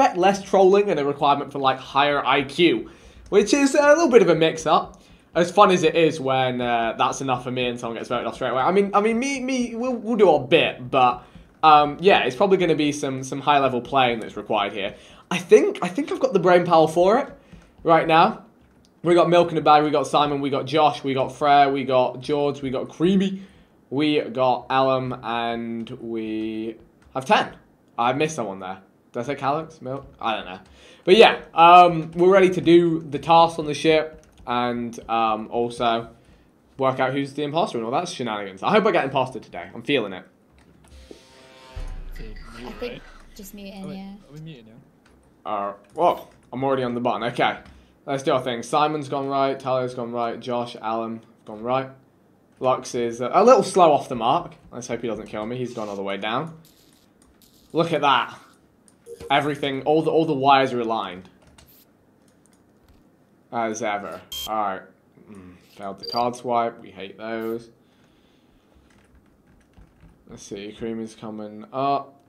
expect less trolling and a requirement for like higher IQ, which is a little bit of a mix-up. As fun as it is when uh, that's enough for me and someone gets voted off straight away. I mean, I mean, me, me, we'll, we'll do our bit, but um, yeah, it's probably going to be some some high-level playing that's required here. I think I think I've got the brain power for it right now. We got Milk in the bag, we got Simon, we got Josh, we got Freya, we got George, we got Creamy, we got Alum, and we have 10. I missed someone there. Did I say Callux? Milk? I don't know. But yeah, um, we're ready to do the task on the ship and um, also work out who's the imposter and all that shenanigans. I hope I get imposter today. I'm feeling it. I think just mute in, yeah. Are we muted now? Uh, whoa, I'm already on the button. Okay, let's do our thing. Simon's gone right, Talia's gone right, Josh, Alan gone right. Lux is uh, a little slow off the mark. Let's hope he doesn't kill me. He's gone all the way down. Look at that. Everything, all the all the wires are aligned. As ever. Alright. Mm, failed the card swipe. We hate those. Let's see. cream is coming up.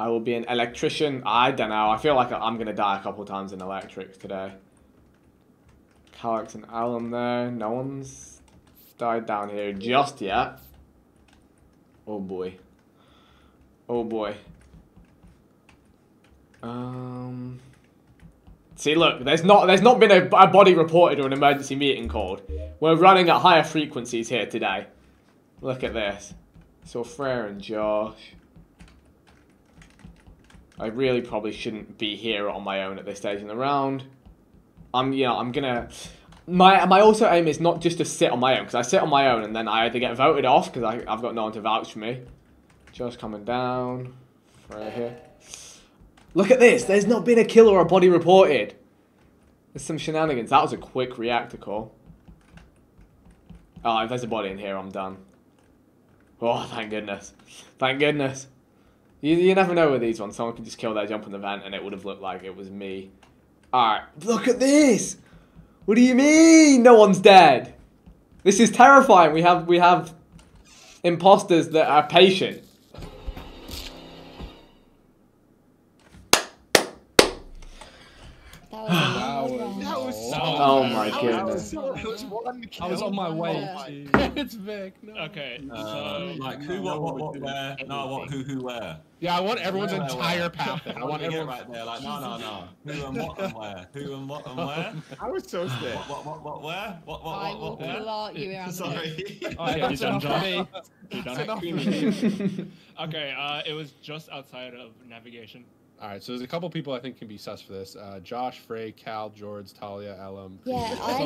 I will be an electrician. I don't know. I feel like I'm going to die a couple times in electrics today. Callux and Alan there. No one's died down here just yet. Oh boy. Oh boy. Um. See, look, there's not there's not been a, a body reported or an emergency meeting called. We're running at higher frequencies here today. Look at this. So Freya and Josh. I really probably shouldn't be here on my own at this stage in the round. I'm, you know, I'm gonna. My my also aim is not just to sit on my own because I sit on my own and then I either get voted off because I've got no one to vouch for me. Just coming down, right here. Look at this. There's not been a kill or a body reported. There's some shenanigans. That was a quick reactor call. Oh, if there's a body in here, I'm done. Oh, thank goodness. Thank goodness. You, you never know with these ones. Someone could just kill their jump in the vent and it would have looked like it was me. Alright, look at this! What do you mean no one's dead? This is terrifying. We have we have imposters that are patient. Oh my That goodness. was one I was on my way. Yeah. to- it's Vic. No. Okay, Uh, like who, what, what, what, where? No, what, who, who, where? Yeah, I want everyone's Where, where, entire where? path. I want to get everyone. right there. Like, no, no, no. Who and what and where? Who and what and where? I was so scared. What, what, what, what, where? What, what, I what, will what, where? blot you around the Sorry. Oh, yeah, you that's done, enough for Josh? me. You done That's it? enough for me. okay, uh, it was just outside of navigation. All right, so there's a couple people I think can be sus for this. Uh, Josh, Frey, Cal, George, Talia, Elam. Yeah, I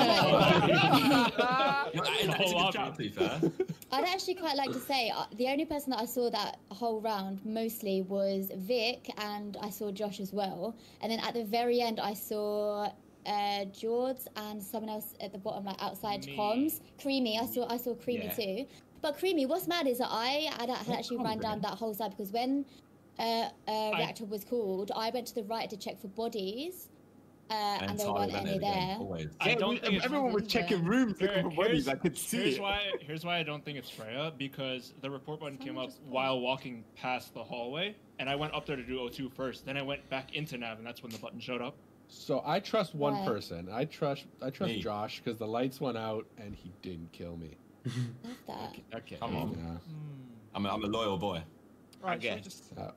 You know, that is- that is a good job, to be fair. I'd actually quite like to say uh, the only person that I saw that whole round mostly was Vic, and I saw Josh as well. And then at the very end, I saw uh, George and someone else at the bottom, like outside Me. comms. Creamy, I saw I saw Creamy Yeah. too. But Creamy, what's mad is that I had, had actually run down that whole side because when uh, uh, reactor was called, I went to the right to check for bodies, uh, and, there weren't went any there again, there. Always. I don't we- think everyone was checking rooms looking for bodies. here's- I could see here's it. why. Here's why I don't think it's Freya because the report button came up just while walking past the hallway, and I went up there to do O2 first. Then I went back into nav, and that's when the button showed up. So I trust one Right. person. I trust I trust Me. Josh because the lights went out and he didn't kill me. Love that. Okay. Come on. Yeah. I'm a, I'm a loyal boy. Alright, Okay. so just Uh,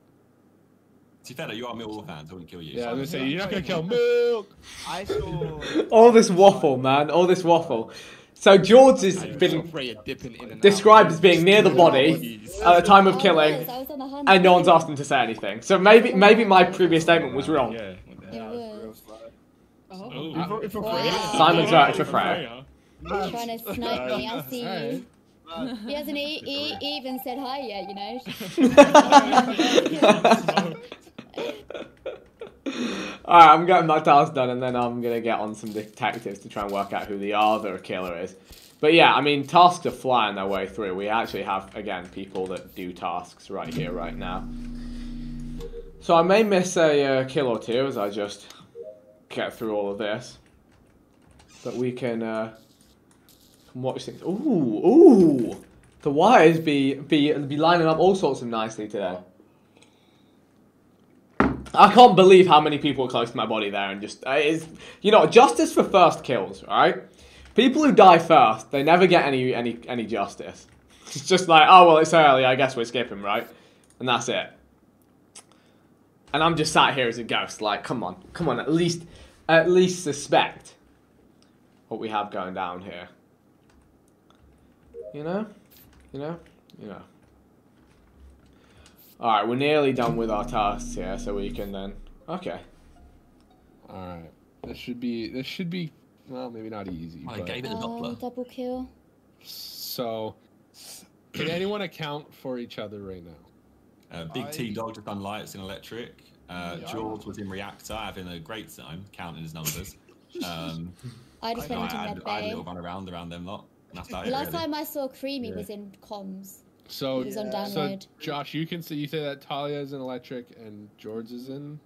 To be fair, you are Millwall fans. I wouldn't kill you. yeah, I so- was gonna say you're not gonna kill Milk. I saw. All this waffle, man. All this waffle. So George has been Freya dipping in and described as being near the body at the time of killing, oh, was, I was on the hunt. and no one's asked him to say anything. So maybe maybe my previous statement was wrong. Yeah. It was. Oh. Ooh. You voted for Wow. Simon's right for Freya. Freya. He's trying to snipe me. I see you. He hasn't e- e- even said hi yet, you know. Alright, I'm getting my task done and then I'm gonna get on some detectives to try and work out who the other killer is. But yeah, I mean, tasks are flying their way through. We actually have, again, people that do tasks right here, right now. So I may miss a uh, kill or two as I just get through all of this. But we can, uh, watch things. Ooh, ooh! The wires be, be, be lining up all sorts of nicely today. I can't believe how many people are close to my body there, and just uh, it's you know justice for first kills, right? People who die first, they never get any any any justice. It's just like, oh well, it's early. I guess we're skipping, right? And that's it. And I'm just sat here as a ghost, like, come on, come on, at least, at least suspect what we have going down here. You know, you know, you know. All right, we're nearly done with our tasks here, so we can then. Okay. All right. This should be. This should be. Well, maybe not easy. I but- gave it the Oh, Doppler. double kill. So, can anyone account for each other right now? Uh, Big T I- Dog just done lights in electric. Uh, Yeah. George was in reactor, having a great time counting his numbers. Um, I just I, went into I, had, med I had a little run around around them lot. And that's about The it. last really. time I saw Creamy Yeah. was in comms. So, He was on Yeah. so. Josh, you can say you say that Talia is in electric and George is in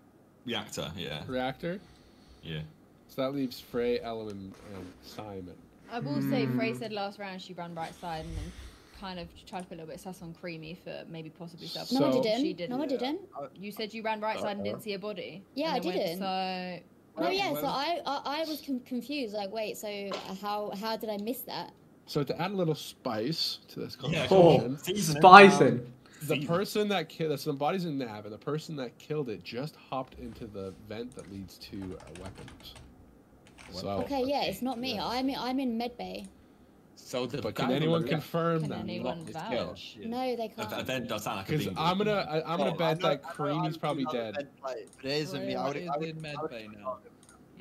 Reactor, yeah, reactor. yeah. So that leaves Frey, Ellen, and, and Simon. I will say hmm. Frey said last round she ran right side and then kind of tried to put a little bit of sus on Creamy for maybe possibly self. No, I didn't. She didn't. No, I didn't. Uh, you said you ran right side and didn't uh, see a body. Yeah, I didn't. So No, Okay, yeah. So I, I, I was con- confused. Like, wait. So how, how did I miss that? So to add a little spice to this Yeah, conversation, Season it. spicing. the person that killed, so the body's in nav, and the person that killed it just hopped into the vent that leads to uh, weapons. So, Okay, yeah, it's not me. Yeah. I'm in, I'm in medbay. So the but can anyone confirm can that? anyone his vouch? kill. No, they can't. Event does sound like a Because. I'm gonna, I, I'm gonna Oh, bet I know- that I know Creamy's probably another dead. med play, but it isn't me. I would, I would, I would,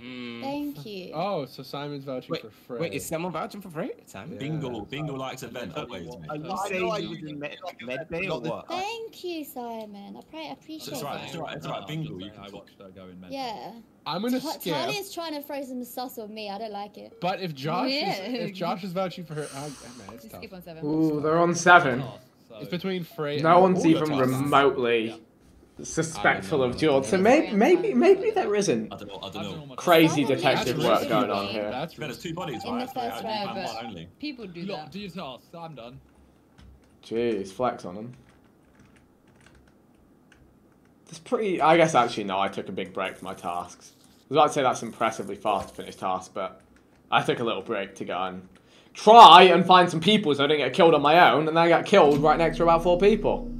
Mm. Thank you. Oh, so Simon's vouching Wait, for Frey. Wait, is someone vouching for free? Simon? Yeah. Bingo, bingo likes event always. I mate. Are know you I saying you in med, like med bay bay or or what? Thank you, Simon. I, pray, I appreciate It's right, that. it's right, it's right. Bingo, you I can watched her go in med. Yeah. I'm gonna Ta- skip. Talia's trying to throw some sus on me. I don't like it. But if Josh Yeah. is, if Josh is vouching for her, I, man, it's just tough. skip on seven. Ooh, they're on seven. It's between Frey. No and one's even that's awesome. remotely suspectful of don't. George. So maybe, maybe, maybe there isn't I don't know. I don't know. crazy Simon detective That's work risky. going on here. That's There's two bodies, In right? the first So, round, but- only. People do Look, that. do your task. I'm done. Jeez, flex on him. That's pretty. I guess actually no. I took a big break from my tasks. I was about to say that's impressively fast to finish tasks, but I took a little break to go and try and find some people so I didn't get killed on my own, and then I got killed right next to about four people.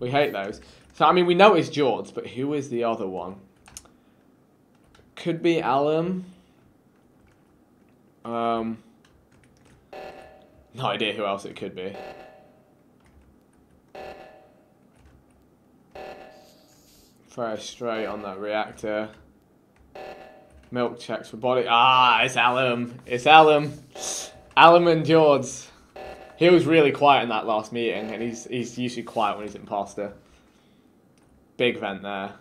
We hate those. So I mean, we know it's George, but who is the other one? Could be Alan. Um. No idea who else it could be. Fire straight on that reactor. Milk checks for body. Ah, it's Alum. It's Alum. Alum and George. He was really quiet in that last meeting, and he's he's usually quiet when he's imposter. Big vent there.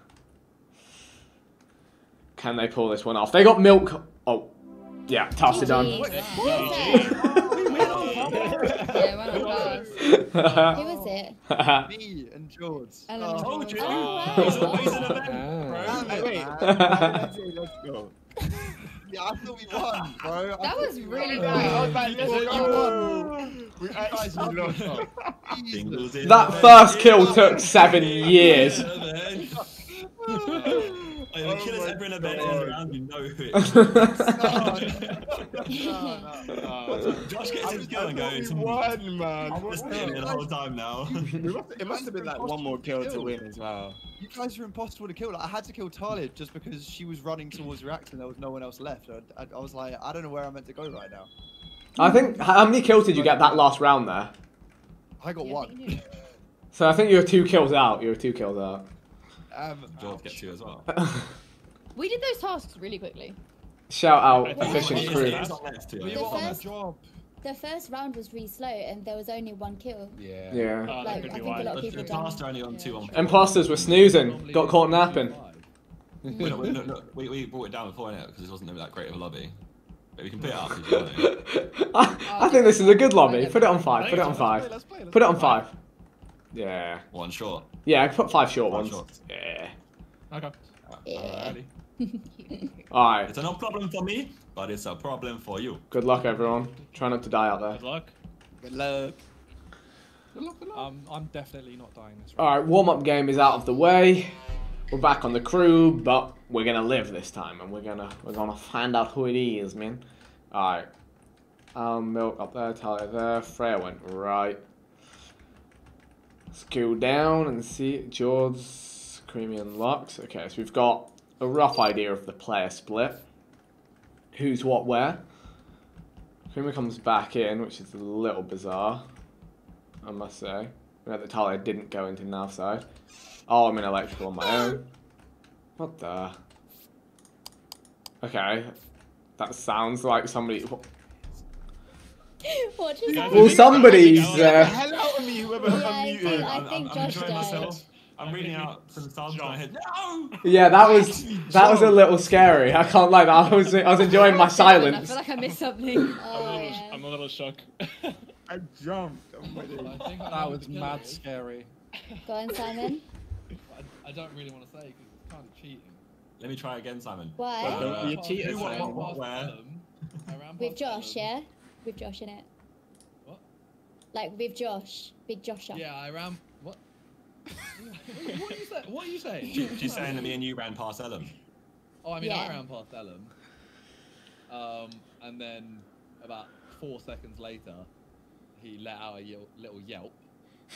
Can they pull this one off? They got milk. Oh, yeah, tasks are done. Who was? Yeah, one on pass. Who was it? me and George. Ellen Oh, Told you. Oh, wow. He's always an event, bro. Hey, wait. Let's Let's go. yeah, I thought we won, bro. I That was really won. bad. I was like, let's You go. We actually lost. lost. Jesus. Bingos in That first kill took seven years. Oh, the killer's my ever in a event God. around, you know who it is. No, no, no. Josh gets his kill and I goes. thought we won, man. I'm just doing it the whole time now. It must have been like one more kill to win as well. You guys are impossible to kill. Like, I had to kill Talia just because she was running towards reactor and there was no one else left. I, I, I was like, I don't know where I'm meant to go right now. I think. How many kills did you get that last round there? I got Yeah, one. think you do. So I think you were two kills out. You were two kills out. Um, George gets you as well. We did those tasks really quickly. Shout out I efficient crew. it is on left too, we I The were on the first- job. The first round was really slow, and there was only one kill. Yeah. Yeah. That Like, I be think a lot of The, people the don't. tasks are only on two on. Imposters were snoozing. Got caught napping. Wait, no, no, no, we, we brought it down before innit? because it wasn't that great of a lobby. But we can put it up if you want. I, I think this is a good lobby. Put it on five. Put it on five. let's play, Put it on five. Yeah. One short. Yeah, I put five short Five ones. shorts. Yeah. Okay. Yeah. Alright. It's a no problem for me, but it's a problem for you. Good luck, everyone. Try not to die out there. Good luck. Good luck. Um, I'm definitely not dying this round. Alright, warm up game is out of the way. We're back on the crew, but we're gonna live this time, and we're gonna we're gonna find out who it is, man. All right. Um, milk up there, Talia there. Freya went right. Go down and see George, Creamy, and Lux. Okay, so we've got a rough idea of the player split. Who's what where. Creamy comes back in, which is a little bizarre, I must say. Note that Talia didn't go into nav side. Oh, I'm in electrical on my own. What the? Okay. That sounds like somebody. What just Yeah, happened? Well, somebody's. Uh, hell out of me, whoever Yeah, I unmuted. I I'm, think I'm, Josh enjoying died. myself. I'm reading think out some sounds in my head. No! yeah, that was that was a little scary. I can't lie. That I was I was enjoying my silence. I feel like I missed something. I'm, a Oh, little, yeah. I'm a little shook. I jumped. I'm. I think That was the mad scary. Go on, Simon. I, I don't really want to say because it's kind of cheating. Let me try again, Simon. Why? Uh, Don't be a cheater, who, what, I ran past where? Ellum, I ran With Josh, Ellum. yeah? With Josh in it. What? Like with Josh. Big Josher. Yeah, I ran. What? what, what are you saying? What are you saying? She, she's saying that me and you ran past Ellum. Oh, I mean, I ran past Ellum. Um, and then about four seconds later, he let out a yel- little yelp.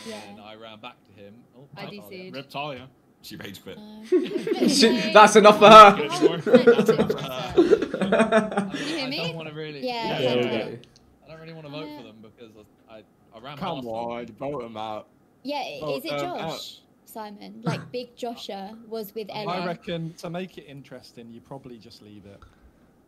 Yeah. And I ran back to him. Oh, I hi, do see. Rip Talia. She rage quit. Uh, She- that's enough for her. Good How score. much time That's enough you for her. I, you hear I me? don't want to really. Yeah, Yeah, okay. yeah, okay. I don't really want to vote for them because I, I, I ran Come past them. on, vote him out. Yeah, Oh, is it Josh? Simon. Like Big Joshua was with Ellen. I reckon to make it interesting, you probably just leave it.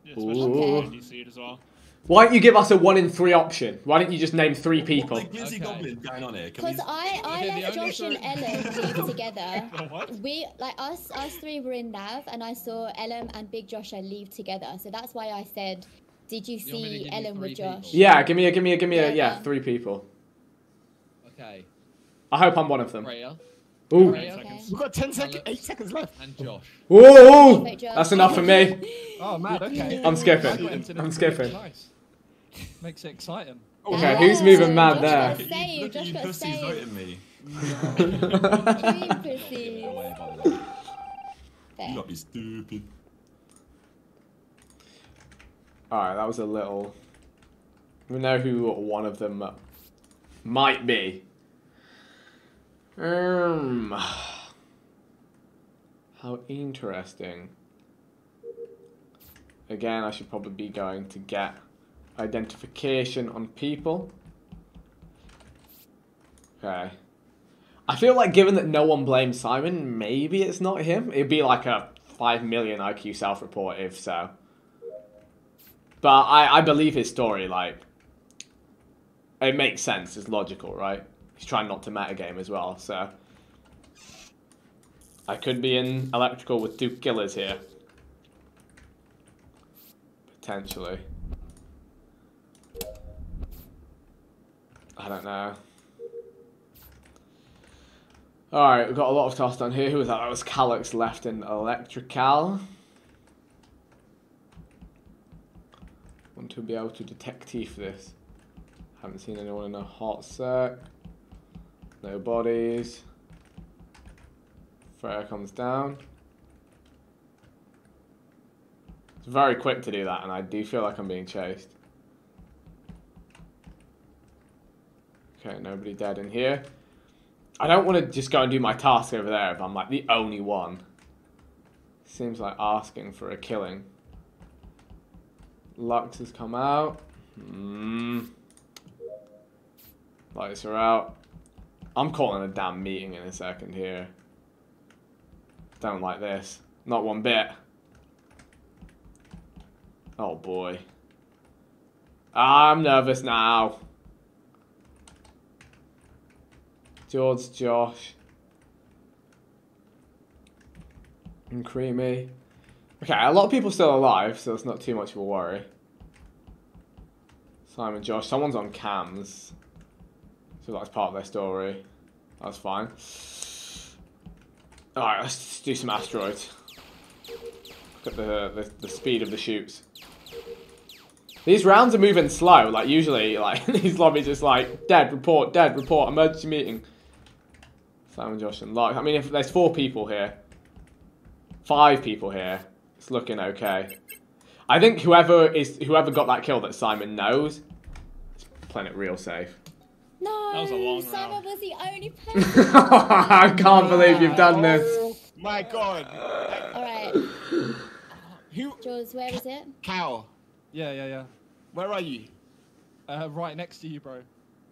Yeah, especially Ooh. when you see it as well. Why don't you give us a one in three option? Why don't you just name three people? What the Okay. goblin going on here? Can we... Because I, I Okay, let Josh and three- Ellen leave together. What? We like us us three were in Nav and I saw Ellen and Big Joshua leave together. So that's why I said, Did you You want me to see you Ellen three with Josh? people? Yeah, give me a give me a give me a Yeah, yeah, yeah. three people. Okay. I hope I'm one of them. Freya Ooh. Freya Okay. We've got 10 seconds, 8 seconds left. and Josh. Ooh, Perfect, Josh. that's enough for me. Oh, mad. Okay. I'm skipping. I got into I'm this skipping. Nice. Makes it exciting. Okay, who's moving mad Josh there? got Look at saved, you, look Josh got saved. voting me. Dream Not giving it pussies. away, by the way. You Fair. lot be stupid. Alright, that was a little. We know who one of them might be. Um, how interesting. Again, I should probably be going to get identification on people. Okay. I feel like given that no one blames Simon, maybe it's not him. It'd be like a 5 million IQ self report if so. But I, I believe his story, like, it makes sense, it's logical, right? He's trying not to metagame as well, so. I could be in electrical with two killers here. Potentially. I don't know. Alright, we've got a lot of tasks done here. Who was that? That was Callux left in Electrical. Want to be able to detect teeth for this. Haven't seen anyone in a hot sec. No bodies. Freya comes down. It's very quick to do that, and I do feel like I'm being chased. Okay, nobody dead in here. I don't want to just go and do my task over there if I'm like the only one. Seems like asking for a killing. Lux has come out. Hmm. Lights are out. I'm calling a damn meeting in a second here. Don't like this. Not one bit. Oh boy. I'm nervous now. George, Josh. And Creamy. Okay, a lot of people still alive, so it's not too much of a worry. Simon, Josh, someone's on cams. So that's part of their story. That's fine. Alright, let's do some asteroids. Look at the, the, the speed of the shoots. These rounds are moving slow, like usually like these lobbies just like dead, report, dead, report, emergency meeting. Simon, Josh and Lark. I mean if there's four people here. Five people here. It's looking okay. I think whoever is whoever got that kill that Simon knows is playing it real safe. No, That was a long Simon round. was the only person. I can't believe you've done this. Oh my god. All right, Who? Jules, where is it? Cow. Yeah, yeah, yeah. Where are you? Uh, right next to you, bro.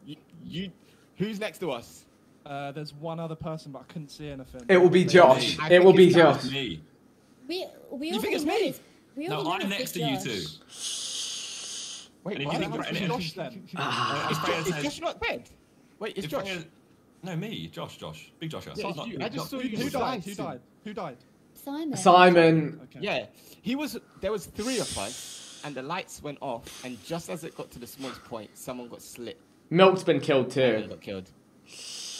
You, you who's next to us? Uh, there's one other person, but I couldn't see anything. It will be Josh. I It will be Josh. Me. We we You already think it's know me? it's- We No, I'm next to Big you Josh. two. Wait, And if why you the think hell right is Josh then. Uh, Is Josh, Freya is Josh not dead? Wait, it's Josh. Freya- No, me, Josh, Josh, big Josh. Yeah, It's not- you. I just not- saw Who, you who died? Who died? Who died? Simon. Simon. Okay. Yeah, he was. There was three of us, and the lights went off, and just as it got to the smallest point, someone got slit Milk's been killed and too. got killed.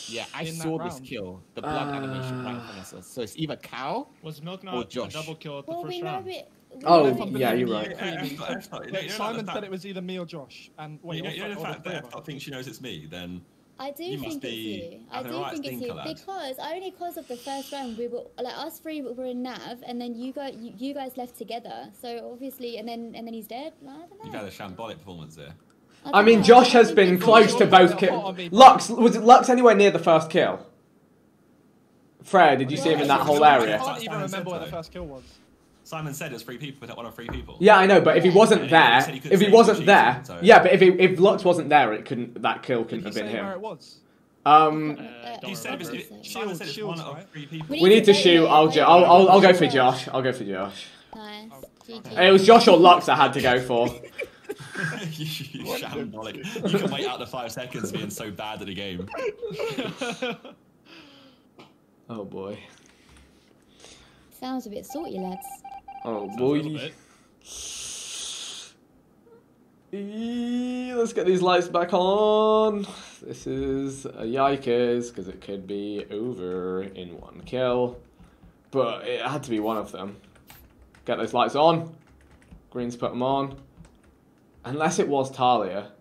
Yeah, I In saw this round. kill. The blood animation right in front of us. So it's either cow. Was Milk Or not a Josh. double kill at the Well, first we know round? it. We Oh, I'm yeah, you're right. Simon said it was either me or Josh. And wait, You know, you know the fact that of F thinks she knows it's me, then I do You must think be it's you. I do right think it's you stinker, lad. because only because of the first round we were like us three were in Nav, and then you guys you, you guys left together. So obviously, and then and then he's dead. I don't know. you've had a shambolic performance there. I I mean, know. Josh has been close to both kills. Lux was it Lux anywhere near the first kill? Fred, did you see him in that whole area? I can't even remember where the first kill was. Simon said it's three people, but one of three people. Yeah, I know, but if he wasn't Yeah, there, said he if he wasn't there, cheating, so- yeah, but if he, if Lux wasn't there, it couldn't that kill couldn't he have say been where him. it was? Um, Uh, Uh, don't it was, Remember. Simon Shields, said it's shields, one of three people. We we need to shoot. I'll, ju- I'll, I'll, I'll go for Josh. I'll go for Josh. Nice. It was Josh or Lux I had to go for. you shambolic. You can wait out the five seconds being so bad at the game. Oh boy. Sounds a bit salty, lads. Oh Sounds a little boy. Eee, Let's get these lights back on. This is a yikers because it could be over in one kill, but it had to be one of them. Get those lights on. Greens put them on. Unless it was Talia,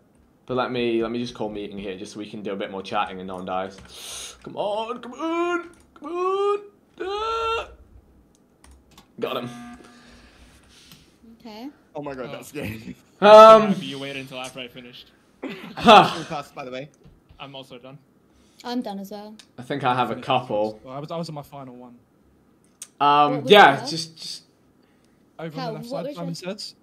but let me let me just call meeting here just so we can do a bit more chatting and no one dies. Come on, come on, come on. Ah. Got him. Okay. Oh my god, Oh. that's scary. Um. You waited until after I finished. huh, Full pass, by the way. I'm also done. I'm done as well. I think I have a couple. Well, I was I was on my final one. Um, was yeah, just, just Over Cal, on the left side, was Simon your- says.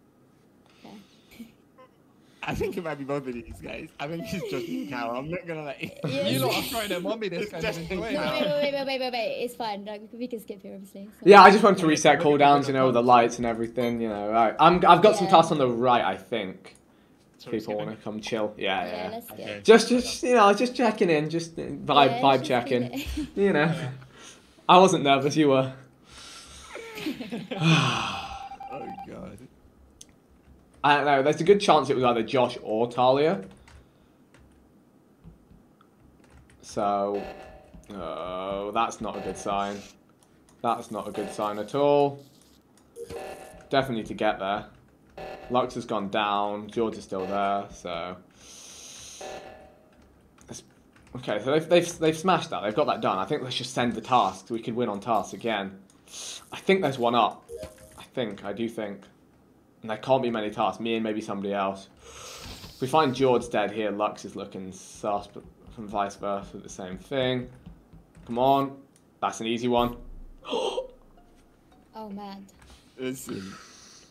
I think it might be both of these guys. I think it's just you, cow. I'm not gonna let you. Yes. You lot are throwing them on me this It's game. just- I'm No, enjoying wait, it. wait, wait, wait, wait, wait, wait. It's fine. Like, we can skip here, obviously. so- yeah. I just wanted to reset cooldowns, you know, the lights and everything. You know, right. I'm, I've got some tasks on the right. I think So people want to come chill. Yeah, Yeah, yeah. let's. Okay. Just, just you know, just checking in, just vibe, Yeah, vibe just checking. You know, I wasn't nervous. You were. Oh god. I don't know. There's a good chance it was either Josh or Talia. So, oh, that's not a good sign. That's not a good sign at all. Definitely to get there. Lux has gone down. George is still there. So, okay. So they've, they've they've smashed that. They've got that done. I think let's just send the tasks. We could win on tasks again. I think there's one up. I think. I do think. And there can't be many tasks. Me and maybe somebody else. If we find George dead here, Lux is looking sus, but from vice versa, the same thing. Come on. That's an easy one. Oh man. Listen,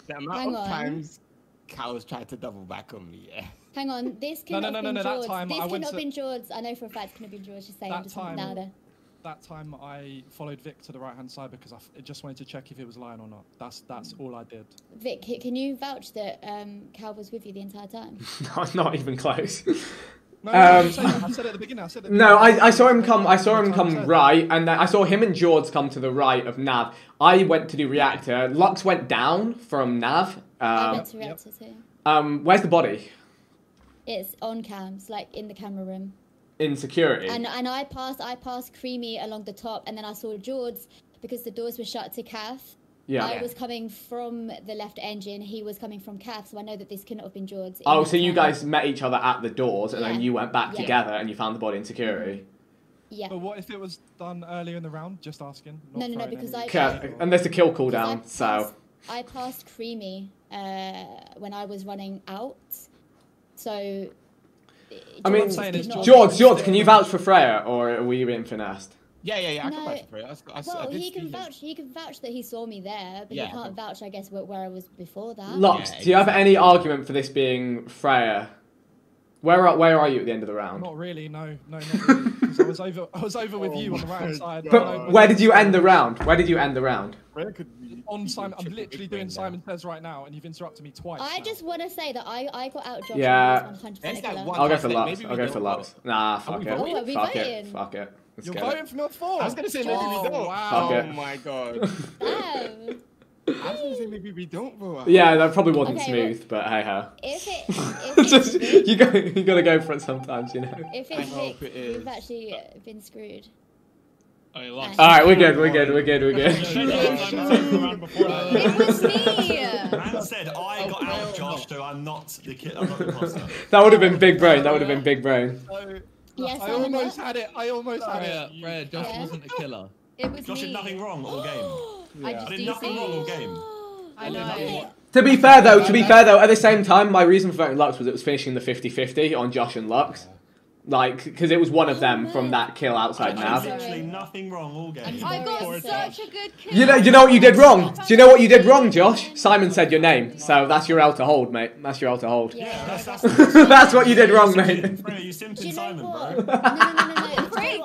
the amount Hang of on. times cows tried to double back on me, yeah. Hang on. This No, cannot no, have no, been no, that George. time this I went cannot have to- been George. I know for a fact it couldn't have been George. Just saying. That just time- now there. That time I followed Vic to the right hand side because I f- I just wanted to check if he was lying or not. That's that's all I did. Vic, can you vouch that um, Cal was with you the entire time? no, not even close. No, no, no, Um, I said it- I said it at the beginning. I said the No, beginning. I, I saw him come. I saw him That's what I come right, and then I saw him and George come to the right of Nav. I went to do reactor. Lux went down from Nav. I Um, went to reactor too. um, where's the body? It's on cams, like in the camera room. In security. And and I passed I passed Creamy along the top, and then I saw George because the doors were shut to Kath. yeah. I was coming from the left engine. He was coming from Kath, so I know that this cannot have been George. Oh, so you guys met each other at the doors, and then you went back Yeah. together, and you found the body in security. Yeah. But what if it was done earlier in the round? Just asking. not No, no, no, because any- I- Okay, and there's a kill Because I cooldown, so. passed- I passed Creamy uh, when I was running out, so. I mean, saying did is not- George, George, can you vouch for Freya, or are we being finessed? Yeah, yeah, yeah. I No, can vouch for it. I, s- I s- I Well, did he can him. vouch. He can vouch that he saw me there, but Yeah, he can't vouch, I guess, where, where I was before that. Lux, Yeah, do you have any argument for this being Freya? Where are, where are you at the end of the round? Not really. No, no, not really. 'cause I was over. I was over with oh you on the right side. But where did you end the round? Where did you end the round? On Simon, I'm literally doing Simon Says right now, and you've interrupted me twice. I now. just want to say that I, I got out Josh. Yeah. and was 100% There's a that killer. one- I'll go for that Lux. I'll go for don't Lux. Nah, fuck it. voting? Oh, are we Fuck it. voting? Fuck it. Let's You're get voting for not four. I was gonna say maybe Oh, we don't. wow. Fuck Oh my god. Damn. I was gonna say maybe we don't vote. it. Yeah, that probably wasn't Okay, well- smooth, but hey ho. If it, if it's Just Vic, you got you got to go for it sometimes, you know. if I hope it is. we've actually uh, been screwed. I lost. All right, we're good. We're good. We're good. We're good. yeah, Simon said the round before that. It was me. Man said I got out Josh, so I'm not the kid. I'm not the imposter. That would have been big brain. That would have been big brain. So, Yes, I I'm almost had it. I almost had Freya, it. Freya, Josh Yeah. wasn't a killer. It was Josh me. did nothing wrong all game. I just I did nothing wrong all game. I Okay. know. To be fair though, to be fair though, at the same time, my reason for voting Lux was it was finishing the 50-50 on Josh and Lux. Like, because it was one of oh them from that kill outside now. Nav. literally nothing wrong all game. I'm I Sorry, got such a good kill. You know, you know what you did wrong. Do you know what you did wrong, Josh? Simon said your name, so that's your L to hold, mate. That's your L to hold. Yeah, Yeah, that's, that's, that's, That's what you did wrong, You mate. simping- you Do simping you know Simon, what? bro. No, no, no, no, no. It, Freak.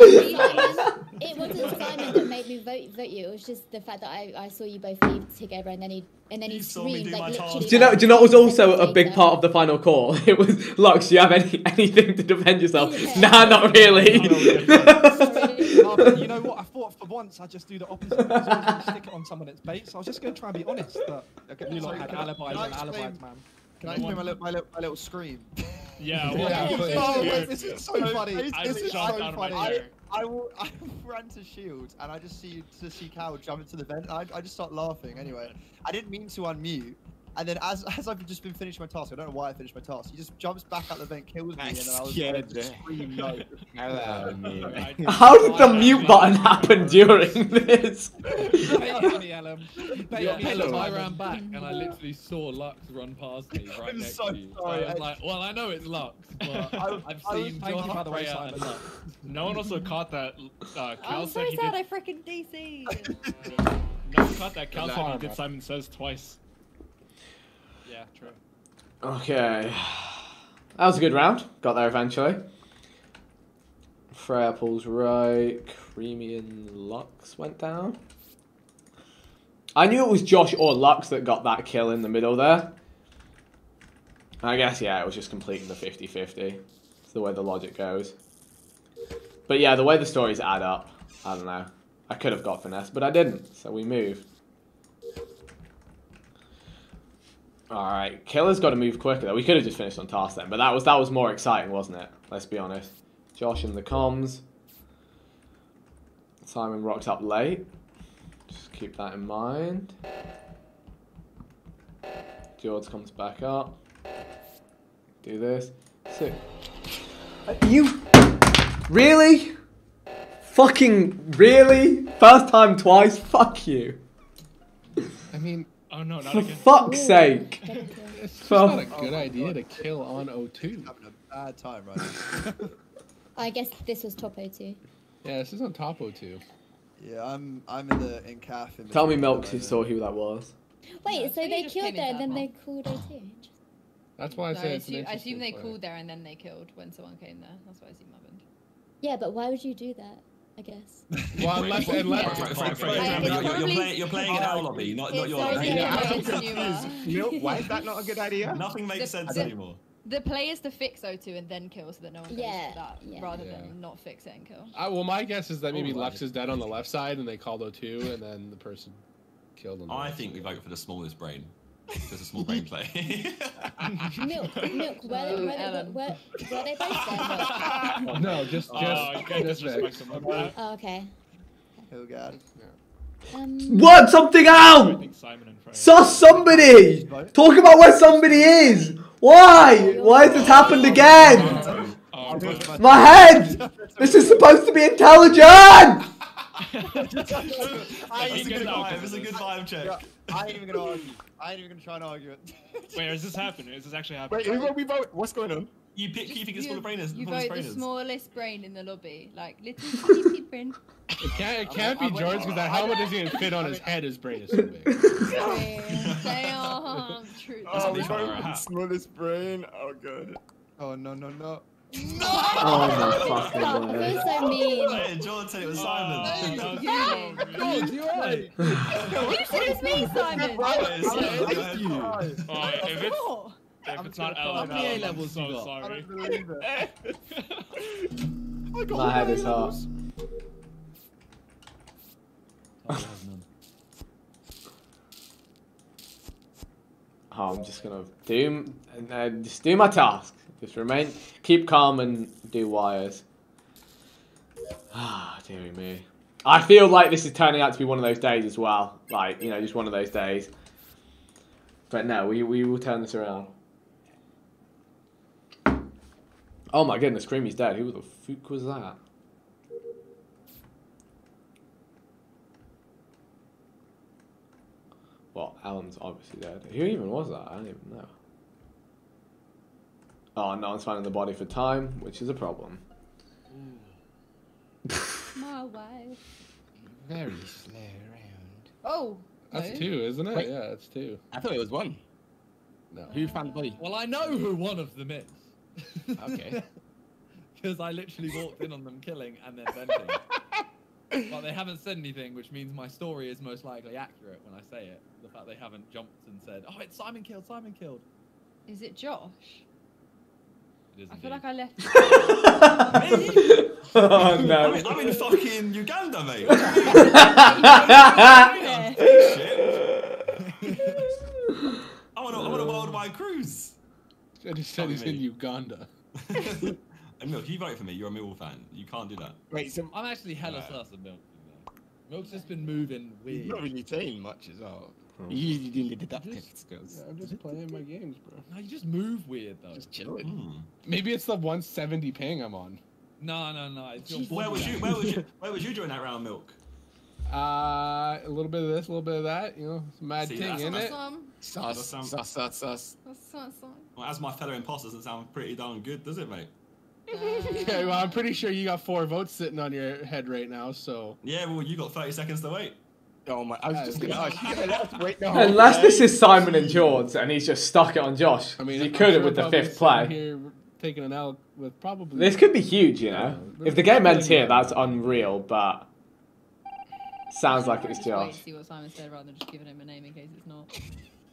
wasn't Simon. it wasn't Simon that made me vote vote you. It was just the fact that I, I saw you both leave together, and then he and then he You screamed do like task. literally. Do you know? Do you know what was also a big later. part of the final call? It was Lux. Do you have any anything to defend yourself? Yeah. Nah, not really. You know what? I thought for once I'd just do the opposite. I was stick it on someone that's bait. So I was just going to try and be honest. That Okay, you so lot had can I- alibis can I and alibis, man. Can I explain my little, my little, my little scream? Yeah, Yeah, well, oh, wait, this is so funny. This I is so jumped out of my funny. I will. I ran to shield, and I just see to see Cal jump into the vent. I, I just start laughing. Anyway, I didn't mean to unmute. And then as as I've just been finishing my task, I don't know why I finished my task. He just jumps back out the vent, kills me, I and then I was scared like, just scream no. Hello, me. How did the mute button happen during this? You baited me, Ellen. You baited Yeah, me, hello. I ran back and I literally saw Lux run past me right I'm next so to you. So sorry, I was like, well, I know it's Lux, but I- I've I seen thank you, Josh, by the way, Freya, and Lux. No one also caught that. Uh, Cal I'm so sad did. I freaking DC'd. No one caught that. Cal Good said he did Simon Says twice. Yeah, true. Okay. That was a good round. Got there eventually. Freya pulls right. Creamy and Lux went down. I knew it was Josh or Lux that got that kill in the middle there. I guess, yeah, it was just completing the 50 50. It's the way the logic goes. But yeah, the way the stories add up, I don't know. I could have got finesse, but I didn't, so we move. Alright, Killer's got to move quicker though. We could have just finished on task then, but that was that was more exciting, wasn't it? Let's be honest. Josh in the comms. Simon rocked up late. Just keep that in mind. George comes back up. Do this. So, Uh, you really? Fucking really? First time twice? Fuck you. I mean, Oh no, not For again. fuck's sake. it's just not a good idea to kill on O2. Having a bad time right now. I guess this was top 02. Yeah, this is on top O2. yeah, I'm I'm in the in calf. In Tell me between Milk at who saw who that was. Wait, No, so so they killed there and then they hot. called 02. That's why I No, say I it's an assume, I assume they interesting called there and then they killed when someone came there. That's what I assume happened. Yeah, but why would you do that? I guess. Well, unless, unless, Yeah. I- remember, it's you're, you're, probably- playing, you're playing in our lobby, not, not It's your so lobby. Milk, why is that not a good idea? Nothing makes The- sense the- anymore. The players to fix O2 and then kill so that no one goes Yeah, for that yeah. rather Yeah. than not fix it and kill. I, well, my guess is that maybe Oh, Lux is dead on the left side and they called O2 and then the person killed on the I think we side. vote for the smallest brain. Just a small brain play. Milk, milk. Where, Oh, where, where, Ellen. where, were they both there? Milk? No, just, just, Oh, you can't just disrespect Vic. him like. Oh, okay. Oh god. Um, Work something out! think Simon and Freya. Sus somebody! Talk about where somebody is! Why? Why has this happened again? Oh, I'll push my- My head! This is supposed to be intelligent! I It's a ain't good even gonna vibe. It's a good vibe check. Yeah, I ain't even gonna argue. I ain't even gonna try and argue it. Wait, is this happening? Is this actually Wait, happening? who are we vote? What's going on? You pick you think it's full of brainers. You full of vote the smallest brain in the lobby, like little teeny brain. It can't, it can't I'm- be George because that helmet doesn't even fit on his head. His brain is so big. Damn, true. Oh, what we they call vote our the hat. smallest brain. Oh god. Oh no no no. Oh my fucking I word. feel so mean. Hey, George said it was Simon. Oh, You. George, you alright? You said it's me, Simon. Right, it's Simon, go Thank ahead. you. Oh, if it's What? if I'm it's not gonna Ellen, call How many I'm A-levels so you got? I sorry. don't believe it. My head is hot. Oh, I'm just gonna do and then just do my task. Just remain, keep calm, and do wires. Ah, dearie me. I feel like this is turning out to be one of those days as well. Like you know, just one of those days. But no, we we will turn this around. Oh my goodness, Creamy's dead. Who the fuck was that? Well, Alan's obviously dead. Who even was that? I don't even know. Oh, no one's finding the body for time, which is a problem. My wife. Very slow round. Oh. That's no. two, isn't it? Wait. Yeah, that's two. I thought it was one. No. Who found the body? Well, I know who one of them is. Okay. Because I literally walked in on them killing and then venting. but they haven't said anything, which means my story is most likely accurate when I say it. The fact they haven't jumped and said, "Oh, it's Simon killed. Simon killed." Is it Josh? It is I feel like I left. oh I'm no. in, I'm in fucking Uganda, mate. Yeah. Shit. I want a, I want a worldwide cruise. I just said he's in. Uganda. and Milk, you vote for me. You're a Millwall fan. You can't do that. Wait, so I'm actually hella Right. sus of Milk. Milk's just been moving you've weird. not really team much as well. You usually do the deductive skills. I'm just playing my games, bro. No, you just move weird though. Just chilling. Hmm. Maybe it's the 170 ping I'm on. No, no, no. It's your Where was you? Where was you? Where was you during that round, Milk? Uh, a little bit of this, a little bit of that. You know, it's a mad See, thing, isn't not it? Some. Sus, That sounds- sus, sus, sus. That's some. some. Well, as my fellow imposter, doesn't sound pretty darn good, does it, mate? Okay, well, I'm pretty sure you got four votes sitting on your head right now, so. Yeah, well, you got 30 seconds to wait. Oh my! I was just gonna ask. You gonna let wait the whole Unless this is Simon and George and he's just stuck it on Josh. I mean, he I'm could have with the fifth play. Here taking an L with probably. This could be huge, you know. Yeah, If the game ends here, that's unreal, but sounds like I'd it's just wait Josh. to see what Simon said rather than just giving him a name in case it's not.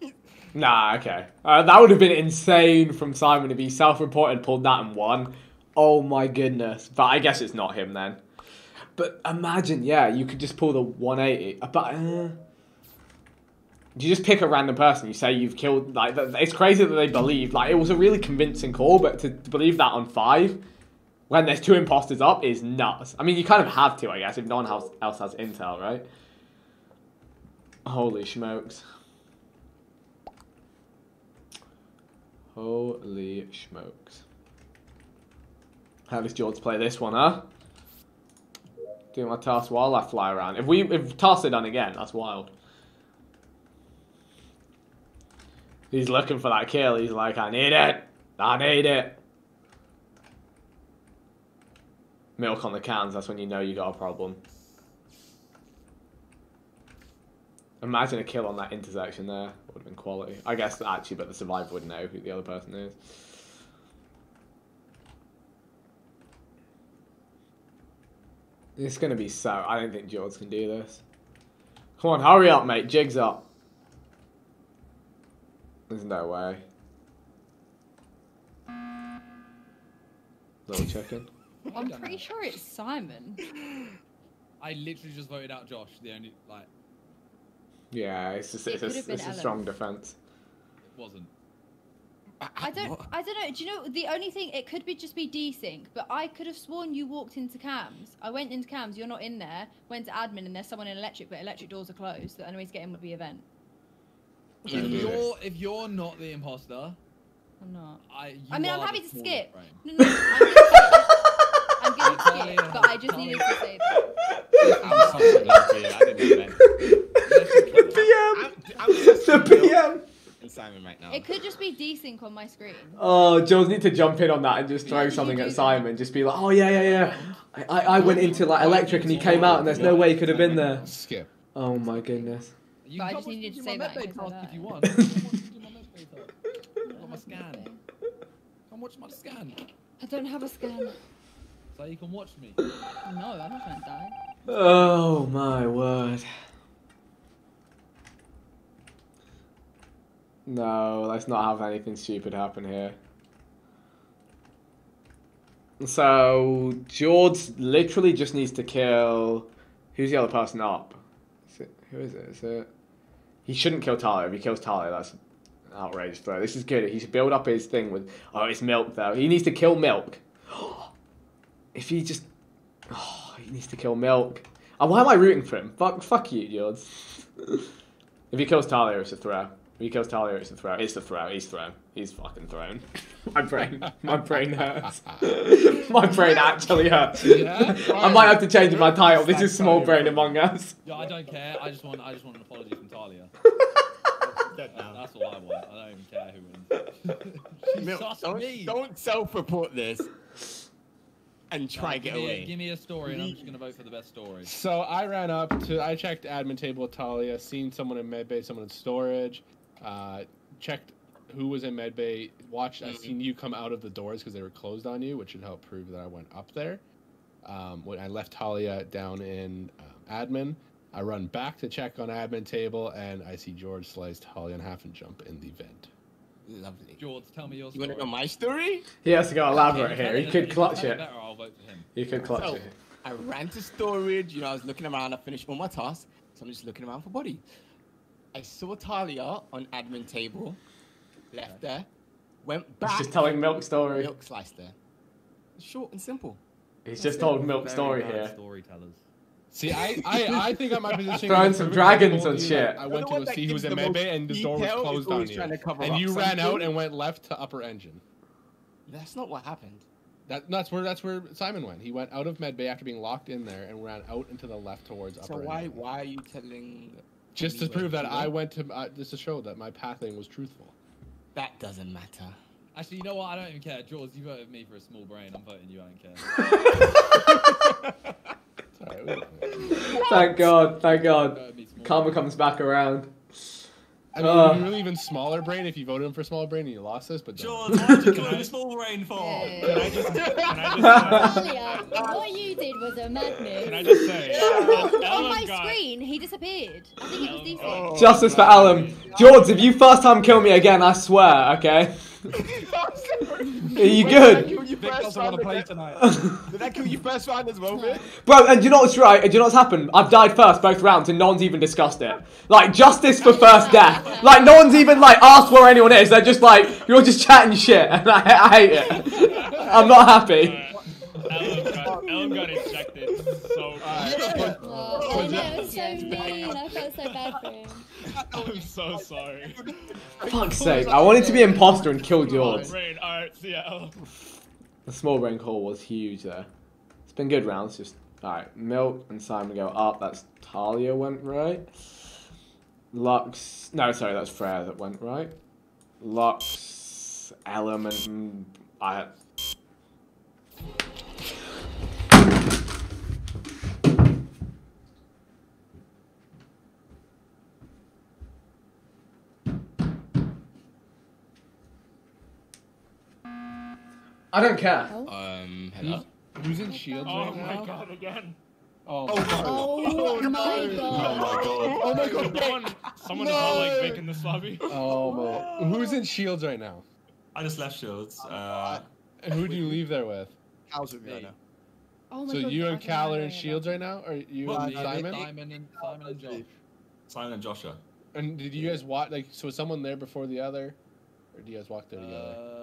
Nah, okay. Uh, that would have been insane from Simon if he self-reported, pulled that and won. Oh my goodness. But I guess it's not him then. But imagine, yeah, you could just pull the 180. uh, But uh, you just pick a random person. You say you've killed. Like it's crazy that they believe. Like it was a really convincing call, but to, believe that on five when there's two imposters up is nuts. I mean, you kind of have to, I guess, if no one else else has intel, right? Holy smokes. Holy smokes. How does George play this one, huh? Doing my task while I fly around. If we if tasks are done again, that's wild. He's looking for that kill. He's like, I need it. I need it. Milk on the cans, that's when you know you got a problem. Imagine a kill on that intersection there. Would have been quality. I guess actually, but the survivor would know who the other person is. It's gonna be so. I don't think George can do this. Come on, hurry up, mate. Jigs up. There's no way. Little chicken. I'm pretty sure it's Simon. I literally just voted out Josh. The only like Yeah, it's just It it's, a, could have been it's a strong defense. it wasn't. I don't. I don't know. Do you know the only thing? It could be just be desync, but I could have sworn you walked into cams. I went into cams. You're not in there. Went to admin, and there's someone in electric, but electric doors are closed. The only way to get in would be event. If you're if you're not the imposter, I'm not. I, you I mean, I'm happy to skip. brain. No, no, I'm gonna skip. I'm gonna skip, but I just needed to say that. I'm sorry, I didn't know that. PM. I'm, I'm just The PM. And Simon right now. It could just be desync on my screen. Oh, Jones need to jump in on that and just throw you something do at that. Simon. Just be like, oh yeah, yeah, yeah. I, I, I went into like electric and he came out and there's no way he could have been there. Skip. Oh my goodness. You But I just come needed to say my that in medbay case I task if you died. want. Come do my medbay task. I've got my scan. Come watch my scan. I don't have a scan. So you can watch me. No, I'm not gonna die. Oh my word. No, let's not have anything stupid happen here. So George literally just needs to kill. Who's the other person up? Is it, who is it? Is it? He shouldn't kill Talia. If he kills Talia, that's an outrageous throw. This is good. He should build up his thing with. Oh, it's milk though. He needs to kill milk. if he just. Oh, he needs to kill milk. And why am I rooting for him? Fuck, fuck you, George. if he kills Talia, it's a throw. If he kills Talia, it's a throw. It's a throw. He's thrown. He's fucking thrown. my brain, my brain hurts. my brain actually hurts. Yeah? I might have to change my title. This is Small Brain Among Us. Yeah, I don't care. I just want. I just want an apology from Talia. That- That's all I want. I don't even care who wins. She Milk, sussed don't, me. don't self-report this and try and give get me, away. Give me a story, and I'm just gonna vote for the best story. So I ran up to, I checked admin table with Talia, seen someone in medbay, someone in storage, uh, checked who was in medbay, watched, I seen you come out of the doors because they were closed on you, which should help prove that I went up there. Um, when I left Talia down in um, admin, I run back to check on admin table, and I see George slice Talia in half and jump in the vent. Lovely. George, tell me your You want to know my story? He has to go elaborate If here. He could clutch it. Better, I'll vote for him. He could clutch So, it. I ran to storage. You know, I was looking around. I finished all my tasks, so I'm just looking around for body. I saw Talia on admin table, left there, went back. He's back. just telling Milk story. milk sliced there. Short and simple. He's just told Milk Very story bad here. Storytellers. See, I, I, I think I might position Throwing some dragons and shit. I went to that see who was gives in the most medbay, and the door was closed on you. trying to cover And you ran out and went left to upper engine. That's not what happened. That, that's where that's where Simon went. He went out of medbay after being locked in there and ran out into the left towards upper Engine. So why engine. why are you telling? Just to prove that I went? went to uh, just to show that my pathing was truthful. That doesn't matter. Actually, you know what? I don't even care. George, you voted me for a small brain. I'm voting you. I don't care. Thank God, thank God. Voted me small Karma comes back around. I mean, Uh. you're really even smaller brain if you voted him for small brain and you lost this, but don't. George, what did you call him small brain for? Yeah. Can I just, can I just, Talia, what you did was a madness. can I just say, on Ellen my got- screen, he disappeared. I think it was decent. Oh. Justice for Alan. George, if you first time kill me again, I swear, okay? Are you good? You first round play again. tonight. Did that kill you first round as well, Vic? Bro, and do you know what's right? And do you know what's happened? I've died first both rounds and no one's even discussed it. Like, justice for first death. Like, no one's even, like, asked where anyone is. They're just like, you're just chatting shit. And I, I hate it. I'm not happy. Ellen got, Ellen ejected so bad. Oh, I know, it was so mean. I felt so bad for him. I'm so sorry. Fuck's sake. I wanted to be an imposter and kill George. Brain, alright, see ya, The small brain call was huge there. It's been good rounds. Just alright. Milk and Simon go up. That's Talia went right. Lux. No, sorry, that's Freya that went right. Lux, Element. I. I don't care. Um, hello. Who's in shields Oh right my now? god, again. Oh, Oh my god. Oh my god. Someone, someone is not like Vic in this lobby. oh my. Who's in shields right now? I just left Shields. Uh, And who do you leave there with? Cal's with me right now. Oh my So god. you and Cal are in remember shields right now, or you Well, and Simon? Simon and Simon and Josh. Simon and Joshua. And did you guys watch? Like, so was someone there before the other, or do you guys walk there together? Uh,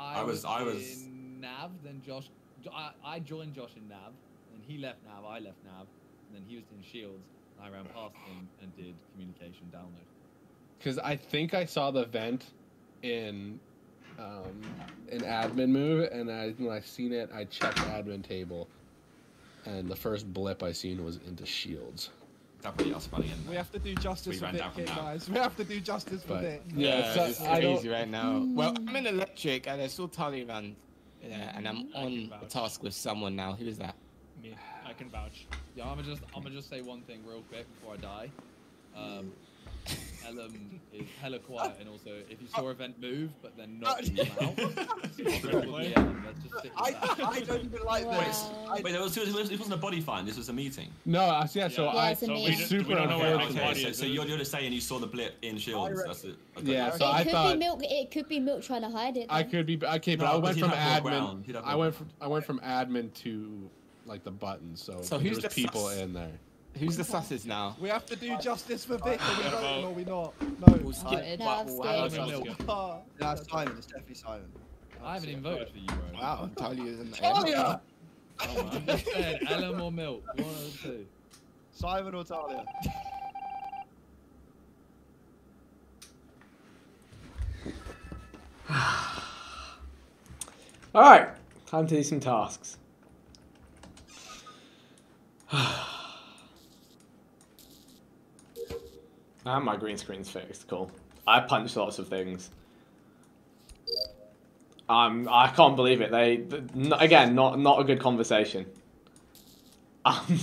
I, I was- I was- in Nav, then Josh. I, I joined Josh in Nav, then he left Nav, I left Nav, and then he was in Shields. And I ran past him and did communication download. Because I think I saw the vent in um, an admin move, and I, when I seen it, I checked admin table, and the first blip I seen was into shields. That really us running in. We have to do justice We for ran Vic down from here, guys. We have to do justice for But- Vic. Yeah, so it's I crazy right now. Well, mm. I'm in electric and I saw Tali run. Yeah, mm. and I'm on a task with someone now. Who is that? Me, I can vouch. Yeah, I'm gonna just I'm gonna just say one thing real quick before I die. Um, mm. Ellum is hella quiet, and also if you saw a vent move but then not in your mouth, probably Ellum. Let's just stick with I, that. I don't even like Wow. this. I, Wait, there was, it wasn't a body fight. This was a meeting. No, I yeah. So Yeah. Yeah, I it's a So we, meeting. just, super we don't know where unfortunate. the body Okay, is. so, so you're, you're just saying you saw the blip in shields. That's it. Okay. Yeah, so it I could thought- be milk. It could be milk trying to hide it. I then. could be okay, but No, I went he'd from have more admin. ground. He'd have I more went from I went from admin to like the button. So, So there who's was the people sus? in there. Who's the susses now? We have to do justice for Vic. Are we Yeah, voting vote. or we not? We'll No. skip, No, but I'm we'll scared. have Okay, a let's milk. go. Ah, yeah, Simon. It's definitely Simon. I haven't even voted for you, bro. Wow, Tali is in Oh, the yeah. Oh, man. I just said Ellum or milk. One of the two. Simon or Talia? All right, time to do some tasks. and my green screen's fixed. Cool. I punched lots of things. Um, I can't believe it. They again, not not a good conversation. Um,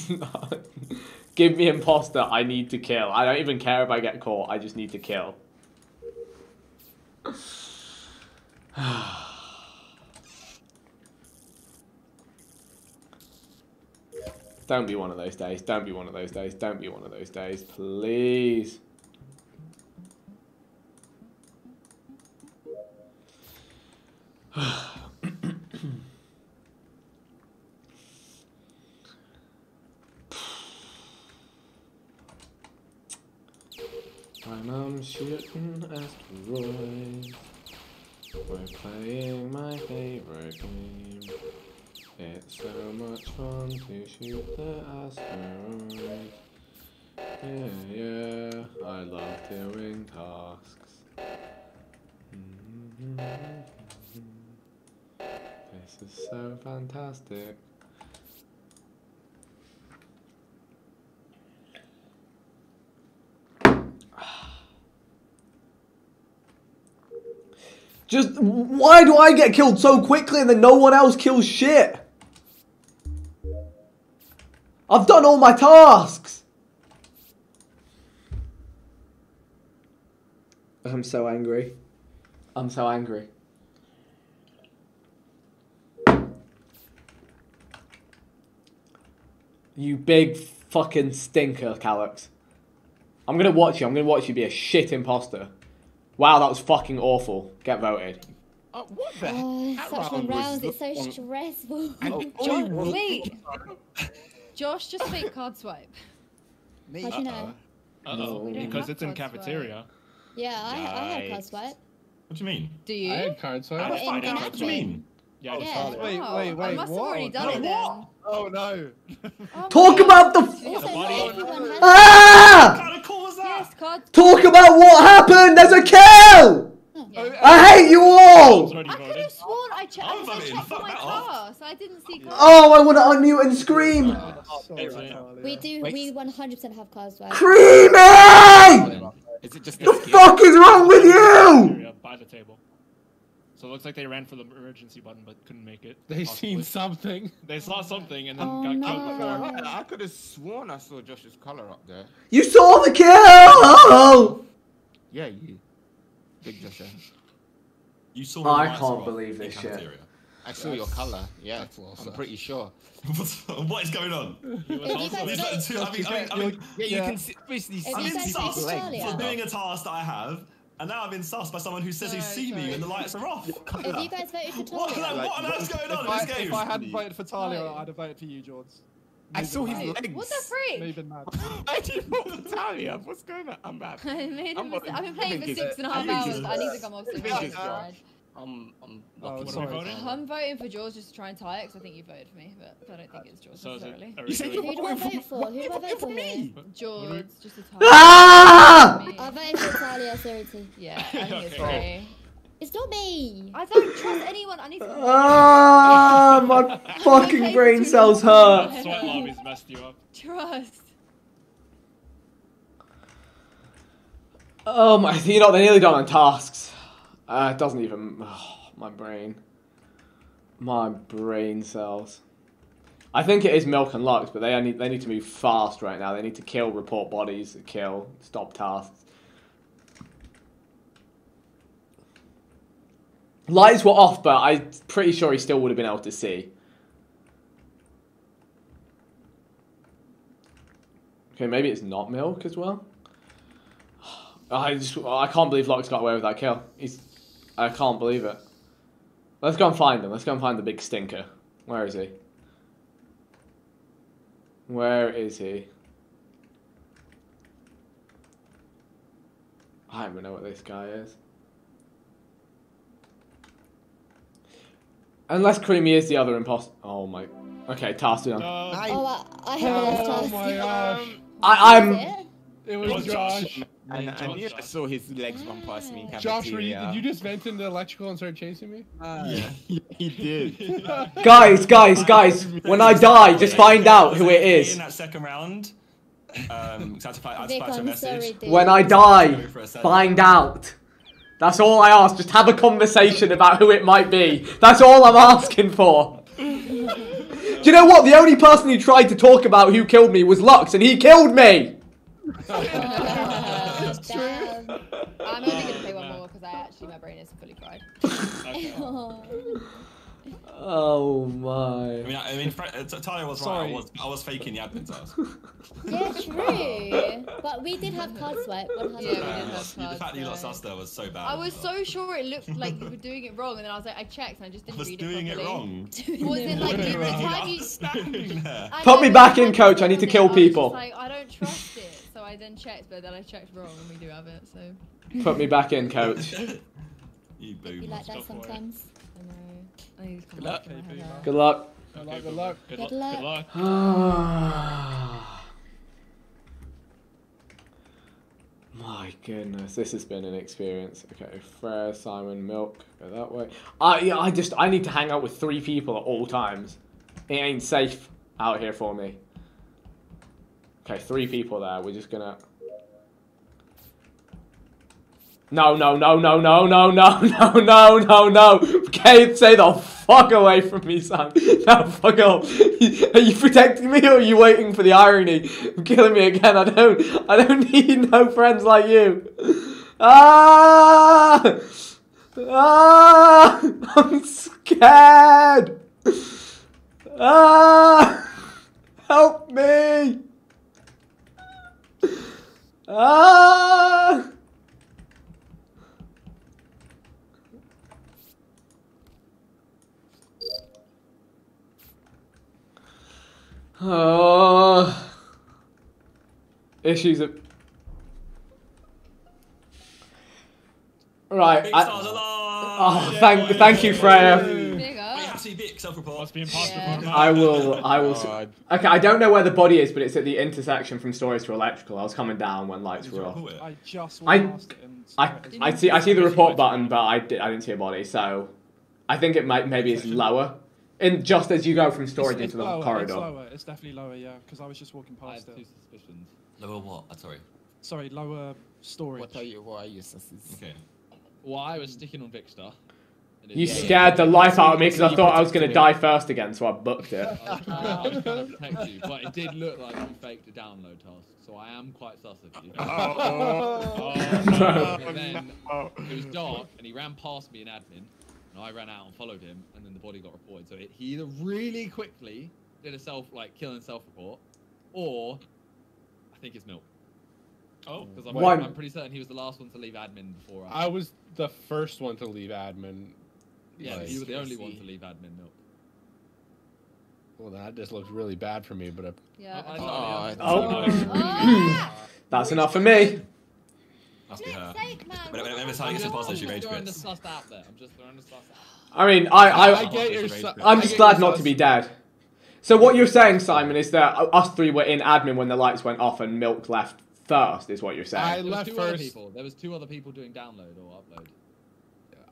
give me imposter. I need to kill. I don't even care if I get caught. I just need to kill. Don't be one of those days. Don't be one of those days. Don't be one of those days. Please. My mom's shooting asteroids. We're playing my favorite game. It's so much fun to shoot the asteroids. Yeah, yeah, I love doing tasks. Mm-hmm. This is so fantastic. Just why do I get killed so quickly and then no one else kills shit? I've done all my tasks. I'm so angry. I'm so angry. You big fucking stinker, Callux. I'm gonna watch you. I'm gonna watch you be a shit imposter. Wow, that was fucking awful. Get voted. Oh, what the Oh, that such round long rounds. It's so long. stressful. And Oh, it oh, only Wait. Josh, just fake card swipe. Me? How'd you know? Uh-oh, We because it's in cards, right? cafeteria. Yeah, I, I had card swipe. What do you mean? Do you? I had card I swipe. What, in- find in out. What do you mean? Yeah, I Yeah. saw. Wait, Oh, wait, I wait, must have already what? done it What? then. Oh no. Oh Talk my about the. God. F- Also, body- not everyone has. What ah! kind of call? Yes, card. Talk about what happened. There's a kill. Yeah. I hate you all. I could have sworn I checked. I'm I voting. checked Fuck my that off. task. I didn't see cards. Oh, I want to unmute and scream. Sorry, Excellent. Talia. We do. Wait. We 100% have card swipe. Creamy. Is it just The fuck is wrong with you? By the table. So it looks like they ran for the emergency button but couldn't make it. They possibly. seen something. They saw something and then Oh, got no. killed before. I, I could have sworn I saw Josh's color up there. You saw the kill. Yeah, you. Big Josh. You saw I the lights can't were off believe in this shit. cafeteria. I saw your color. Yeah, that's well I'm pretty sure. what is going on? He was If you also guys These vote- are two- I mean, I mean, I mean, Yeah, you Yeah. can see, obviously see. I'm you in guys sus vote Talia- for doing a task that I have, and now I've been sussed by someone who says he's Sorry, seen me sorry. when the lights are off. If you guys voted for What, Talia, what on earth's going on If in I, this game? if I hadn't voted for Talia, No. I'd have voted for you, George. I saw his Wait, legs. what the freak? Moving mad. I didn't vote for Talia. What's going on? I'm bad. I made a I'm mistake. not- I've been playing for six and a half six and a I half think hours. it's- I need to come off I the think it's side. I'm, I'm Oh. What sorry. are we voting? I'm voting for George just to try and tie it because I think you voted for me, but I don't think it's George So is it, necessarily. You said you who do I vote for? Who do I vote for here? George, just to tie. Ah! Me. I voted for Talia, Serity. Yeah, I think it's Okay. me. It's not me. I don't trust anyone. I need to. Ah, my fucking brain cells hurt. That sweat lobby's messed you up. Trust. Oh my, you know, they're nearly done on tasks. Uh, it doesn't even, oh, my brain. My brain cells. I think it is Milk and Lux, but they need, they need to move fast right now. They need to kill, report bodies, kill, stop tasks. Lights were off, but I'm pretty sure he still would have been able to see. Okay, maybe it's not Milk as well. I just I can't believe Locke's got away with that kill. He's I can't believe it. Let's go and find him. Let's go and find the big stinker. Where is he? Where is he? I don't even know what this guy is. Unless Creamy is the other imposter. Oh my. Okay, task done. No. Nice. Oh, I, I have a last Oh task. my gosh. I, Is I'm. it? It was Josh. And I knew I saw his legs run past me. in Josh, were you, did you just vent into electrical and start chasing me? Yeah, he did. Guys, guys, guys. When I die, just find out who it is. In that second round, um, 'cause I had to fight, I had to Vic, fight a I'm message. sorry. When I die, Go for a second. find out. That's all I ask. Just have a conversation about who it might be. That's all I'm asking for. Do you know what? The only person who tried to talk about who killed me was Lux, and he killed me. Oh, true. damn. I'm only gonna play one more because I actually my brain is fully fried. Okay. Oh. Oh I mean, I, I mean, Fre- uh, T- Tyler was right. I was, I was faking the admin task. Yeah, true. But we did have card swipe. 100. Yeah, we did Um, have the cards, fact that you got so- sus there was so bad. I was so sure it looked like you were doing it wrong, and then I was like, I checked and I just didn't was read doing it it wrong. Was it like the Doing it wrong. time you? Standing there. Put me back in, coach. I need to kill it, I was just people. like, I don't trust it, so I then checked, but then I checked wrong, and we do have it. So Put me back in, coach. you Be boom. like that Go sometimes. I know. I Good luck. coming back in my head. Good luck. Good luck, good luck. Good, Good luck. Good luck. luck. My goodness, this has been an experience. Okay, Freya, Simon, Milk, go that way. I yeah, I just I need to hang out with three people at all times. It ain't safe out here for me. Okay, three people there. We're just gonna. No, no, no, no, no, no, no, no, no, no, no. Okay, stay the fuck away from me, Sam. No, fuck off. Are you protecting me or are you waiting for the irony? You're killing me again. I don't, I don't need no friends like you. Ah! Ah! I'm scared. Ah! Help me. Ah! Oh. Issues of. Right. I- oh, thank, thank you, Freya. Big Wait, you up. have to be big self-report. Must be imposter Yeah. I will. I will. God. Okay, I don't know where the body is, but it's at the intersection from storage to electrical. I was coming down when lights were off. I just I- walked past it and I, I see. I see the report button, but I, di- I didn't see a body. So, I think it might maybe it's lower, in just as you go from storage It's- into the lower, corridor. It's lower. It's definitely lower, yeah. Because I was just walking I have past two it. suspicions. Lower what? Uh, sorry. Sorry, lower storage. What are you? What are you, susses? Okay. Well, I was sticking on Vikkstar. And it You did- scared the life out of me because I thought I was gonna die first again, so I booked it. Oh, I was, I was trying to protect you, but it did look like you faked a download task, so I am quite sus of you. Oh, oh But oh, then it was dark, and he ran past me in admin, and I ran out and followed him, and then the body got reported. So it, he either really quickly did a self, like killing self-report, or I think it's Milk. Oh, Because I'm, I'm pretty certain he was the last one to leave admin before us. I was the first one to leave admin. Yeah, Like- you were the only one to leave admin, Milk. Well, that just looks really bad for me, but uh, Yeah. I- I- Oh, yeah. Oh. Ah! That's enough for me. Must be her. Whenever Sally gets she rage quits. I'm just throwing the out. I mean, I, I, I get your, I'm just glad not to be dead. So what you're saying, Simon, is that us three were in admin when the lights went off and Milk left first, is what you're saying. There was left first. people. There was two other people doing download or upload.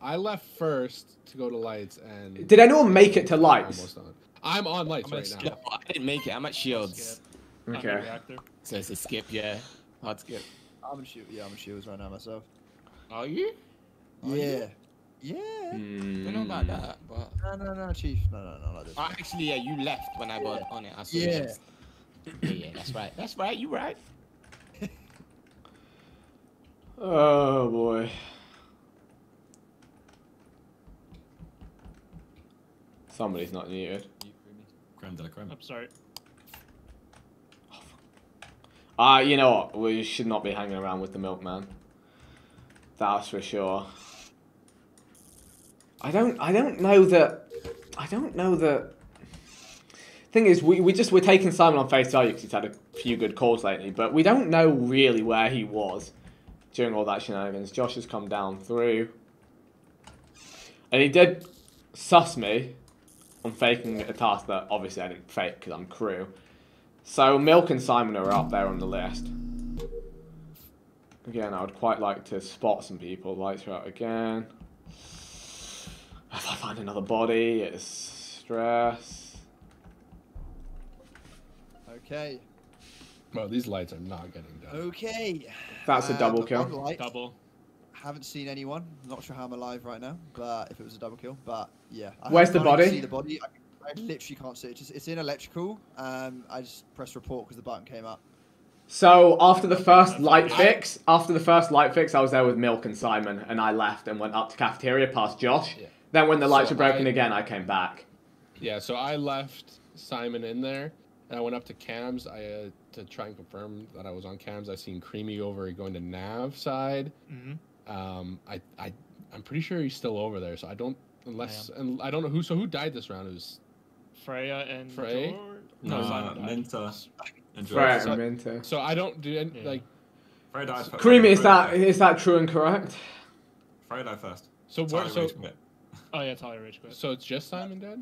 I left first to go to lights, and Did anyone make it to lights? On. I'm on lights I'm right skip. now. I didn't make it. I'm at shields. I'm Okay. reactor. So it's a skip, yeah. Hard skip. I'm in shield. Yeah, I'm in shields right now myself. Are you? Are yeah. you? Yeah. Don't know about hmm. that, but No, no, no, chief. No, no, no, like this. oh, actually, yeah, you left when I got on it. I saw Yeah. you. Yeah, yeah, that's right. That's right. You right. Oh boy. Somebody's not muted. Creme de la creme. I'm sorry. Uh, you know what? We should not be hanging around with the milkman. That's for sure. I don't. I don't know that. I don't know that. Thing is, we, we just we're taking Simon on face value because he's had a few good calls lately, but we don't know really where he was during all that shenanigans. Josh has come down through, and he did suss me on faking a task that obviously I didn't fake because I'm crew. So Milk and Simon are up there on the list. Again, I would quite like to spot some people. Lights are out again. If I find another body, it's stress. Okay. Well, these lights are not getting done. Okay. That's a Um, double kill. Double. Haven't seen anyone. Not sure how I'm alive right now, but if it was a double kill, but yeah. I Where's the body? See the body. I, I literally can't see it. Just it's in electrical. Um, I just pressed report because the button came up. So after the first light fix, after the first light fix, I was there with Milk and Simon, and I left and went up to cafeteria past Josh. Yeah. Then when the lights So were broken I- again, I came back. Yeah, so I left Simon in there, and I went up to cams. I uh, to try and confirm that I was on cams. I seen Creamy over going to Nav side. Mm-hmm. Um, I I I'm pretty sure he's still over there. So I don't unless and I don't know who. So who died this round? It was Freya and Frey? George? No, No, Simon, I- and Right, George. I'm into. so I don't do any, Yeah. like Freya died first. Creamy, is that is that true and correct? Freya died first. so where Tyler so Rage quit. Oh yeah, Talia Rage quit. so it's just Simon dead.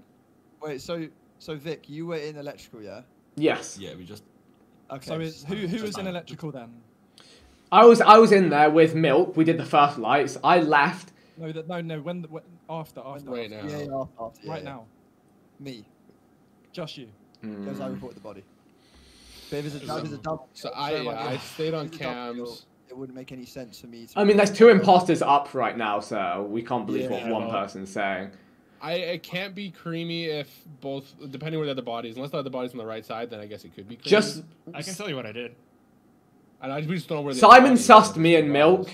Wait, so so Vic, you were in electrical, yeah? Yes. Yeah, we just. Okay. So it's, who who Just was in electrical then? I was I was in there with Milk. We did the first lights. I left. No, that no no when, when after after Right after. now. Yeah, yeah, after, after, right yeah. now, Me, just you. because I Mm. reported the body. But if it's a, if it's a double, So kill, I sorry, yeah, I stayed on If double cams. It wouldn't make any sense for me. To I mean, there's two imposters up right now, so we can't believe what Yeah. one person's saying. I it can't be creamy if both depending where the other bodies. Unless the other body's on the right side, then I guess it could be creamy. Just I can tell you what I did. And I just don't know where Simon bodies sussed me and Milk,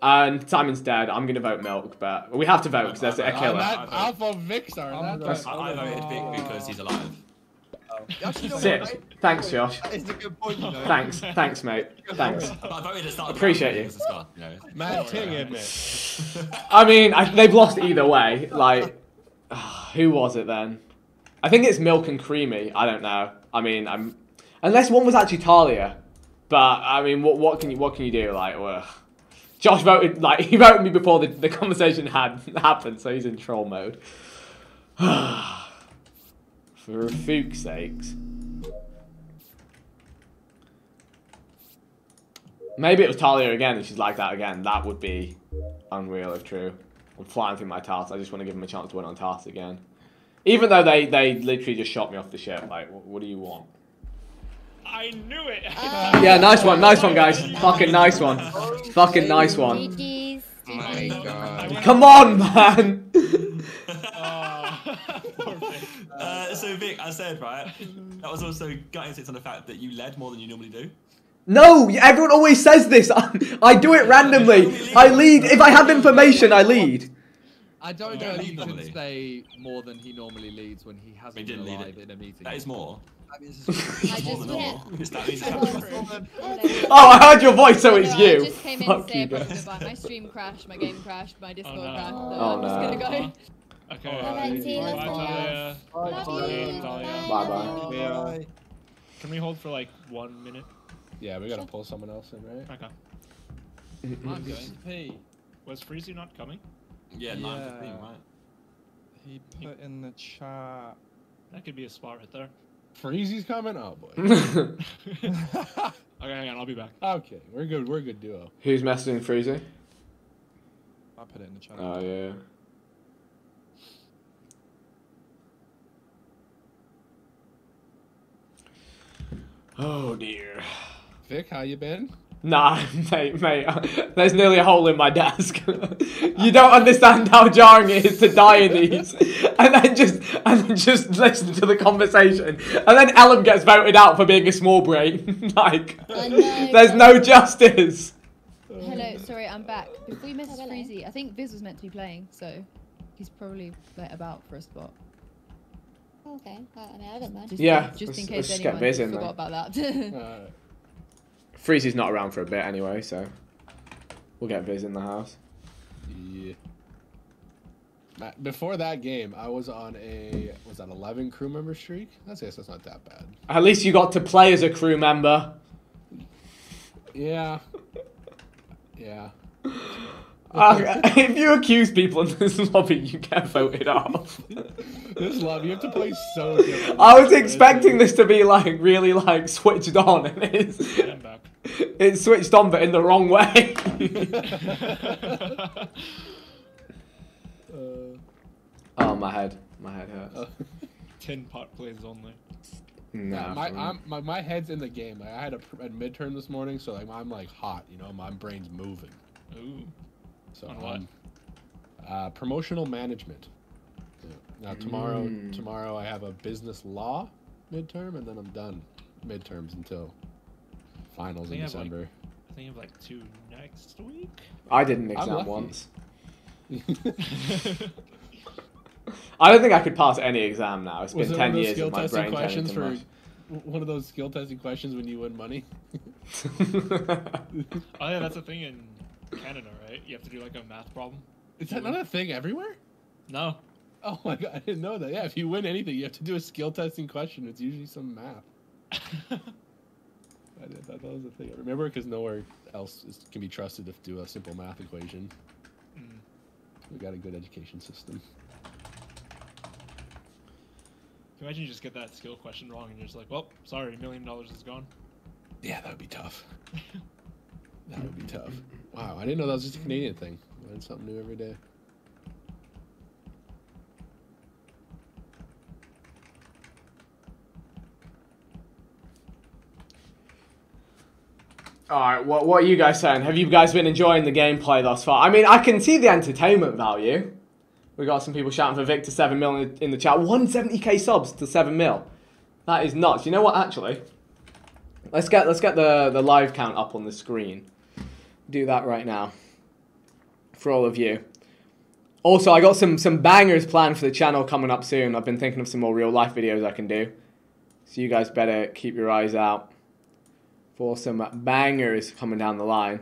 and Simon's dead. I'm gonna vote Milk, but we have to vote because there's a I'm I'm killer. not I Alpha Vixar. I'm That's the- I, I voted Vic because he's alive. Actually, you know Sick. what. Thanks, Josh. That is a good point, you know. Thanks, thanks, mate. Thanks. I voted at the start. of the Appreciate round you. because of Scott, you know. Matt Ting admit. I mean, I, they've lost either way. Like, who was it then? I think it's Milk and Creamy. I don't know. I mean, I'm unless one was actually Talia. But I mean, what what can you what can you do? Like. Josh voted like he voted me before the, the conversation had happened, so he's in troll mode. For fuke's sakes. Maybe it was Talia again, and she's like that again. That would be unreal if true. I'm flying through my tasks. I just want to give them a chance to win on tasks again. Even though they, they literally just shot me off the ship. Like, what, what do you want? I knew it. Ah. Yeah, nice one, nice one, guys. Fucking nice one. Fucking nice one. GG's. My God. Come on, man. Uh, so Vic, I said right. That was also gutting six on the fact that you led more than you normally do. No, everyone always says this. I do it randomly. I lead. If I have information, I lead. I don't know if he can normally. say more than he normally leads when he hasn't He been didn't lead alive in a meeting. That is more. That means I just went. normal. It's that means it's I happening. was- Oh, I heard your voice, so it's No, I you. just came in Fuck to say you a guys. positive. My stream crashed, my game crashed, my oh, Discord no. crashed. So Oh, I'm just gonna go. Okay. Bye, Bye, love you. Talia. Bye, Talia. Bye-bye. Bye. Can we hold for like one minute? Yeah, we gotta pull someone else in, right? Okay. I'm going to pee. Was Freezy not coming? Yeah, nine Yeah. fifteen, right? He put in the chat. That could be a spot right there. Freezy's coming. Oh boy. Okay, hang on. I'll be back. okay, we're good. We're a good duo. Who's messaging Freezy? I put it in the chat. Oh yeah. Oh dear. Vic, how you been? Nah, mate, mate. There's nearly a hole in my desk. you don't understand how jarring it is to die in these, and then just and then just listen to the conversation, and then Ellen gets voted out for being a small brain. like, I know, there's no justice. Hello, sorry, I'm back. Before you message hello. Freezy, I think Viz was meant to be playing, so he's probably like about for a spot. Okay, well, I mean, I don't mind. Just, Yeah, just in let's- case let's just get anyone Viz in forgot then. about that. Freezy's not around for a bit anyway, so we'll get Viz in the house. yeah. Before that game, I was on a was that 11 crew member streak. That's guess that's not that bad. At least you got to play as a crew member. Yeah. Yeah. Uh, if you accuse people in this lobby, you get voted off. This love, you have to play so different. I was expecting this to be like really like switched on, and it's I'm back. it's switched on, but in the wrong way. Uh, oh, my head, my head hurts. uh, Tin pot plays only. Nah, my. I'm, my my head's in the game. Like, I had a, a midterm this morning, so like I'm like hot. You know, my brain's moving. Ooh. So On what? um, uh, promotional management. Yeah. Now tomorrow, Mm. tomorrow I have a business law midterm, and then I'm done midterms until finals in have, like- December. I think you have like two next week. I did an I'm exam once. I don't think I could pass any exam now. It's Was been it one ten of those years of my brain questions for mush. one of those skill testing questions when you win money? Oh yeah, that's a thing in Canada, right? You have to do like a math problem. Is that mm-hmm. not a thing everywhere? No. Oh my god, I didn't know that. Yeah, if you win anything, you have to do a skill testing question. It's usually some math. I did, thought that was the thing. I remember because nowhere else is, can be trusted to do a simple math equation. Mm. We got a good education system. Can you imagine you just get that skill question wrong and you're just like, well, sorry, a million dollars is gone. Yeah, that would be tough. that would be tough. Wow, I didn't know that was just a Canadian thing. Learn something new every day. All right, what what are you guys saying? Have you guys been enjoying the gameplay thus far? I mean, I can see the entertainment value. We got some people shouting for Victor seven mil in, the chat. One seventy k subs to seven mil. That is nuts. You know what? Actually, let's get let's get the the live count up on the screen. Do that right now for all of you. Also, I got some some bangers planned for the channel coming up soon. I've been thinking of some more real life videos I can do. So you guys better keep your eyes out for some bangers coming down the line.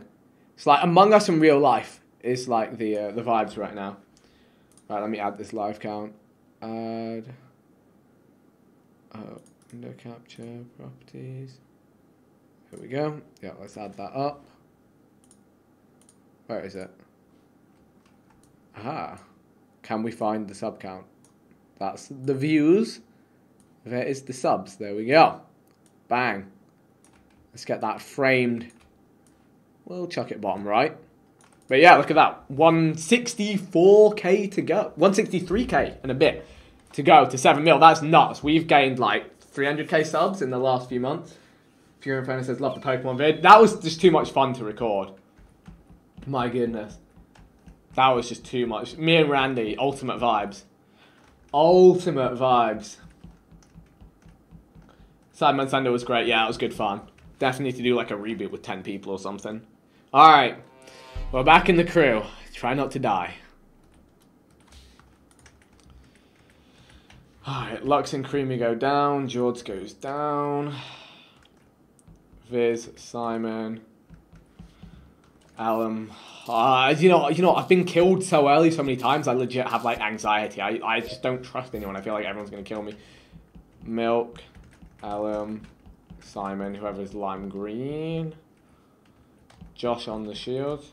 It's like Among Us in real life is like the uh, the vibes right now. Right, let me add this live count. Add. Uh, window capture properties. Here we go. Yeah, let's add that up. Where is it? Aha. Can we find the sub count? That's the views. There is the subs. There we go. Bang. Let's get that framed. We'll chuck it bottom right. But yeah, look at that. 164k to go. 163k and a bit to go to 7 mil. That's nuts. We've gained like 300k subs in the last few months. Fury Inferno says, love the Pokemon vid. That was just too much fun to record. My goodness. That was just too much. Me and Randy, ultimate vibes. Ultimate vibes. Sidemen Sunday was great. Yeah, it was good fun. Definitely need to do like a reboot with 10 people or something. Alright. We're back in the crew. Try not to die. Alright, Lux and Creamy go down. George goes down. Viz, Simon, Alum. Uh, you know, you know, I've been killed so early so many times. I legit have like anxiety. I, I just don't trust anyone. I feel like everyone's gonna kill me. Milk, Alan, Simon, whoever's lime green. Josh on the shield.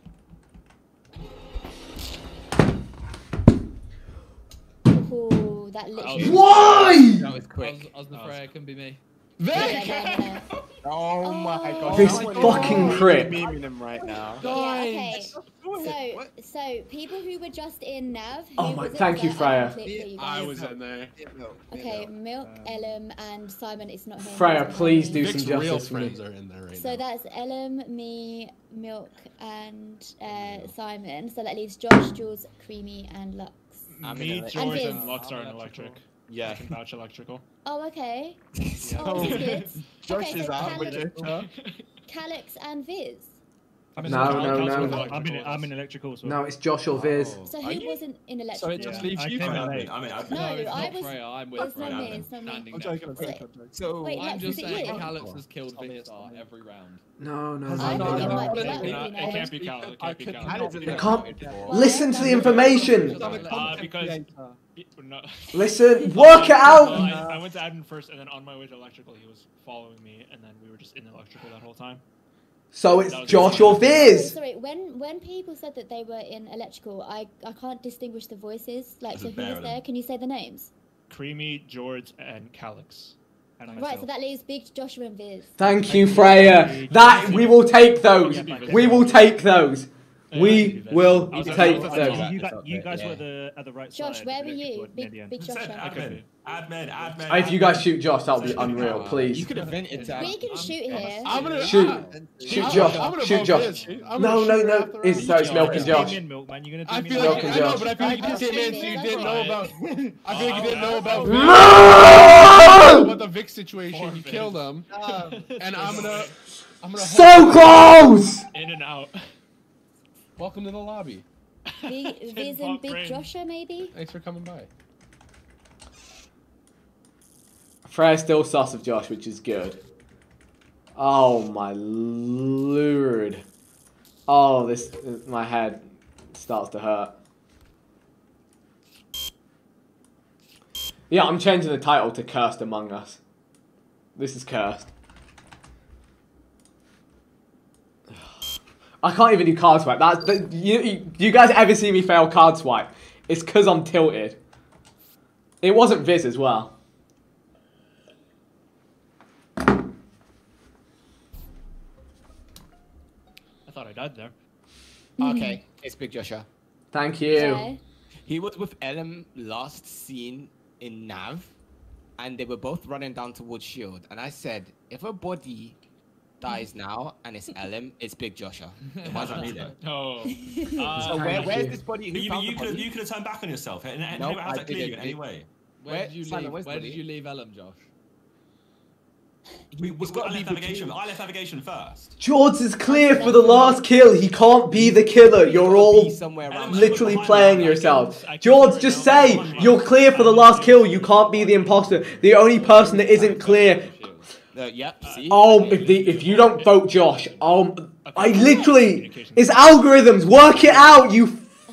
Ooh, that literally. Why? That was quick. I was, I was couldn't be me. No. Oh my god. This Someone fucking is crit. memeing him right now. Yeah, okay. So, So people who were just in Nav. Oh my- thank you, Freya. can you I was in there. Yeah, milk. Yeah, Okay, milk. Milk, Ellum, and Simon is not here. Freya, please do me. some Vic's real justice for me. friends are in there right So now. that's Ellum, me, Milk, and uh, Simon. So that leaves Josh, Jules, Creamy, and Lux. I'm Me, in George, Viz. and Lux are in I'm electric. Electrical. I Yeah. can vouch electrical. Oh, okay. Oh. So- Oh, this is good. Josh okay, is so out, Callux, Richard. Callux and Viz. I'm in No, electrical. no, no. I'm in, electrical. I'm in electrical. So No, it's Josh or Viz. Oh, So who you? wasn't in electrical? So it just Yeah, leaves I you. came Freya. I'm late. in, I'm in admin. No, it's I was- Freya. I'm with it's not Freya. me, it's not me. Standing I'm next joking. I'm to her. joking. I'm joking. So Wait, I'm Lex, just is it saying, you? Callux has killed Tommy, Big it's Star Tommy. every round. No, no, I no, think no, it no. might be It that can't- really it now. can't be Cal. It I can't be could Cal. not Alex be is I in can't- it. Why? Listen to the Why? information. Because I'm a Uh, content because- creator. Y- No. Listen, work it Well, out. I, I went to admin first, and then on my way to electrical, he was following me, and then we were just in electrical that whole time. So it's That was Josh or Sorry, Viz. Oh, sorry. When when people said that they were in electrical, I I can't distinguish the voices. Like, There's so a who was there? Can you say the names? Creamy, George, and Callux. And Right. myself. So that leaves Big Joshua and Viz. Thank you, Freya. That we will take those. We will take those. We will take at- I was at- those. You, It's got, you guys yeah. were the at the right Josh, side. where were you? wasn't near the Big end. Big Said admin, admin, admin. If you guys shoot Josh, that'll be unreal. You Please could have vented to. We can shoot here. I'm gonna Shoot. I- Shoot Josh. I'm gonna Shoot Josh. No, no, no. It's so it's Milk and Josh. Damien Milkman, you're gonna I feel like I know, but I feel like you That's came in, so you didn't know about. I feel like you didn't know about No! about the Vic situation. You killed him, Um, and I'm gonna. I'm gonna. So close. In and out. Welcome to the lobby. Big, Tin Viz and Big brain. Joshua, maybe. Thanks for coming by. Freya's still sus of Josh, which is good. Oh my lord. Oh, this my head starts to hurt. Yeah, I'm changing the title to Cursed Among Us. This is cursed. I can't even do card swipe. That's the, you, you, you guys ever see me fail card swipe? It's because I'm tilted. It wasn't Viz as well. I thought I died there. Mm-hmm. Okay, it's Big Joshua. Thank you. Yeah. He was with Ellen last seen in Nav, and they were both running down towards Shield. And I said, if a body dies now and it's Ellen, it's Big Joshua. Why is that me then? No. So Uh, where, where's you. this body? Who you, found you the could have you could have turned back on yourself. And, and Nope, how's I that clear you in didn't. any way? Where Where- did you Simon, leave? where's Where did you leave Ellum, Josh? We, we, It's I gotta left navigation. I left navigation first. George is clear for the last kill. He can't be the killer. You're all somewhere literally playing me. yourself. I George, just say you're clear for the last kill. You can't be the imposter. The only person that isn't clear. Uh, yep, see? Oh, if the if you don't vote Josh, um, I literally it's algorithms. Work it out, you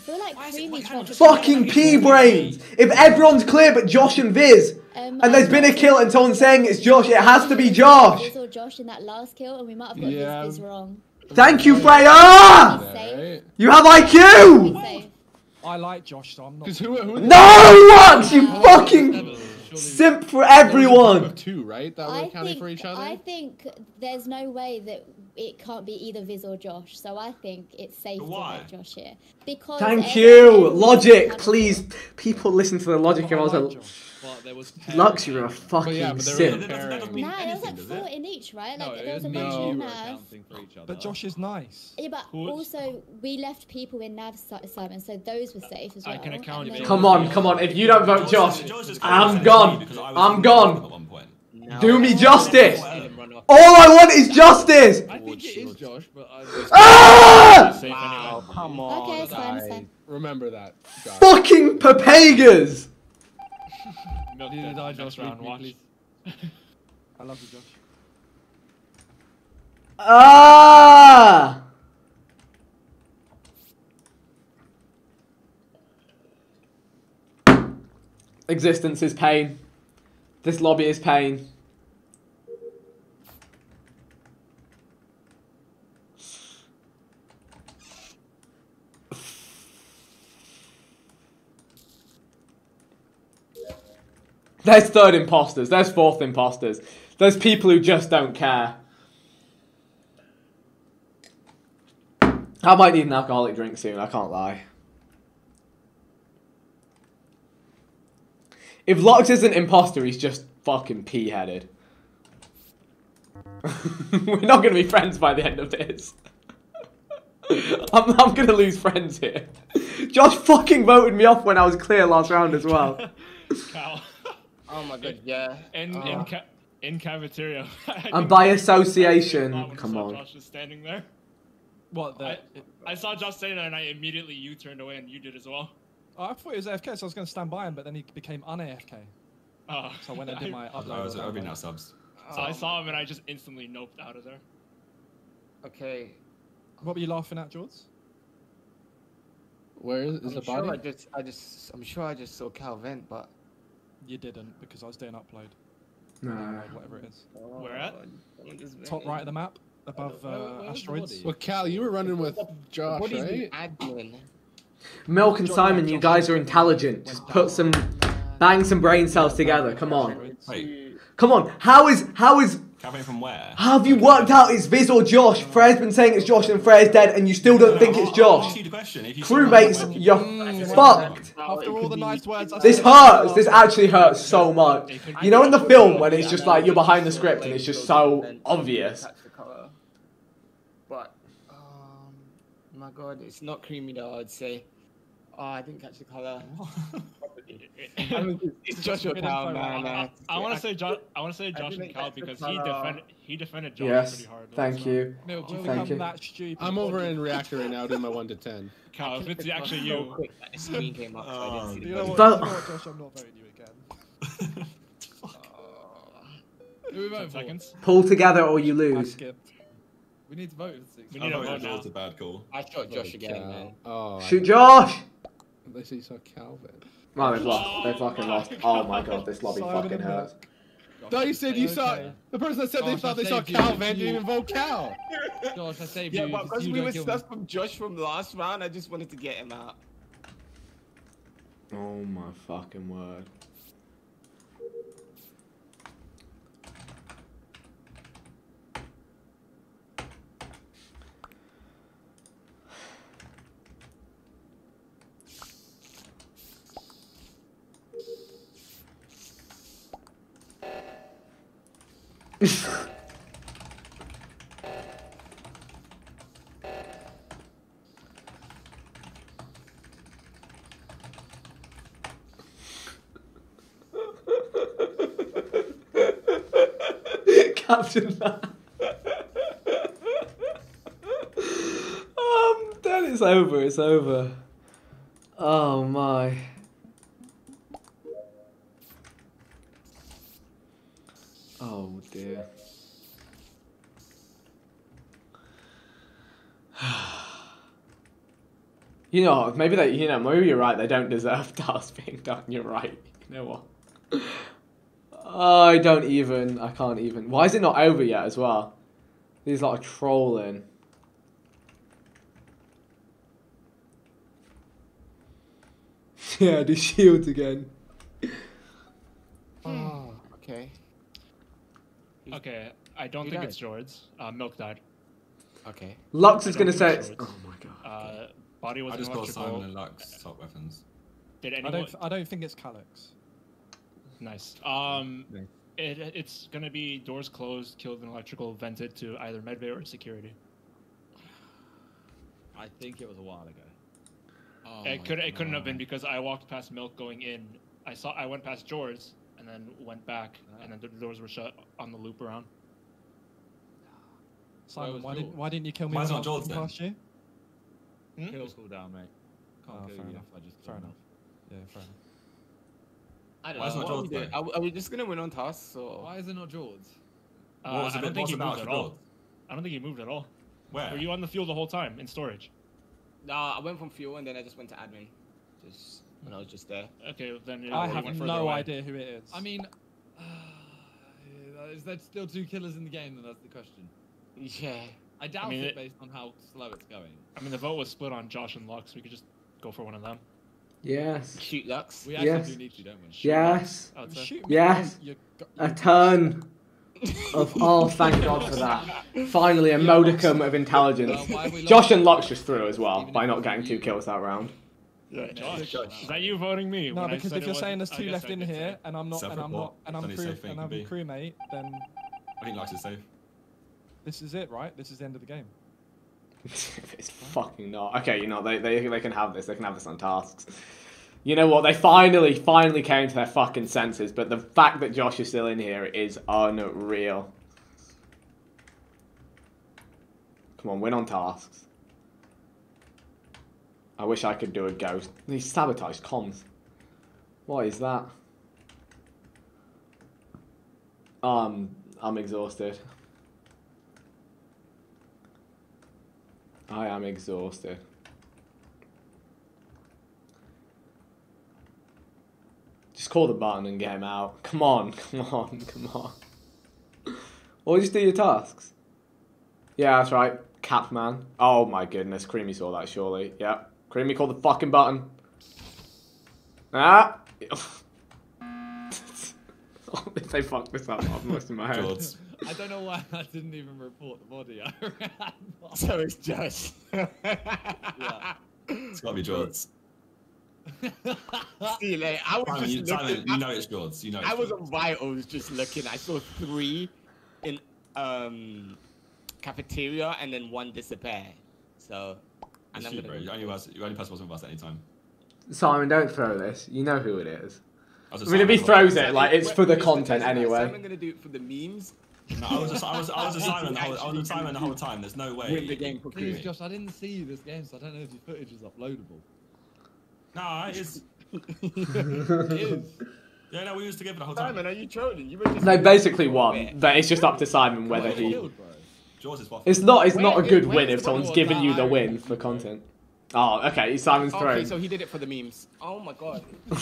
like Why is it- Creamy wait, hang on, tried to fucking pea brains. If everyone's clear but Josh and Viz, Um, and there's been a kill and someone's saying it's Josh, it has to be Josh. Viz or Josh in that last kill, and we might have got Yeah. Viz, Viz wrong. Thank you, Freya. Be. Right? You have IQ. I like Josh, so I'm not. Who? who No, what? You fucking simp for everyone. Of two, right? That I were counting think, for each other. I think there's no way that it can't be either Viz or Josh. So I think it's safe Why? to vote Josh here. Because Thank you. Logic, please. People listen to the logic. I I was like a Josh. Well, there was Lux, you're a fucking yeah, but simp. was a That doesn't- that doesn't mean Nah, there was like four in each, right? Like it there was was a me bunch and in Nav. accounting for each other. But Josh is nice. Yeah, but Who also we left people in Nav Si- Simon, so those were safe as well. I can account then- Come on, come on. If you don't vote Josh, George is I'm gone. I was I'm gone. at one point. No. do me justice. Ellen run off. All I want is justice. I think it is Josh, but I. Ah! Wow, come on. Okay, it's fine, it's fine. Remember that. Josh. Fucking Papagas. Milk Neither dead did I, next Josh. round, Leave me, watch. I love you, Josh. Ah. Existence is pain. This lobby is pain. There's third imposters. There's fourth imposters. There's people who just don't care. I might need an alcoholic drink soon. I can't lie. If Lux isn't imposter, he's just fucking pea-headed. We're not gonna be friends by the end of this. I'm, I'm gonna lose friends here. Josh fucking voted me off when I was clear last round as well. Cal. Oh my god, yeah. In Uh, in ca- in cafeteria. And by I saw association, I come saw on. Josh just standing there. What the? I, I saw Josh standing there, and I immediately you turned away, and you did as well. Oh, I thought he was AFK, so I was going to stand by him, but then he became un-AFK. Uh, So I went and did my Oh, upload. it's or Obi download. now subs. So I saw him, and I just instantly noped out of there. Okay. What were you laughing at, George? Where is, is I'm the sure I just, I just, I'm sure I just saw Cal vent, but. You didn't because I was doing upload. Nah. Download, whatever it is. Where at? Top right of the map, above Where- uh, asteroids. Well, Cal, you were running with Josh, What is right? admin? Milk and Simon, you guys are intelligent. Just put some, bang some brain cells together. Come on. Wait, Come on. How is, how is, Calvin from where? have you worked out it's Viz or Josh? Freya's been saying it's Josh and Freya's dead and you still don't think it's Josh. the question. If you saw him, Crewmates, you're fucked. After all the nice words This hurts. This actually hurts so much. You know in the film when it's just like you're behind the script and it's just so obvious. Catch the colour. But, um, my god, it's not creamy though, I'd say. Oh, I didn't catch the colour. It's- it's Joshua Good Cal, info, man. I, uh, I want to say Josh. I want to say I Josh and didn't Cal catch the because he defended he defended Josh Yes. pretty hard. Thank you. Milk, Thank don't become you. that stupid. I'm over in reactor right now doing my one to ten. Cal, if it's actually so you, quick that screen came up, so I didn't see You know what, But- you know what, Josh? I'm not voting you again. Who are we ten voting for? seconds. Pull together or you lose. We need to vote for six. We I need a thought vote that now. was a bad call. I shot Josh again, man. Oh, Shoot Josh! They say you saw Calvin. Oh, they've lost. They fucking lost. Oh my god, this lobby Simon fucking hurts. No, you said you saw the person that said they Josh, thought they saw saved you. Calvin didn't even vote Cal. Josh, I saved Yeah, you. but because we were kill stuff from Josh from last round, I just wanted to get him out. Oh my fucking word. Captain that. um, then it's over. It's over. Oh my. Oh dear. You know, maybe they, you know, maybe you're right. They don't deserve tasks being done. You're right. You know what? I don't even. I can't even. Why is it not over yet as well? These lot are trolling. yeah, the shield again. Oh, okay. Okay, I don't Who think died? it's George. Uh, Milk died. Okay. Lux is gonna say. It's, it's oh my god. Uh, body was I just got electrical. Simon and Lux top weapons. Did I don't. I don't think it's Callux. Nice. Um, Nice. it, it's gonna be doors closed, killed in electrical, vented to either medbay or security. I think it was a while ago. Oh it my could it couldn't have been because I walked past Milk going in. I saw I went past George and then went back, and then the doors were shut on the loop around. Simon, why didn't Why didn't you kill me Why when is I not was George walking then? past you? Hmm? Kills cool down, mate. Can't Oh, kill fair you enough. if I just Fair kill enough. Yeah, fair enough. I don't Why is know. not What are, we George? Are, we- are we just gonna win on tasks them. or? Why is it not George? Uh, what I don't think he moved at all. I don't think he moved at all. Where? Were you on the field the whole time in storage? Nah, I went from fuel and then I just went to admin. Just when I was just there. Okay, then you I have went no away. idea who it is. I mean, is there still two killers in the game? Then that's the question. Yeah. I doubt mean, it, it- based on how slow it's going. I mean, the vote was split on Josh and Lux. We could just go for one of them. Yes. Shoot Lux. We actually Yes. do need to, don't we? Yes. I would say. Shoot me Yes. you got- A turn. Of, oh, thank God for that. Finally, a modicum of intelligence. Well, why are we Josh and Lux just threw as well Even by not getting two kills that round. Josh, is that you voting me? No, because if you're saying there's two left in here and I'm not and I'm not and I'm Only crew and I'm crewmate, then I think Lux is safe. This is it, right? This is the end of the game. it's fucking not. Okay, you know, they, they, they can have this. They can have this on tasks. You know what? They finally, finally came to their fucking senses, but the fact that Josh is still in here is unreal. Come on, win on tasks. I wish I could do a ghost. He sabotaged comms. What is that? Um, I'm exhausted. I am exhausted. Just call the button and get him out. Come on, come on, come on. Or just do your tasks. Yeah, that's right. Capman. Oh my goodness, Creamy saw that surely. Yep. Creamy called the fucking button. Ah! if they fuck this up, I've lost in my head. George. I don't know why I didn't even report the body. I ran. So it's Josh. Yeah. It's gotta be George. See, like, I was Simon, just you, Simon, looking. you know it's George. You know it's I was George. on vitals just looking. I saw three in um cafeteria and then one disappear. So and It's I'm you, gonna bro. You only, was, you only person wasn't with us at any time. Simon, don't throw this. You know who it is. I, was I just mean, if he throws it, like, it's for the content Mr. Tesla, anyway. Simon gonna do it for the memes. No, I was just, I was, I was just He Simon. the whole- I was actually just Simon the whole time. There's no Win the way. game for Please, Josh, I didn't see this game, so I don't know if your footage is uploadable. No, it's. It is. Yeah, no, we was together the whole time. Simon, are you trolling? You were just They basically won, but it's just up to Simon whether he. killed, bro. George is waffling. It's not. It's not a good win if someone's one giving you the win for content. Oh, okay. Simon's oh, Okay, so he did it for the memes. Oh my god.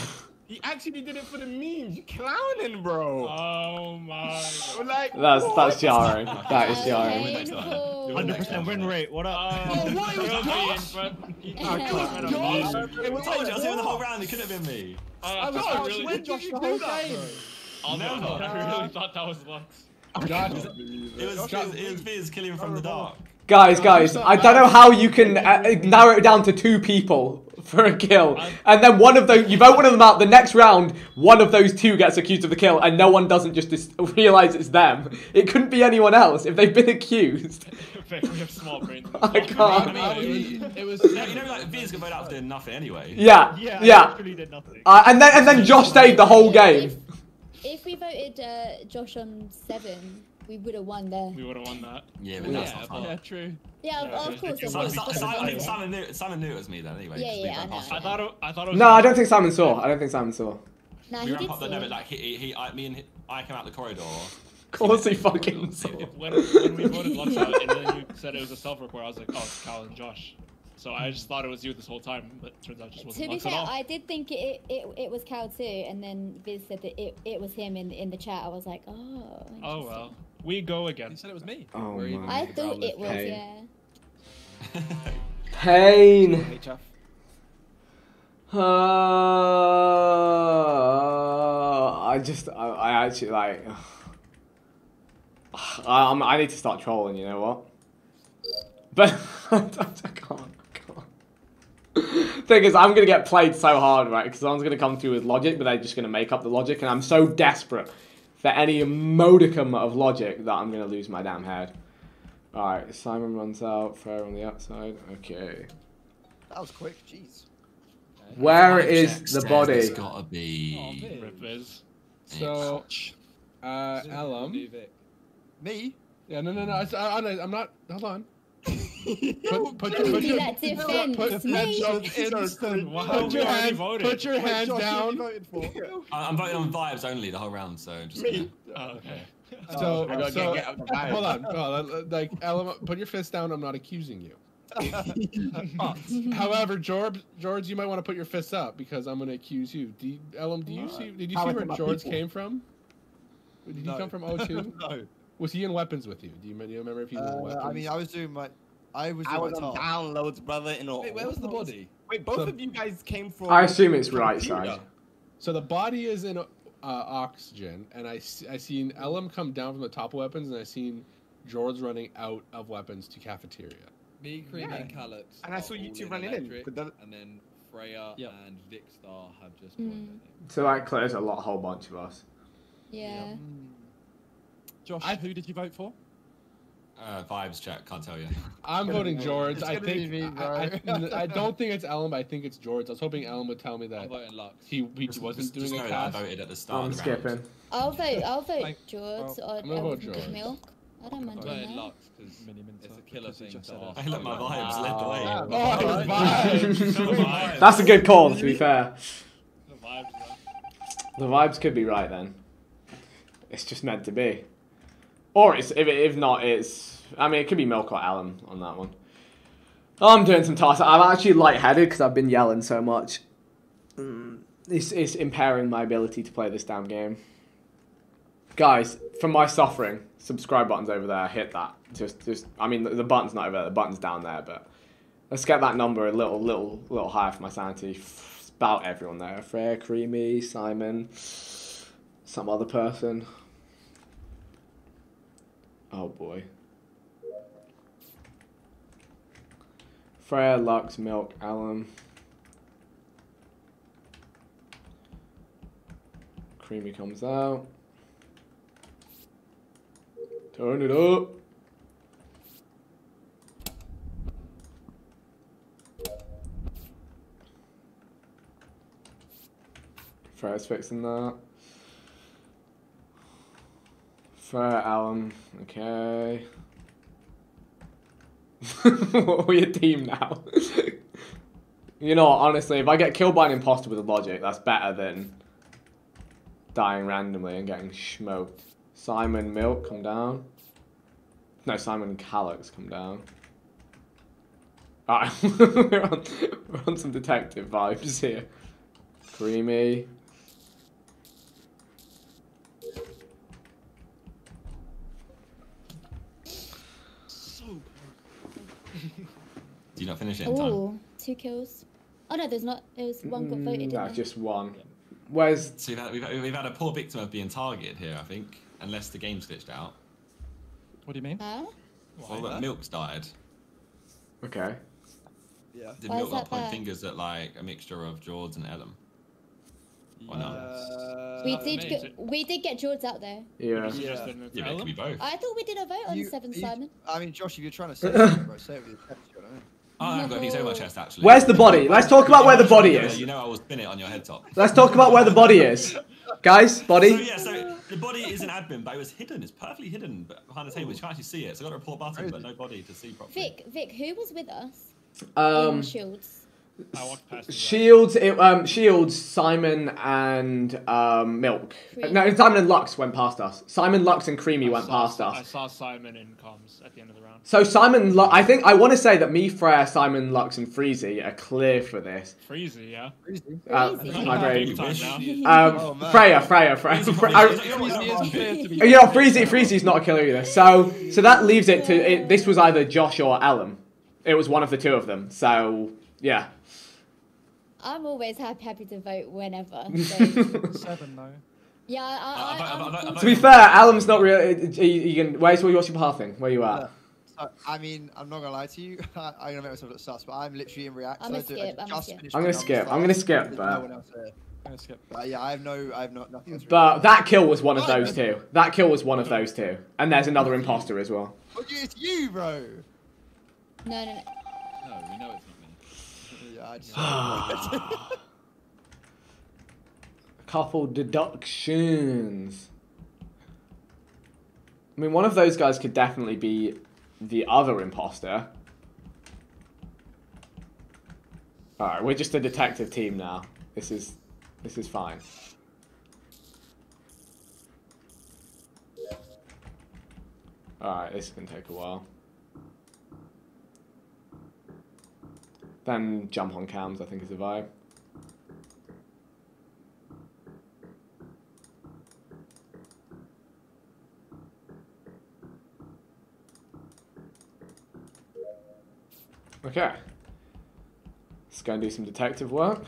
he actually did it for the memes. You clowning, bro. Oh my like, That's what? that's jarring. That is Okay, jarring. Hundred 100% win rate. What up? Oh, what? It was Josh? Oh, Josh? It was told you, I was here the whole round. It could have been me. I was I really, really, with Josh the whole game. I'll Never. never. I really thought that was Lux. Josh, It was, it was, it was Viz killing from the dark. Guys, guys, I don't know how you can uh, narrow it down to two people for a kill, and then one of those you vote one of them out. The next round, one of those two gets accused of the kill, and no one doesn't just dis- realize it's them. It couldn't be anyone else if they've been accused. we have small brains. I can't. I It mean, was, it was you know, like Viz can vote out for doing nothing anyway. Yeah, Yeah, yeah. Did nothing. Uh, and then and then Josh stayed the whole game. If, if we voted uh, Josh on seven, we would have won there. we would have won that. Yeah, but that's yeah, not fun. yeah, true. Yeah, Yeah, of, of course. it- Of Simon, course. Simon, Simon, of the Simon, knew, Simon knew it was me then anyway. Yeah, because yeah, I know, I I thought it, I thought it was. No, I don't think Simon saw. I don't think Simon saw. Nah, We he ran did past the see no, it. like he, he, he I, me and he, I came out the corridor. Of course he fucking saw. If, when, when we voted Lux out, and then you said it was a self-report, I was like, oh, it's Cal and Josh. So I just thought it was you this whole time, but turns out it just wasn't To be fair, at all. I did think it, it it was Cal too, and then Viz said that it, it was him in in the chat. I was like, oh. Oh well, we go again. You said it was me. Oh Where you- my. I thought it was Pain. yeah. Pain. Hey, Chuff. Uh, I just, I, I actually like. I, I'm, I need to start trolling. You know what? But I can't. I can't. Thing is, I'm gonna get played so hard, right? Because someone's gonna come through with logic, but they're just gonna make up the logic, and I'm so desperate for any modicum of logic that I'm gonna lose my damn head. All right, Simon runs out. Fair on the outside. Okay. That was quick. Jeez. Where Five is the body? It's gotta Oh, be. me. Rip Viz. So, uh, Elam. Me? Yeah, no, no, no. I, I, I'm not. Hold on. Yo, Put, put, Don't your, put, your, put, mate. Instant. Wow, put your already hand, put your hand Josh, you down. I- I'm voting on vibes only the whole round, so just. Me. Oh, okay. So, I gotta so get- get out the vibe. hold on, hold on. Like, Elam, put your fist down. I'm not accusing you. However, George, George, you might want to put your fists up because I'm going to accuse you. Do you Elam, do you see? Did you How see where George people. came from? Did he come from O2? no. Was he in weapons with you? Do you, do you remember if he was in Uh, weapons? I mean, I was doing my. I was I was on downloads, brother. In all. Wait, where was the body? Wait, both So- of you guys came from. I assume it's right Computer. side. So the body is in. uh, oxygen, and I I seen Elam come down from the top of weapons, and I seen George running out of weapons to cafeteria. Me, Creamy, Yeah. and Callux. And I saw you two in running in, electric, but that- And then Freya Yep. and Vikkstar have just Mm. joined. I think. So that clears a lot, whole bunch of us. Yeah. Josh, I- who did you vote for? Uh, vibes check, can't tell you. I'm voting be- George. I think me, I. I, I don't think it's Elam, but I think it's George. I was hoping Elam would tell me that he, he Just- wasn't just- doing just a know that I voted at the start I'm of the round. skipping. I'll vote. I'll vote Thank- George well, or I'm gonna vote George. milk. I don't mind I'm doing that. Lux because Miniminter, it's a killer thing just to said it. ask. Hey, look, my everyone. vibes led the way. Ah, Oh, vibes. vibes. That's a good call, to be fair. The vibes. The vibes could be right then. It's just meant to be. Or it's if, if not, it's. I mean, it could be Milk or Alan on that one. I'm doing some tasks. I'm actually lightheaded because I've been yelling so much. Mm, It's, it's impairing my ability to play this damn game. Guys, for my suffering, subscribe button's over there. Hit that. Just, just. I mean, the, the button's not over there. The button's down there, but let's get that number a little, little, little higher for my sanity. It's about everyone there. Freya, Creamy, Simon, some other person. Oh boy. Freya, Lux, Milk, Alum. Creamy comes out. Turn it up. Freya's fixing that. Freya, Alum. Okay. what are we a team now? you know, honestly, if I get killed by an imposter with a logic, that's better than dying randomly and getting smoked. Simon Milk, come down. No, Simon Callux, come down. Alright, we're, on, we're on some detective vibes here. Creamy. Do you not finish it in time? Oh, two kills. Oh no, there's not. There was one got voted. Mm, no, there? just one. Where's So we've had, we've, had, we've had a poor victim of being targeted here, I think, unless the game's glitched out. What do you mean? Huh? Well, look, Milk's died. okay? Yeah. Did Why Milk not point bad? fingers at like a mixture of George and Ellum? Or no? Uh, we did. mate, Get, we did get George out there. Yeah. It's Yeah. just in Yeah, it could be both. I thought we did a vote on you- Seven you- Simon. I mean, Josh, if you're trying to say something, bro, say it with your chest. You know? Oh, I haven't got anything to chest actually. Where's the body? Let's talk about where the body is. You know I will spin it on your head top. Let's talk about where the body is. Guys, body. So body. yeah, so the body is an admin, but it was hidden. It's perfectly hidden behind the table. You can't actually see it. So I got a report button, but no body to see properly. Vic, Vic, who was with us Um, in Shields? I walked past you. guys. Shields, it, um, Shields, Simon and um, Milk. Creamy. No, Simon and Lux went past us. Simon, Lux, and Creamy I went saw- past us. I saw Simon in comms at the end of the round. So Simon, Lu- I think I want to say that me, Freya, Simon, Lux, and Freezy are clear for this. Freezy, yeah. Uh, Freezy. my brain. You. Um, Oh, man. Freya, Freya, Freya. Freezy I- you know Freezy is clear to be. you know, Freezy, Freezy's not a killer either. So, so that leaves it to it, this was either Josh or Ellen. It was one of the two of them. So, yeah. I'm always happy, happy to vote whenever. So, Seven, though. yeah, I, I, I- I- I'm I- I- cool to be fair, Alan's not real. Uh, uh, you, you can, where's what's your pathing? Where you at? So, I mean, I'm not gonna lie to you. I, I'm gonna make myself look sus, but I'm literally in react. I'm so I gonna do- I skip, I'm gonna just skip. I'm gonna skip, I'm gonna skip, but- no one else here. I'm gonna skip. But yeah, I have no, I have not nothing else. But that kill was one of those two. That kill was one of those two. And there's another imposter as well. Oh, it's you, bro. No, no, no. No, we know just. Couple deductions. I mean, one of those guys could definitely be the other imposter. Alright, we're just a detective team now. This is this is fine. Alright, this can take a while. Then jump on cams, I think is the vibe. Okay. Let's go and do some detective work.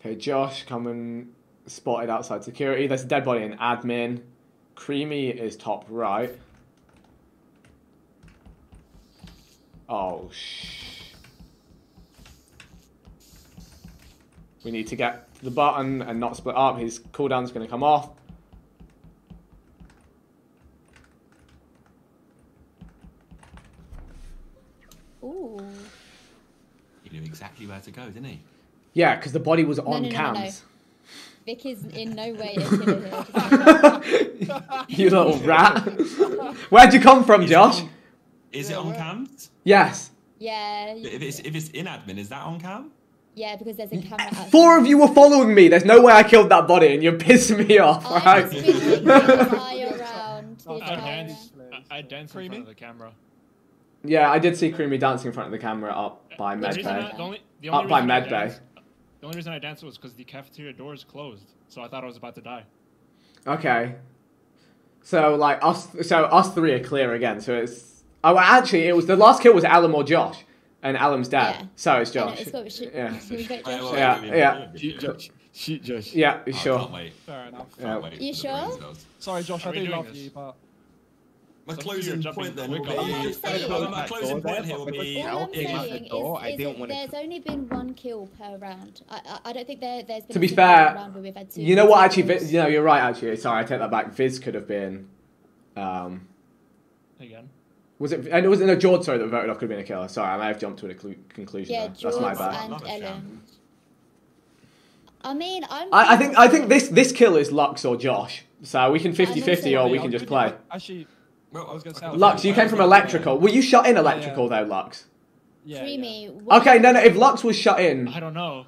Okay, Josh, come and spotted outside security. There's a dead body in admin. Creamy is top right. Oh, shh. We need to get to the button and not split up. His cooldown's going to come off. Ooh. He knew exactly where to go, didn't he? Yeah, because the body was on no, no, no, no. cams. Vic is in no way a killer here. you little rat. Where'd you come from, Is it Josh? on- Is it on cams? Yes. Yeah, If it's if it's in admin, is that on cam? Yeah, because there's a camera outside. Four of you were following me. There's no way I killed that body, and you're pissing me off, oh, I right? just been looking the eye around. the I entire danced. I, I danced in front of the camera. Yeah, I did see Creamy dancing in front of the camera up by The reason Medbay. the only, the only Up by reason I Medbay. The only reason I danced was because the cafeteria doors closed, so I thought I was about to die. Okay. So like us, so us three are clear again. So it's oh actually it was the last kill was Alan or Josh, and Alan's dad. Yeah. So it's I know, Josh. it's what we yeah. should we vote Wait, Josh? Yeah, wait, wait, yeah. wait, wait, Shoot. Josh. Shoot Josh. Yeah, you I sure? can't wait. Fair enough. Yeah. Can't wait You sure? Sorry, Josh, Are I do love this? you, but My Some of you are closing point then quick will be. I'm saying- my closing point here will be. All I'm Came out saying the door, I is, is didn't that wanna- there's only been one kill per round. I, I, I don't think there, there's been To be fair, round where we've had two You know what? Actually. Viz, you know, you're right. Actually, sorry, I take that back. Viz could have been. Um, Again. Was it? And it was no George. Sorry, that voted off could have been a killer. Sorry, I may have jumped to a clu- conclusion. Yeah, there. That's George my bad. and Love a sham. Ellen. I mean, I'm. I, I think I think this this kill is Lux or Josh. So we can I 50-50 or we can just play. Actually, Well, I was gonna say- Lux, you came from electrical. Were you shut in electrical though, Lux? yeah. yeah. Okay, no, no. If Lux was shut in, I don't know.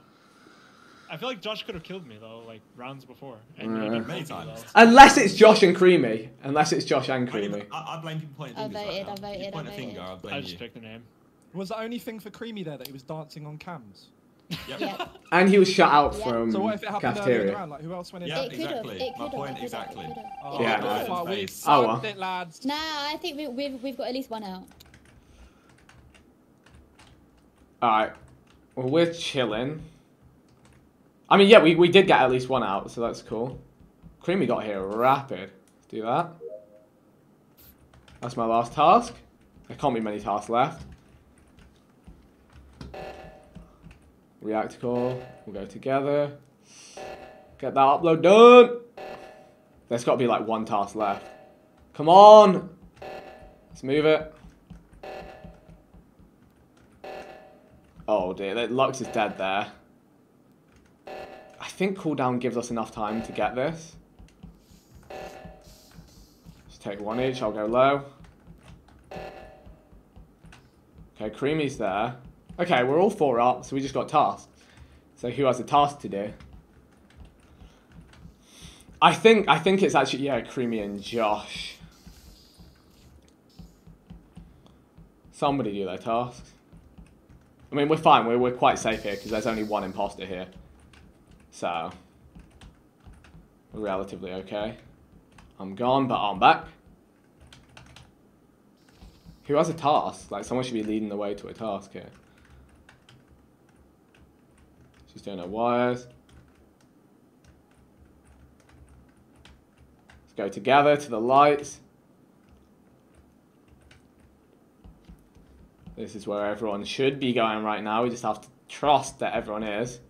I feel like Josh could have killed me though, like rounds before. And you Mm. Many times. unless it's Josh and Creamy, unless it's Josh and Creamy. I, I blame people pointing I voted, right I voted, You I point a voted. finger, I I just you. picked the name. Was the only thing for Creamy there that he was dancing on cams? Yep. Yeah. And he was shut out Yeah. from So what if it happened earlier in the cafeteria. round? Like who else went in? Yeah, It exactly. It My point exactly. Oh, Yeah. well, Yeah. we Oh, well. it, lads. Nah, I think we, we've we've got at least one out. Alright. Well, we're chilling. I mean, yeah, we, we did get at least one out, so that's cool. Creamy got here rapid. Let's do that. That's my last task. There can't be many tasks left. React call. We'll go together. Get that upload done. There's got to be like one task left. Come on. Let's move it. Oh dear, that- Lux is dead there. I think cooldown gives us enough time to get this. Just take one each, I'll go low. Okay, Creamy's there. Okay, we're all four up, so we just got tasks. So who has a task to do? I think I think it's actually yeah, Creamy and Josh. Somebody do their tasks. I mean, we're fine. We're, we're quite safe here because there's only one imposter here. So, relatively okay. I'm gone, but I'm back. Who has a task? Like, someone should be leading the way to a task here. She's doing her wires. Let's go together to the lights. This is where everyone should be going right now. We just have to trust that everyone is.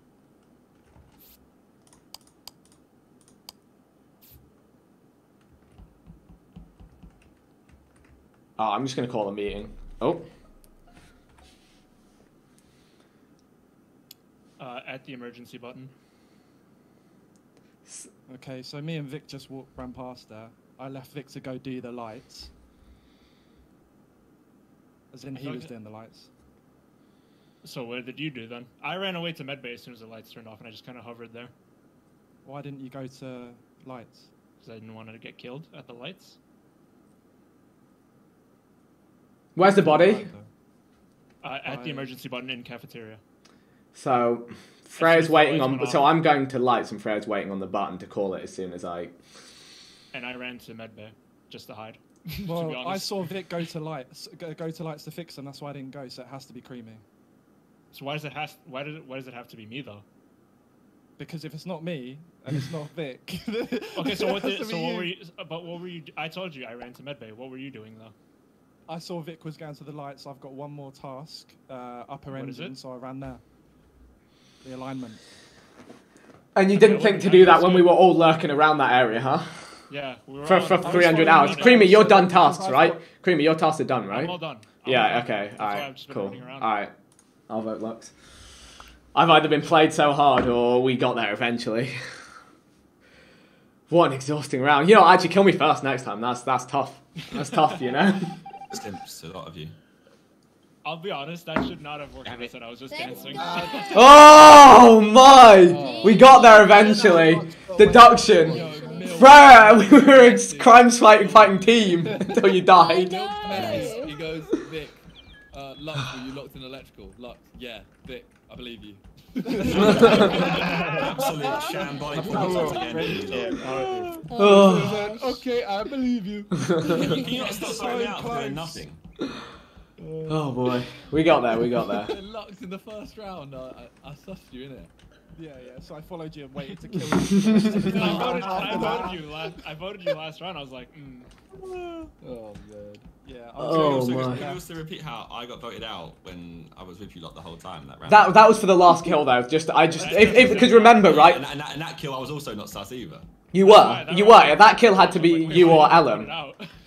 Oh, I'm just going to call a meeting. Oh, Uh, at the emergency button. Okay, so me and Vic just walked ran past there. I left Vic to go do the lights. As in, he was doing the lights. So what did you do then? I ran away to medbay as soon as the lights turned off, and I just kind of hovered there Why didn't you go to lights? because I didn't want to get killed at the lights. Where's the body? Uh, at the emergency button in cafeteria. So, Freya's waiting Freya's on. So. I'm going to lights, and Freya's waiting on the button to call it as soon as I. And I ran to medbay just to hide. to Well, I saw Vic go to lights, go, go to lights to fix them. That's why I didn't go. So it has to be creamy. So why does it has? Why does it? Why does it have to be me though? because if it's not me and it's not Vic. Okay, so what? it Did, so what you. were you? But what were you? I told you I ran to medbay. What were you doing though? I saw Vic was going to the lights. I've got one more task, uh, upper What is engine, so I ran there. The alignment. And you didn't think to do that when we were all lurking around that area, huh? Yeah, we were For, for 300 hours. you. Creamy, you're done tasks, right? Creamy, your tasks are done, right? I'm all done. I'm Yeah, done. okay, alright, I've just cool. Alright, I'll vote Lux. I've either been played so hard or we got there eventually. what an exhausting round. You know, actually kill me first next time. That's that's tough. That's tough, you know? Simps, a lot of you. I'll be honest, that should not have worked. I said I was just Let's dancing. oh my! We got there eventually. Deduction. Yo, Bruh, we were a crime fighting fighting team until you died. No. He goes, Vic, uh, Lux, were you locked in electrical? Lux, yeah, Vic, I believe you. Absolute shambolic performance again. Oh. okay, I believe you. Can you not stop So throwing me out for doing nothing? Oh boy, we got there. We got there. Lux in the first round, I, I, I sussed you in it. Yeah, yeah. So I followed you and waited to kill you. I voted, I voted you last. I voted you last round. I was like, mm. Oh man. Yeah. I Oh, was Can you also- my. Can you also repeat how I got voted out when I was with you lot the whole time that round? That that was for the last kill though. Just I just if if because remember And, right, that, and, that, and that kill, I was also not sus either. you were that you was- were that kill had to be I was like, you or wait, voted Ellen.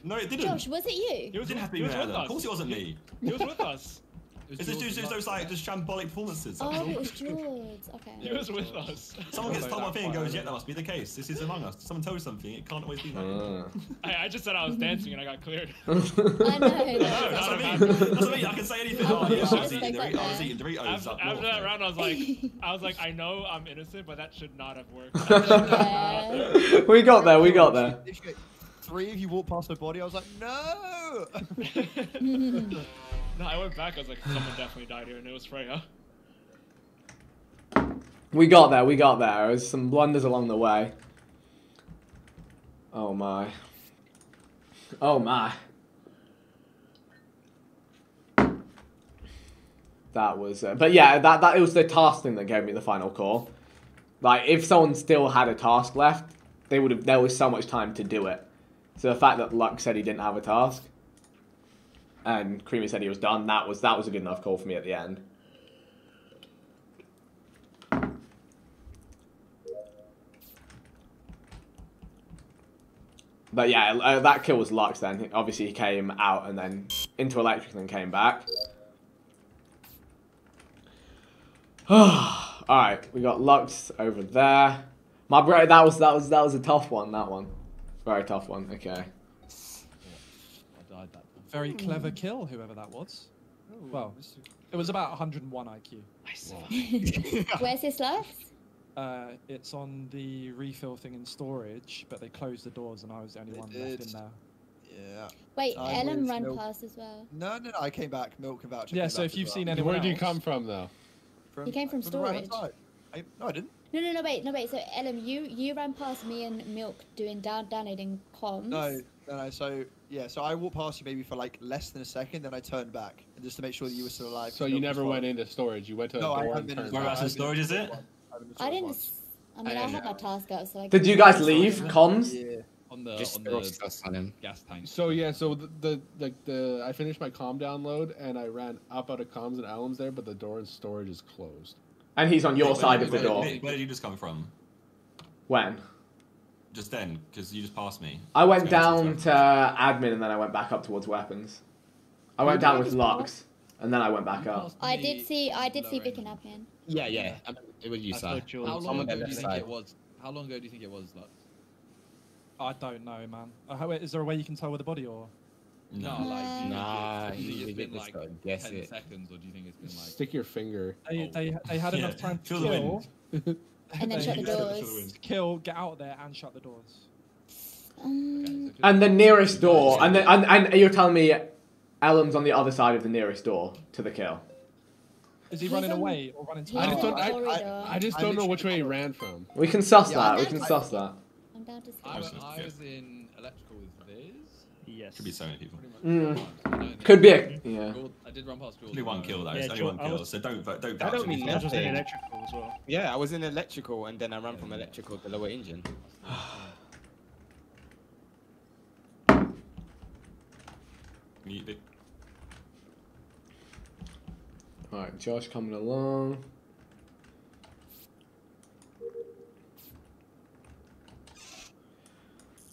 No, it didn't. Josh, was it you? It was, didn't have to be was me. Of course, it wasn't me. He was with us. It's just, just, just those like just shambolic performances. Oh, it was George. Okay. He was with us. Someone gets told my thing and goes, yeah, that must be the case. This is Among Us. Someone tells you something, it can't always be that. Uh. I, I just said I was dancing and I got cleared. I know. That's that's what I mean. That's what I mean. I can say anything. Oh, yeah, I was eating, they got I was eating Doritos. After, up after that round, I was like, I was like, I know I'm innocent, but that should not have worked. Yeah. we got there. We got there. Three of you walked past my body. I was like, no. no, I went back. I was like, someone definitely died here, and it was Freya. We got there. We got there. There was some blunders along the way. Oh my. Oh my. That was, uh, but yeah, that that it was the task thing that gave me the final call. Like, if someone still had a task left, they would have. There was so much time to do it. So the fact that Luck said he didn't have a task, and Creamy said he was done, that was that was a good enough call for me at the end. But yeah, uh, that kill was Lux then. Obviously, he came out and then into electric and then came back. Alright, we got Lux over there. My bro, that was that was that was a tough one. That one, very tough one. Okay. I died that time. Very clever kill, whoever that was. Well, it was about 101 IQ. Where's this left? Uh, it's on the refill thing in storage, but they closed the doors and I was the only They one left did. in there. Yeah. Wait, I Ellen was ran milk- past as well. No, no, no. I came back. Milk and voucher. Yeah, came so back if as you've well. seen anyone Where did you else- come from though? From, He came from the right-hand storage. side. I, no, I didn't. No, no, no, wait, no, wait. So, Ellen, you you ran past me and Milk doing down downloading comms. No, no, no. So yeah, so I walked past you maybe for like less than a second, then I turned back and just to make sure that you were still alive. So you never went into storage. You went to No, a I door haven't and been turned in Whereabouts in storage is it? I didn't. I storage didn't. once. s- I mean, I I, had my task out, so I. Did you guys leave comms? Yeah. On the, Just on the stuff gas tank. So yeah, so the, the the the I finished my com download and I ran up out of comms and Alan's there, but the door in storage is closed. And he's on your Where- side where- of the where- door. Where, where did you just come from? When? Just then, because you just passed me. I went It's down to admin and then I went back up towards weapons. I went down with Lux and then I went back up. I did see. I did see Vic and admin. Yeah, yeah. I mean, it was you, I sir. How long ago do you think it was? How long ago do you think it was, Lux? I don't know, man. Uh, how, is there a way you can tell with the body or? No, No. like, do Nah, think, do you you think get it's been like guess 10 it. seconds, or do you think it's been like? Stick your finger. They, Oh. they, they had Yeah, enough time to feel kill, wind. And then shut the doors. kill, get out there, and shut the doors. Um, And the nearest door, and then and, and you're telling me Ellen's on the other side of the nearest door to the kill. Is he He's running on- away or running he's I just don't. I. I, I just don't know which way he ran from. We can suss Yeah, that. We can I- suss that. I'm down to I, I was in electrical with Viz. Yes. Could be so many people. Mm. Could be. A, yeah. I did run past George. Only one kill though. Yeah, it's only one kill, was- so don't vote. Don't I don't it. mean George was in electrical as well. Yeah, I was in electrical and then I ran from electrical to lower engine. Mute Vic. Alright, Josh coming along.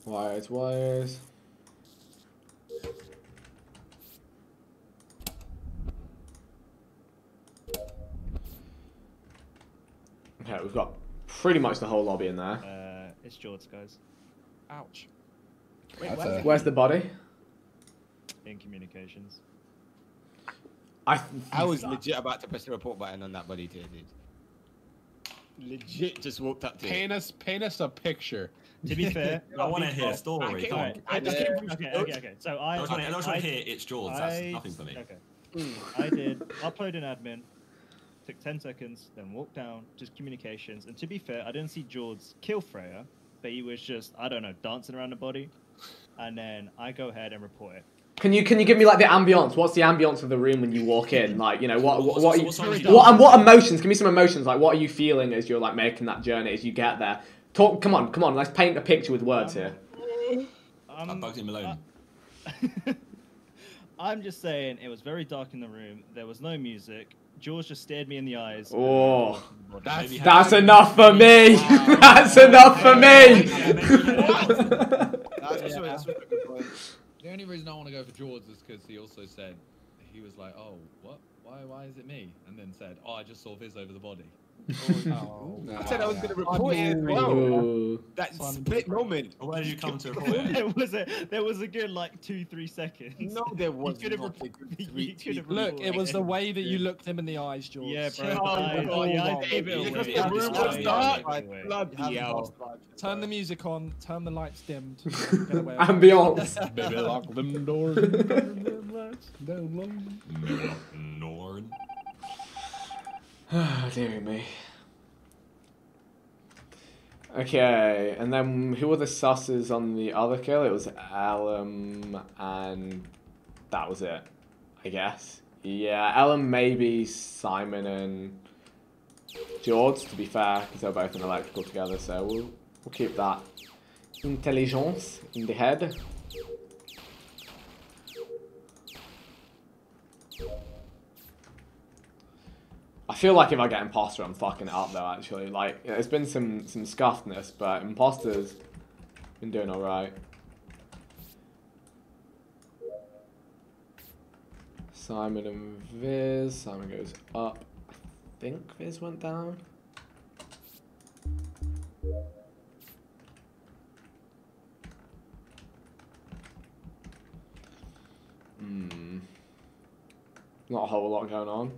Wires, wires. Okay, we've got pretty much the whole lobby in there. Uh, it's George, guys. Ouch. Wait, where's a- Where's the body? In communications. I. I was legit about to press the report button on that body too, dude. Legit just walked up to it. Paint us, paint us a picture. To be fair, I want to hear a I story. came- Come on. Alright, I just came from okay, George. okay, okay. So I, I just want to I, I, I, hear it's George. That's nothing for me. Okay. I did upload an admin, took 10 seconds, then walked down, just communications. And to be fair, I didn't see George kill Freya, but he was just, I don't know, dancing around the body. And then I go ahead and report it. Can you can you give me like the ambience? What's the ambience of the room when you walk in? Like you know what what, what, are you, what song is it? what and what emotions? Give me some emotions. Like what are you feeling as you're like making that journey as you get there? Talk. Come on, come on. Let's paint a picture with words here. I'm Um, Bugsy Malone. I'm just saying, it was very dark in the room. There was no music. George just stared me in the eyes. and Oh. walked in the body. That's That's enough for me. That's enough for me. That's also, that's also a good point. The only reason I want to go for George is because he also said he was like, "Oh, what? Why? Why is it me?" And then said, "Oh, I just saw Viz over the body." Oh, I said I was going to report it as well. Ooh. That Simon split moment. Where did you come to report it? there was a there was a good like two three seconds. No, there was could not a rep- good you could have Look, it was the way that you looked him in the eyes, George. Yeah, bro. Oh, I, God, oh, yeah, wrong. I Because the room was dark. Bloody hell. Turn the music on, turn the lights dimmed. Get away. Ambience. Baby, lock them doors. Norn. Dear me. Okay, and then who were the susses on the other kill? It was Ellum and that was it, I guess. Yeah, Ellum, maybe Simon and George, to be fair, because they're both in electrical together, so we'll, we'll keep that intelligence in the head. I feel like if I get imposter, I'm fucking it up though. Actually, like yeah, there's been some some scuffedness, but imposters been doing all right. Simon and Viz. Simon goes up. I think Viz went down. Hmm. Not a whole lot going on.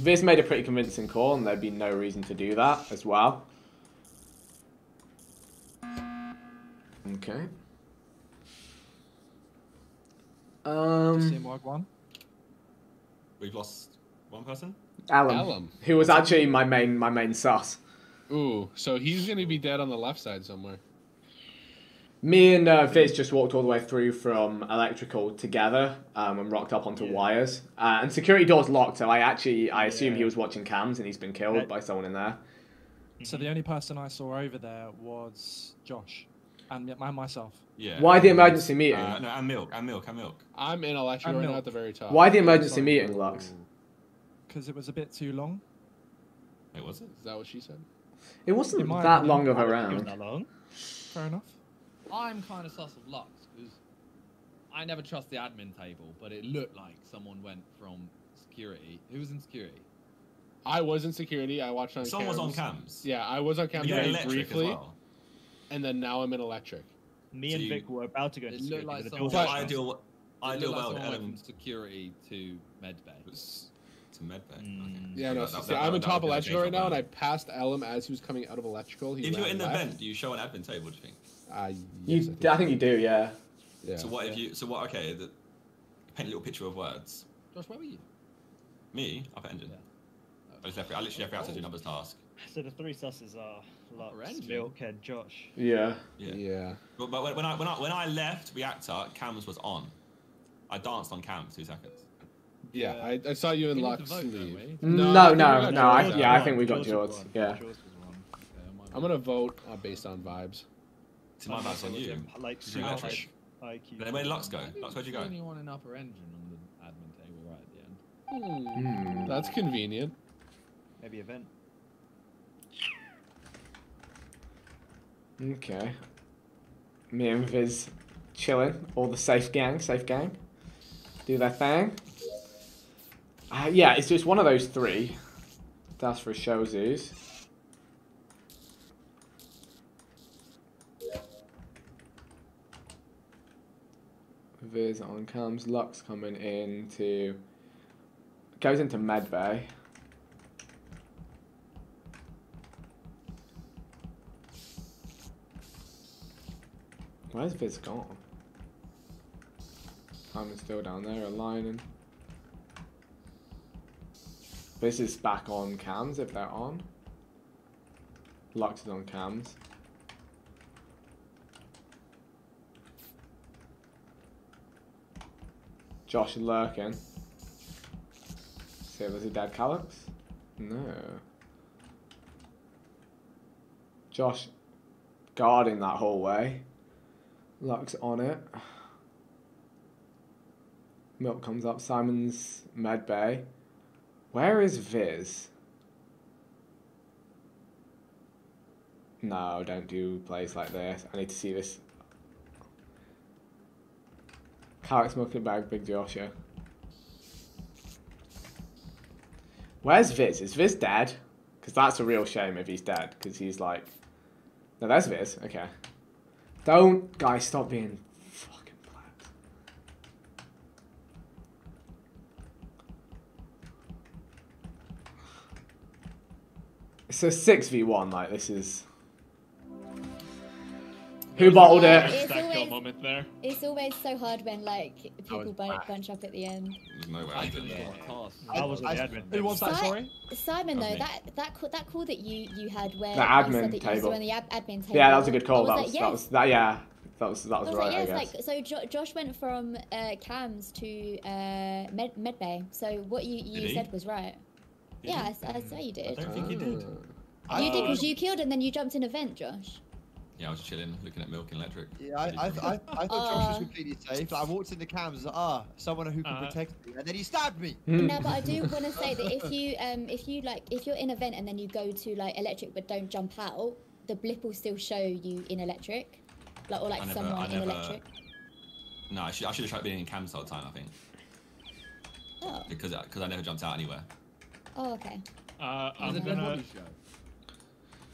Viz made a pretty convincing call, and there'd be no reason to do that as well. Okay. Um, Same one. We've lost one person. Alan, Alan. who was actually my main my main sus. Ooh, so he's gonna be dead on the left side somewhere. Me and uh, Viz just walked all the way through from electrical together um, and rocked up onto Yeah. wires. Uh, and security door's locked, so I actually I assume he was watching cams and he's been killed That- by someone in there. So the only person I saw over there was Josh, and and myself. Yeah. Why the emergency meeting? Uh, no, and milk, and milk, and milk. I'm in electrical I'm right now milk. at the very top. Why the emergency sorry. meeting, Lux? Because it was a bit too long. It was it? Is that what she said? It wasn't In that opinion, long of a It was round. that long. Fair enough. I'm kind of sus of Lux because I never trust the admin table, but it looked like someone went from security. Who was in security? I was in security. I watched on. Someone was cams. on cams. Yeah, I was on cams very electric as briefly, well. and then now I'm in electric. Me So and you- Vic were about to go It into looked security, like but the someone- door ideal, ideal looked like world. someone went Ellen from security to medbay. was to medbay. Mm. Yeah, no. that- see, that- that- I'm in top would be the electrical right now, and I passed Ellum as he was coming out of electrical. He If you're in the left. vent, do you show an admin table? Do you think? Uh, You, yes, I think you do, yeah. Yeah. So what if you? So what? Okay, the, paint a little picture of words. Josh, where were you? Me up at engine. Yeah. I just left. I literally left out to do numbers task. So the three susses are Lux, Orange. Milk, and Josh. Yeah. Yeah. Yeah. But, but when, when I when I when I left reactor, Cams was on. I danced on Cams two seconds. Yeah, I, I saw you in We need Lux vote, don't leave. we? No, no, no. I, yeah, I think we got George. was. Yeah. Jaws was one. Okay, I might I'm gonna vote uh, based on vibes. To my vibes on you. Like Did you go super Trish? IQ. Then where did Lux go? Lux, where'd you go? the only one in upper engine on the admin table right at the end. Hmm. That's convenient. Maybe event. Okay. Me and Viz chilling. All the safe gang, safe gang. Do their thing. Uh, yeah, it's just one of those three. That's for showsies. Viz on cams. Lux coming into. Goes into medbay. Where's Viz gone? Simon's still down there aligning. Viz is back on cams if they're on. Lux is on cams. Josh lurking. See if there's a dead Callux? No. Josh guarding that hallway. Lux on it. Milk comes up. Simon's med bay. Where is Viz? No, don't do plays like this. I need to see this. Callux milking bag, Big Joshua. Where's Viz? Is Viz dead? Because that's a real shame if he's dead. Because he's like. No, there's Viz. Okay. Don't, guys, stop being fucking. It's a 6v1, like, this is. Who bottled it? It's always- moment there. It's always so hard when like people bunch, bunch up at the end. There's no way I did Yeah. that. Task. I was the admin. Who was that? Si- Sorry. Simon, though, that that call, that call that you you had where The you admin said that table. saw in the ad- admin table. Yeah, that was a good call. I was That like, was, yes. that was, that, yeah. That was, that I was was right, like, I guess. like so. Jo- Josh went from uh, cams to uh, med medbay. So what you, you Did he? said was right. Did yeah. I, I say you I did. don't think he did. I- You did because you killed and then you jumped in a vent, Josh. Yeah, I was chilling, looking at Milk and Electric. Yeah, I, I, I, I thought Josh was Uh. completely safe. Like, I walked in the cams, I was like, ah, someone who can Uh. protect me, and then he stabbed me. Hmm. No, but I do want to say that if you um if you like if you're in a vent and then you go to like electric but don't jump out, the blip will still show you in electric, like or like never- someone I in never- electric. No, I should, I should have tried being in Cam's the whole time, I think. Oh, Because I, because I never jumped out anywhere. oh okay. Uh, I'm a dead gonna.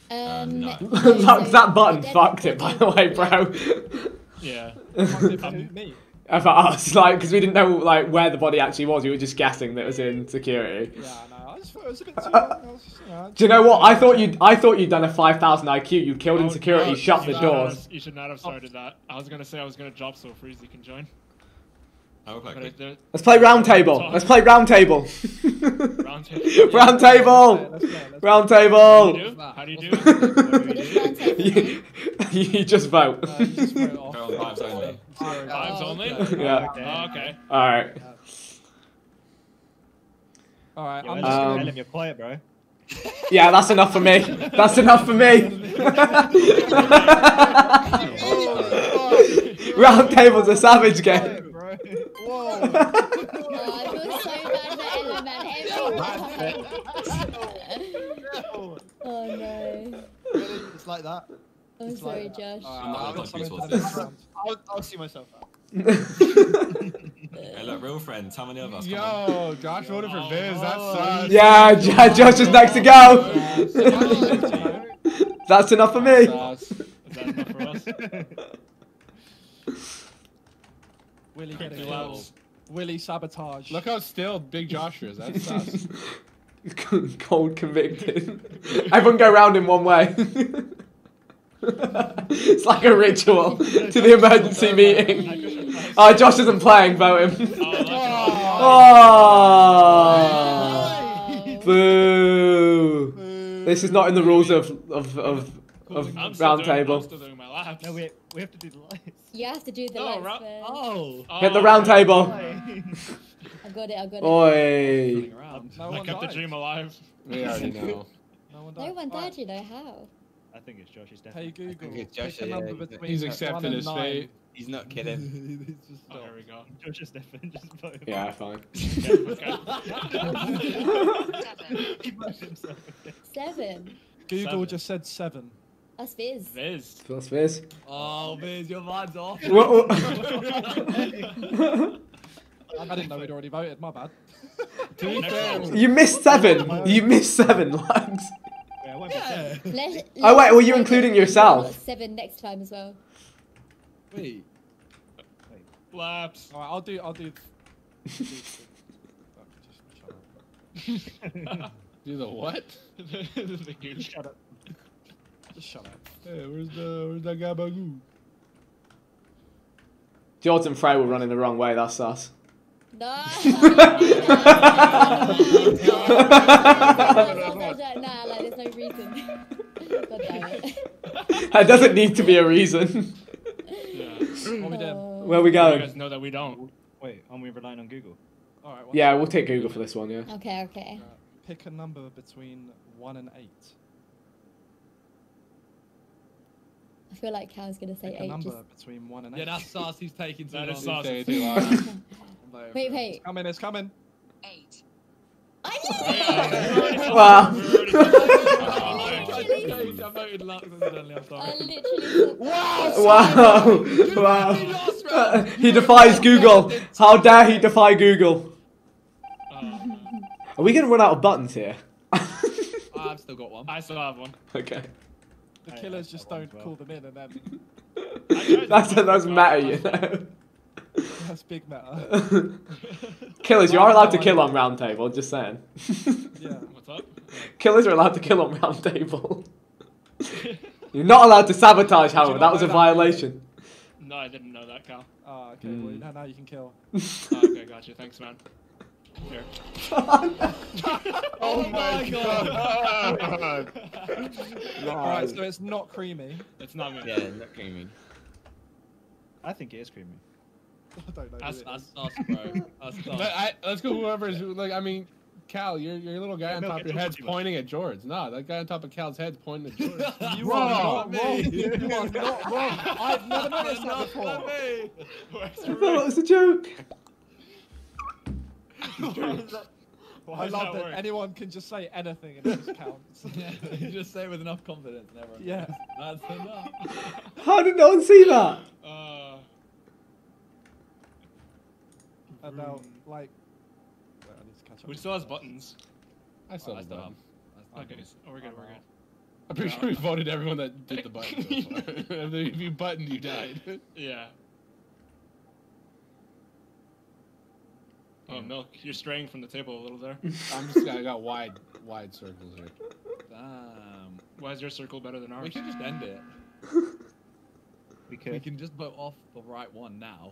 Body show. Um, no. no, that, that button fucked it, by the way, bro. Yeah. Um, me. Uh, For us, like, because we didn't know like where the body actually was, we were just guessing that it was in security. Yeah, no, I just thought it was a bit too. I just, you know, Do you know what? I thought you, I thought you'd done a five thousand IQ. You killed in Oh, security, no, shut the should doors. have- You should not have started that. I was gonna say I was gonna drop so Freezy can join. I look like it, there, Let's play round table. Let's play round table. round table. round table. Let's play, let's play. Round How do you do? How do you do? What is round table you, you just vote. Uh, you just throw off. Vibes only. Zero. Vibes Oh, only? Yeah. Oh, okay. All right. All right, Yo, I'm just Um, gonna. Ellis, you're quiet, bro. Yeah, that's enough for me. That's enough for me. Round table's a savage game. Quiet, bro. Whoa. Oh, I feel so bad for Ella. Every time. oh no. Really? It's like that. I'm It's sorry, like- Josh. I'm not I'll, gonna talk to you Something towards to this. this. I'll, I'll see myself out. Hey, look, real friends, how many of us? Come on. Yo, Josh voted for Viz. That Oh, sucks. Yeah, Josh is next to go. That's enough for me. Sus. Is enough for us? Willie get Fifty it. Willie sabotage. Look how still Big Joshua is. That's sus. Cold convicted. Everyone go round in one way. it's like a ritual to the emergency meeting. Oh, Josh isn't playing, vote him. Oh, Oh, Oh. boo. Boo. This is not in the rules of of of, of round table. I'm still doing my laps. No, we we have to do the lights. You have to do the Oh, lights ra- first. Oh. Hit the Oh, round table. I got it. I got it. Oi. No I one kept the dream alive. We already know. No one No died. one Alright. died, you know how? I think it's Josh. He's Hey definitely. Google, it's pick Joshua, a yeah, number he's- between He's accepted his nine. fate. He's not kidding. He's just Oh, here we go. Josh is definitely just voting. Yeah, fine. he voted himself. Seven. Google Seven. just said seven. That's Fizz. Viz. That's Fizz. Oh, Biz, your mind's off. What- what- I didn't know he'd already voted. My bad. To be Next fair, one. you missed seven. You missed seven, lads. Yeah, oh, I went for Yeah. seven. Let, Oh, wait, were you including yourself? Seven next time as well. Wait. Laps. All right, I'll do. I'll do. Just shut up. do the what? the. Shut up. Just shut up. Hey, where's the where's that gabagoo? George and Frey were running the wrong way. That's us. No. like there's no reason. God damn it. That doesn't need to be a reason. Yeah. What we doing? Oh. Where we You going? guys know that we don't. Wait, aren't we relying on Google? All right. one Yeah, we'll take Google for this one. Yeah. Okay, okay. Uh, pick a number between one and eight. I feel like Cal's gonna say Pick a eight. number Just... between one and eight. Yeah, that's sauce. He's taking too long. is sauce. Too loud. Wait, wait. It's coming. It's coming. Eight. I Yeah, Wow. we already saw I it. just changed. I voted Lux accidentally. I'm I sorry. literally. Wow! Wow. wow! Uh, he defies Google. How dare he defy Google? Oh, Are we gonna run out of buttons here? I've still got one. I still have one. okay. The I- I killers just don't well. call them in, and then That's that's meta, you know. that's big meta. Killers, you are allowed to kill on round table. Just saying. Yeah. What's up? Killers are allowed to kill on round table. You're not allowed to sabotage, however. That was a that? violation. No, I didn't know that, Cal. Ah, okay. Well, Mm. now, now you can kill. Oh, okay, got you. Thanks, man. Here. Oh, oh my God. All right, so it's not creamy. It's not me. Yeah, not creamy. I think it is creamy. I don't know. That's- That's us, bro. That's Let, us. I, let's go whoever's who- like. I mean, Cal, your your little guy Yeah, on top of your head's pointing at George. No, that guy on top of Cal's head's pointing at George. You Wrong. are not Me. wrong. You are not wrong. I've never noticed that Not before. me. Where's Oh, the was a joke. I love that that anyone can just say anything and it just counts. Yeah, you just say it with enough confidence, and everyone. Yeah. That's enough. How did no one see that? Uh, And now, like, wait, I need to catch up. we still has buttons. I still I have still done. Okay, so we're good. We're good. I'm pretty sure we voted everyone that did the button. So if you buttoned, you died. Yeah. Oh, milk! You're straying from the table a little there. I'm just I got wide wide circles here. Damn. Why is your circle better than ours? We ours? should just end it. We can We could. can just vote off the right one now.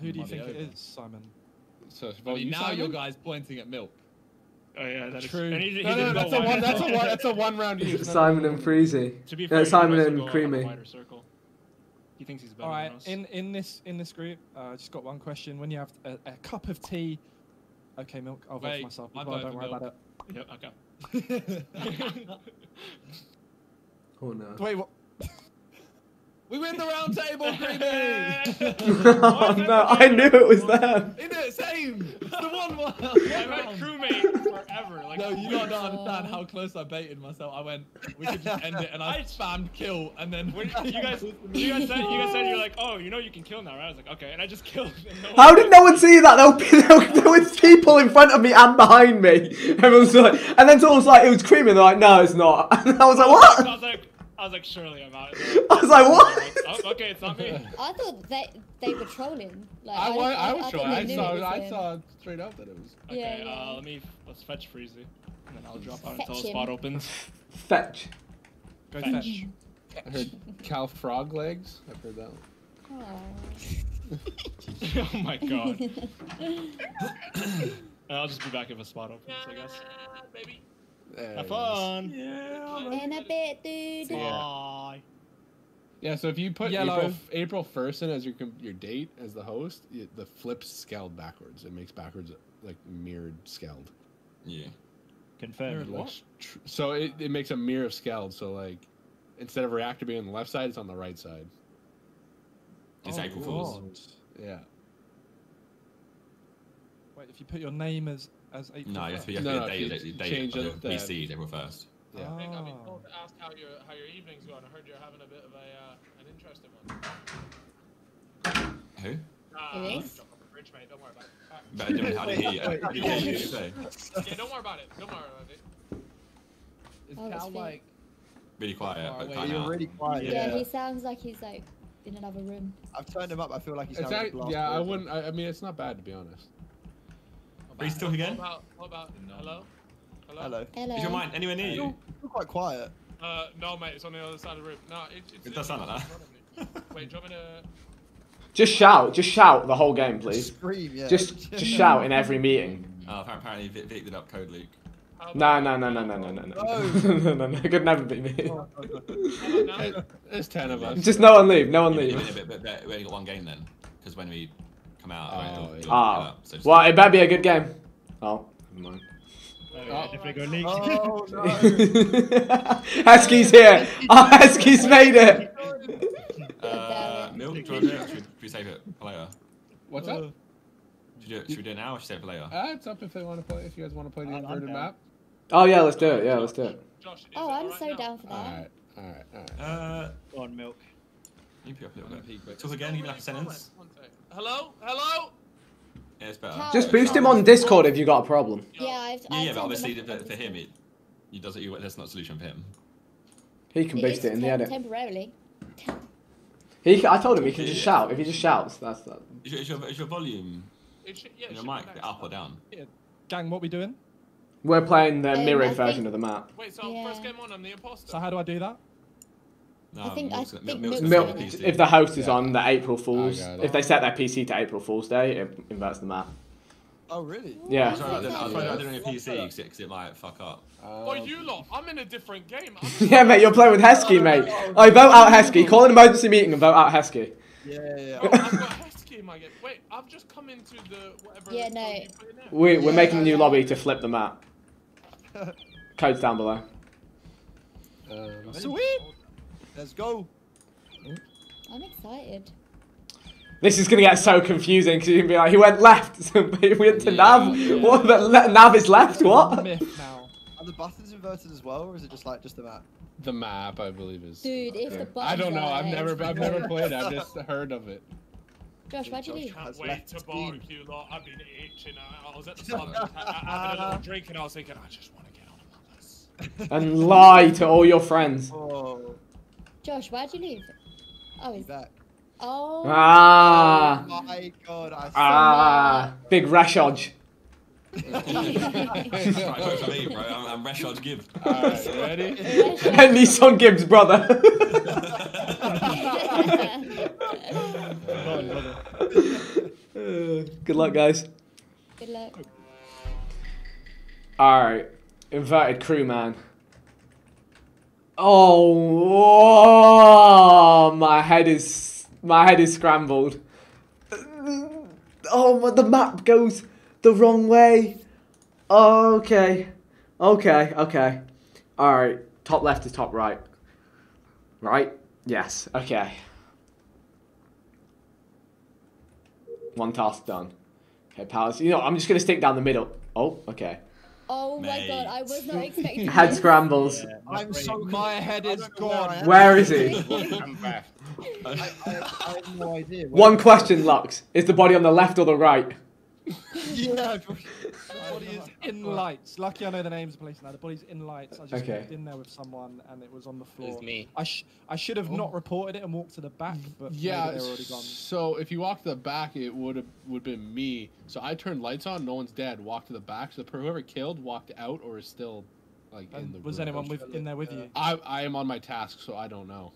Who do you Might be think it over. is, Simon? So I vote mean, you, now Simon? your guy's pointing at milk. Oh yeah, that is True. And he, he No, no, didn't that's go a one. wide That's a enough. one. That's a one round use. Simon and Freezy. To be Yeah, fair, Simon he and go on a Creamy. wider circle. He thinks he's better All right, than us. in in this in this group, uh, I just got one question. When you have a, a cup of tea, okay, milk. I'll vote for myself. I'm well, Don't worry for about it. Yep, okay. Oh no. Wait, what? We win the round table, Creamy! oh no, I knew it was them. Isn't it? Same! It's the one one! I've had crewmate forever. Like, No, you don't know understand how close I baited myself. I went, we could just end it, and I spammed kill, and then When you guys, you guys said, you guys said you're like, oh, you know you can kill now, right? I was like, okay, and I just killed. And no How did no one see that? There were, there was people in front of me and behind me. Everyone's like, and then someone was like, it was creamy. And they're like, no, it's not. And I was like, I what? was like, I was like, surely I'm out. I was like, what? Oh, okay, it's not me. I thought they they were trolling. Like, I, wa- I was thought sure. they I saw. I him. saw straight up that it was. Okay, Yeah, yeah. uh, let me let's fetch Freezy, and then I'll drop out Fetch until a him. spot opens. Fetch. Go Fetch. fetch. I heard cow Frog legs. I've heard that. One. Aw. oh my god. I'll just be back if a spot opens, I guess. There Have fun. Yeah. In a bit, dude. Bye. Yeah, so if you put Yellow. April, April first in as your your date as the host, it, the flips scaled backwards. It makes backwards like mirrored scaled. Yeah. Confirmed. It looks tr- so it, it makes a mirror of scaled. So like instead of reactor being on the left side, it's on the right side. It's Oh, April Fools. Yeah. Wait, if you put your name as as April. No, you have to be, you No, have no, to if be you a date, date, change date, it, uh, BC April first. Yeah. I think I've been Oh. told to ask how your how your evening's going. I heard you're having a bit of a uh, an interesting one. Who? Uh, Who I is? jumped off a bridge, mate. Don't worry about it. Alright. But I didn't how did hear you? Wait, did he hear you? What did you say? yeah, don't worry about it. Don't worry about it. Is Oh, that's Cal like? Really quiet, but away. kind You're out. really quiet. Yeah. Yeah. he sounds like he's like in another room. I've turned him up. I feel like he's It's having a blast. yeah, I wouldn't. I, I mean, it's not bad to be honest. Are you still again? What about what about hello? Hello. Hello. Hello. Is your mind anywhere near you? You're quite quiet. Uh, no, mate. It's on the other side of the room. No, it, it's. It does sound like literally in front of me. Wait, do you want me to? Just shout. Just shout the whole game, please. Scream, yeah. Just just shout in every meeting. Oh, apparently Vic, Vic did up code leak. How No, no, no, no, no, no, no, no, No. no, no, no. It could never be me. How about now? There's ten of us. Just no one leave. No one leave. but- but- but we only got one game then, because when we come out, Oh, it'll- it'll yeah. pick Ah, so just- well, it better be a good game. Oh, never mind. Oh, yeah, definitely go leak. Oh no. Husky's here. Oh, Husky's made it. Uh, Milk, do you want to do it? Should we, should we save it for later? What's up? Should we do it, should we do it now or should we save it for later? Uh, it's up if they want to play. If you guys want to play the I'm- I'm inverted down. map. Oh yeah, let's do it. Yeah, let's do it. Josh, Oh, I'm alright so now? down for that. right, all right, all right. Uh, Go on, milk. you pick up a little bit. Talk again, give me like a sentence. One sec. Hello, hello. Yeah, it's better. Just boost him on Discord if you got a problem. Yeah, I've. Yeah, I've yeah, but obviously him for, for him, it, he does it. That's not a solution for him. He can boost it in the tem- edit. Temporarily. He, can- I told him he can just shout. If he just shouts, that's that. Is your, is your, is your volume It should, yeah, your should be mic up or down? Gang, what we doing? We're playing the Um, mirrored version of the map. Wait, so Yeah. first game on, I'm the imposter. So how do I do that? No, I think- I Milk's gonna- think Milk's Milk's gonna Milk, set the PC. if the host is Yeah. on the April Fools, got it. if they set their PC to April Fool's Day, it inverts the map. Oh really? Yeah. I was trying to do- I was trying to do it on your PC because it might fuck up. Oh, Um, you lot, I'm in a different game. Yeah, mate, you're playing with Hesky, mate. I vote out Hesky. Call an emergency meeting and vote out Hesky. Yeah, yeah. yeah. Oh, I've got Hesky in my game. Wait, I've just come into the whatever. Yeah, no. you put in there. We, we're Yeah, making a new lobby to flip the map. Code's down below. um, Sweet. Let's go. I'm excited. This is gonna get so confusing because you're gonna be like, he went left, he went to Yeah, Nav. yeah. What? The le- Nav is left. What? Myth now. Are the buttons inverted as well, or is it just like just the map? the map, I believe is. Dude, if the I don't know. I've never, I've never played. I've just heard of it. Josh, why'd you leave? Can't Has wait to barbecue, lot. I've been itching. I, I was at the pub ha- ha- having a little drink, and I was thinking, I just want to get on Among Us. And lie to all your friends. Oh, Josh, why'd you leave? Oh, he's he's. back. Oh. Ah, Oh my god, I ah, big Rashod. Right, vote bro. I'm, I'm Rashad Gibb. All right, ready? and Nissan Gibbs' brother. Go on, brother. Good luck, guys. Good luck. All right, inverted crew man. Oh, oh, my head is my head is scrambled. Oh, but the map goes the wrong way. Okay, okay, okay. All right, top left is top right. Right? Yes. Okay. One task done. Okay, pals. You know, I'm just gonna stick down the middle. Oh, okay. Oh my god, I was not expecting Head scrambles. Yeah, my I'm so My head is don't know where I gone. Where is he? I, I, I have no idea. Where- One question, Lux. Is the body on the left or the right? yeah. The body is in lights. Lucky I know the names of the place now. The body's in lights. I just Okay. walked in there with someone and it was on the floor. It was me. I, sh- I should have not reported it and walked to the back, but Yeah, maybe they were already gone. so if you walk to the back, it would have would been me. So I turned lights on. No one's dead. Walked to the back. So whoever killed walked out or is still like in And the. was room. anyone with in there with you? I I am on my task, so I don't know.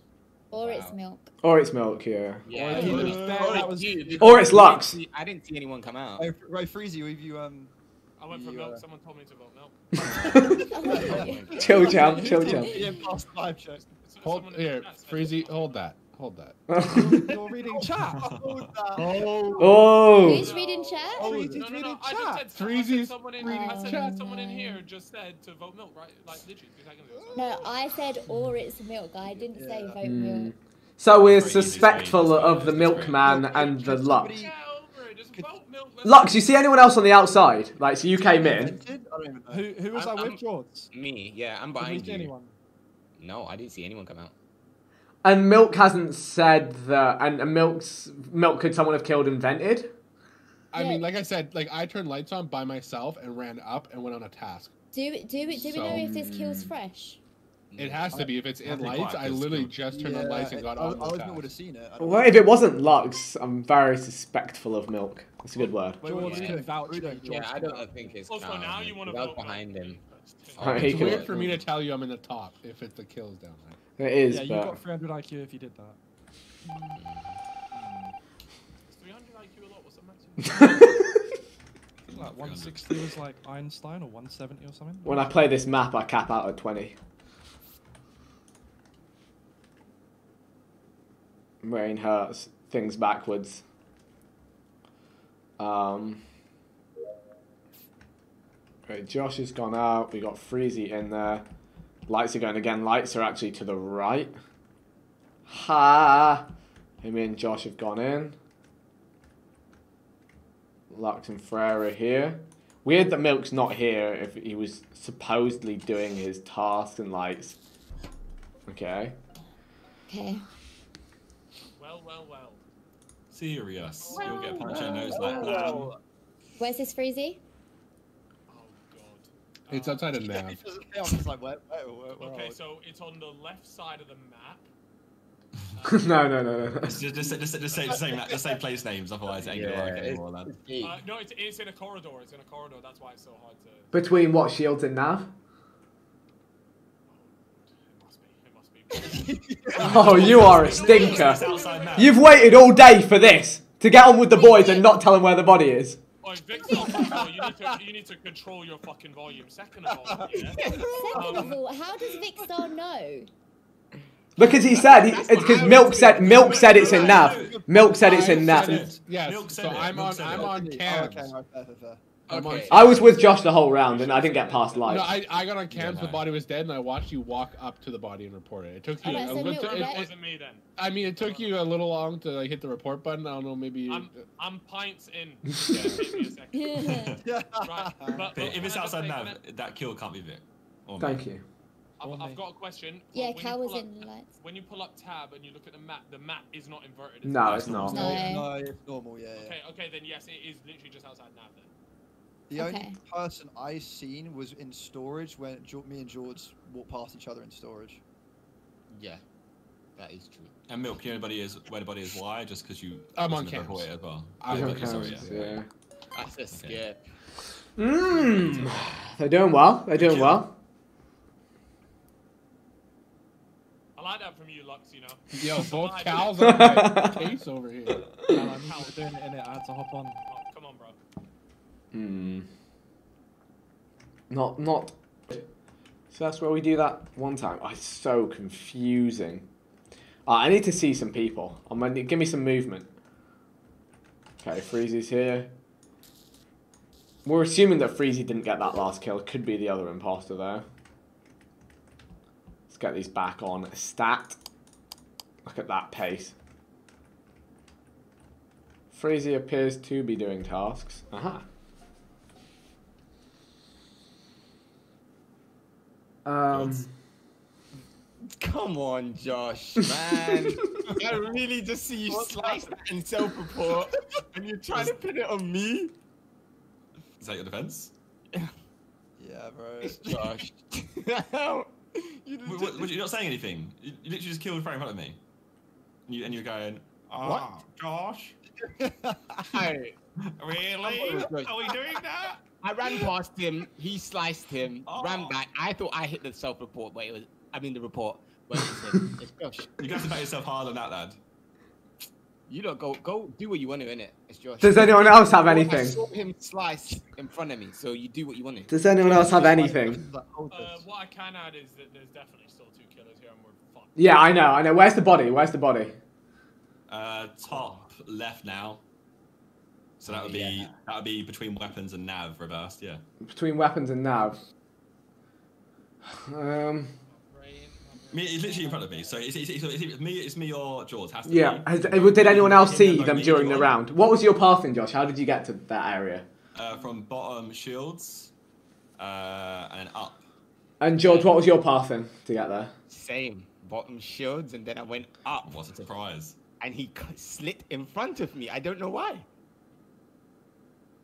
Or it's milk. Or it's milk, yeah. Yeah. Or he was or it's was- Or it's I didn't Lux. see- I didn't see anyone come out. Right, right, Freezy, have you um I went for You, milk. uh, Someone told me to vote milk. chill, champ. Chill, champ. He didn't pass the vibe check. Hold here, the chat Freezy. Hold that. Hold that. You're reading chat. Oh. Oh. Who's reading chat? Oh, No, no, no. reading I chat. just said, I said Freezy's someone in. reading I said chat. someone in here just said to vote milk, right? Like literally two seconds ago. No, I said or it's milk. I didn't say vote Hmm. milk. So we're suspectful of the very easy. milkman and could the Lux. Lux, you see anyone else on the outside? Like, so you came in. I don't know. Who who was I'm- that with, George? Me, yeah, I'm Did we behind see you. anyone? No, I didn't see anyone come out. And Milk hasn't said that. And and Milk's Milk could someone have killed invented? I Yeah. mean, like I said, like I turned lights on by myself and ran up and went on a task. Do it. Do it. Do we know if this kill's mm. fresh? Mm. It has to be if it's in lights. I literally skill. just turned on lights and got I, on I the was would have seen it. Well, know. if it wasn't Lux, I'm very suspectful of Milk. That's a good word. Wait, wait, George wait, can vouch Who for don't- George Yeah, I don't think it's Also, Clown. now you want to vote behind milk. him. Alright, It's could- weird for me to tell you I'm in the top if it's the kills down there. It is, Yeah, you but got 300 IQ if you did that. Is 300 IQ a lot? What's the maximum? Like 160 was like Einstein or 170 or something. when I play this map, I cap out at 20. Rain hurts things backwards. Um. Josh has gone out. We got Freezy in there. Lights are going again. Lights are actually to the right. Ha! Him and Josh have gone in. Lux and Frere here. Weird that Milk's not here if he was supposedly doing his tasks and lights. Okay. Okay. Well, well, well. Serious. You'll get punched in the nose like lamb. Where's this freezy? Oh god. It's Uh, outside of It Nav. doesn't feel- I'm just like, where, where, where, where Okay, so it's on the left side of the map. no, no, no, no. Just, just, just, just, just say, just say, just say place names, otherwise it ain't gonna work anymore, lad. Uh, no, it's, it's in a corridor. It's in a corridor. That's why it's so hard to. Between what shields and Nav? It must be. It must be. Oh, you are a stinker. It's outside now. You've waited all day for this to get on with the boys and not tell them where the body is. Oh, Victor, first of all, you need to you need to control your fucking volume. Second of all, yeah. Second of all, how does Vikkstar know? Because he said because Milk said Milk said it's in Nav. Milk said it's in Nav. Yes, Milk said so it, I'm on. said I'm it. on Oh, okay, cams. Okay. I was with Josh the whole round and I didn't get past No. I, I got on cams. Yeah, the body was dead, and I watched you walk up to the body and report it. It took you. Alright, a so little- it- it it- wasn't me then. I mean, it took you a little long to like hit the report button. I don't know, maybe. I'm I'm pints in. Yeah, take me a second. Yeah. Right, but, but But if it's outside say, Nav, that kill can't be Vic. Or me. Thank you. I've, I've got a question. Yeah, When you Cal was pull up- in the lights. When you pull up tab and you look at the map, the map is not inverted. is No, it? it's not. No. No, it's normal, yeah, yeah. Okay, okay, then yes, it is literally just outside nav then. The Okay. only person I seen was in storage when me and George walked past each other in storage. Yeah, that is true. And Milk, you know the body is where the body is. Why? Just because you. I'm on wasn't a cams. as well. I'm Yeah, on okay, sorry, Cams, yeah. yeah. That's a scare. Mmm. They're doing well. They're doing well. I like that from you, Lux. You know. Yo, both Vibe. cows on my case over here. Well, I'm doing it in it. I had to hop on. Oh, come on, bro. Hmm. Not not. So that's where we do that one time. Oh, it's so confusing. Uh, I need to see some people. I'm gonna give me some movement. Okay, Freezy's here. We're assuming that Freezy didn't get that last kill. Could be the other imposter there. Let's get these back on stat. Look at that pace. Freezy appears to be doing tasks. Aha. Um, Come on, Josh, man. I really just see you slice that in self-report, and you're trying to pin it on me. Is that your defense? Yeah, bro. Josh. you What, what, what, you're not saying anything. You, you literally just killed right in front of me. And, you, and you're going, ah, Josh, Hey, really? Are we doing that? I ran past him. He sliced him. Ran Oh. back. I thought I hit the self-report, but it was. I mean the report. But it's Josh. You got to bet yourself hard on that, lad. You lot go go do what you want to, innit? It's Josh. Does anyone else have I anything? saw him slice in front of me, so you do what you want to. Does anyone else have anything? Uh, what I can add is that there's definitely still two killers here, and we're fucked. Yeah, I know, I know. Where's the body? Where's the body? Uh, top left now. So that would be that would be between weapons and nav reversed. Yeah. Between weapons and nav. Um. Me, it's literally in front of me. So it's, it's, it's, it's me, it's me or George. Has to Yeah. be. Has, did anyone else see them during the round? What was your pathing, Josh? How did you get to that area? Uh, from bottom shields, uh, and up. And George, what was your pathing to get there? Same bottom shields, and then I went up. What a surprise! And he c- slit in front of me. I don't know why.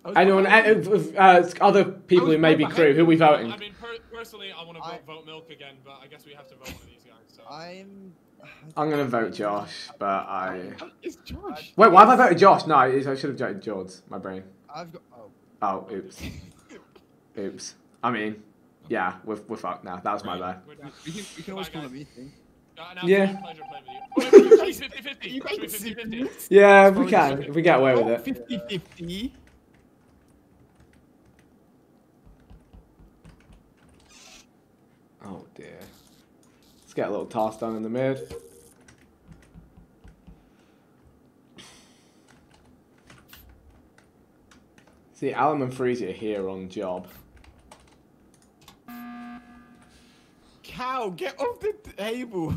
I was Anyone, behind uh, uh, other people who may be crew, who are we voting? I mean, per- personally, I want to vote, vote Milk again, but I guess we have to vote one of these guys. So. I'm. I'm gonna vote Josh, but I. It's Josh. Wait, why have I voted Josh? No, I should have voted George. My brain. I've got. Oh. Oh, oops. Oops. I mean, yeah, we're, we're fucked now. That was my bad. We can, we can always call a meeting. Uh, Yeah. absolute pleasure playing with you. Oh, wait, 50 50 You Should we guys 50 50 Yeah, we can, if we get away with it. 50 50. Oh dear. Let's get a little toss done in the mid. See, Alan and Freezy are here on job. Cow, get off the table.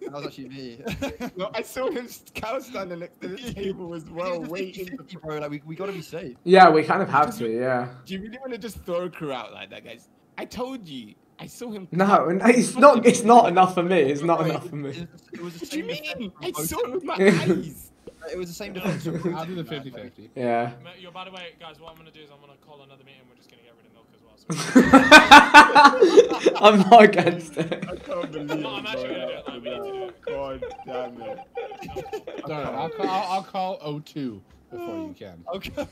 That was actually me. no, I saw him cow standing next to the table as well, waiting. bro. Like we, we gotta be safe. Yeah, we kind of have to, yeah. Do you really want to just throw a crew out like that, guys? I told you. I saw him. No, it's not. It's not enough for me. It's not enough for me. It was the What do you same. mean? I saw from it with my eyes. It was the same defense. I'll do the 50 50. Yeah. Yo, by the way, guys, what I'm gonna do is I'm gonna call another meeting. We're just gonna get rid of Milk as well. So I'm not against it. I can't believe no, I'm actually gonna do it. Like, we need to do it. God damn it. No, no, I'll call, I'll, I'll call 02 before you can. Okay.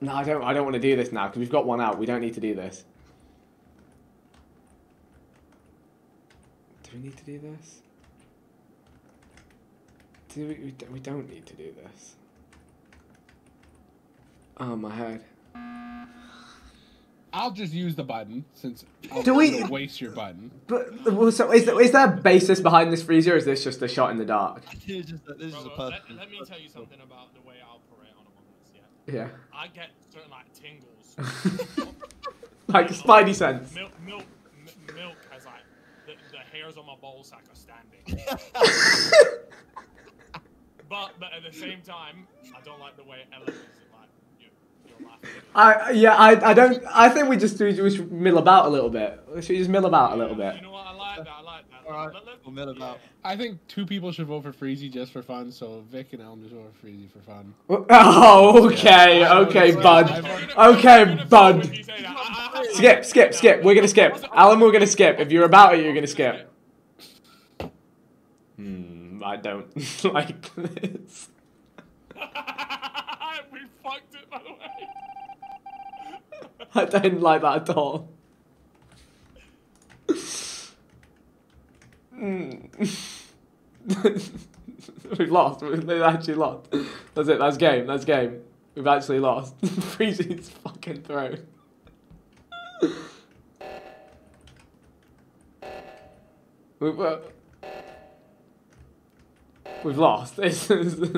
No, I don't. I don't want to do this now because we've got one out. We don't need to do this. Do we need to do this? Do we? We, don't- we don't need to do this. Oh my head. I'll just use the button since I'll Do we- waste your button. But well, so is there, is there a basis behind this freezer? Or is this just a shot in the dark? Just a, this is a Brother, let, let me tell you something about the way I operate on Among Us. Yeah. I get certain like tingles. Like spidey sense. Milk, milk, milk has like the, the hairs on my ball sack are standing. but but at the same time, I don't like the way Ellen is like you, you're laughing. I yeah. I, I don't. I think we just we just mill about a little bit. Should we just mill about a little bit? You know what? I like that. I like that. Alright, Let- let- we'll mill about. I think two people should vote for Freezy just for fun, so Vic and Elm just vote for Freezy for fun. Oh, okay, okay, bud. Okay, bud. Skip, skip, skip. We're gonna skip. Alan, we're gonna skip. If you're about it, you're gonna skip. Hmm, I don't like this. we fucked it, by the way. I don't like that at all. Hmm. We've lost. We've actually lost. That's it. That's game. That's game. We've actually lost. Freezy's fucking thrown. We've, uh, we've lost. This is.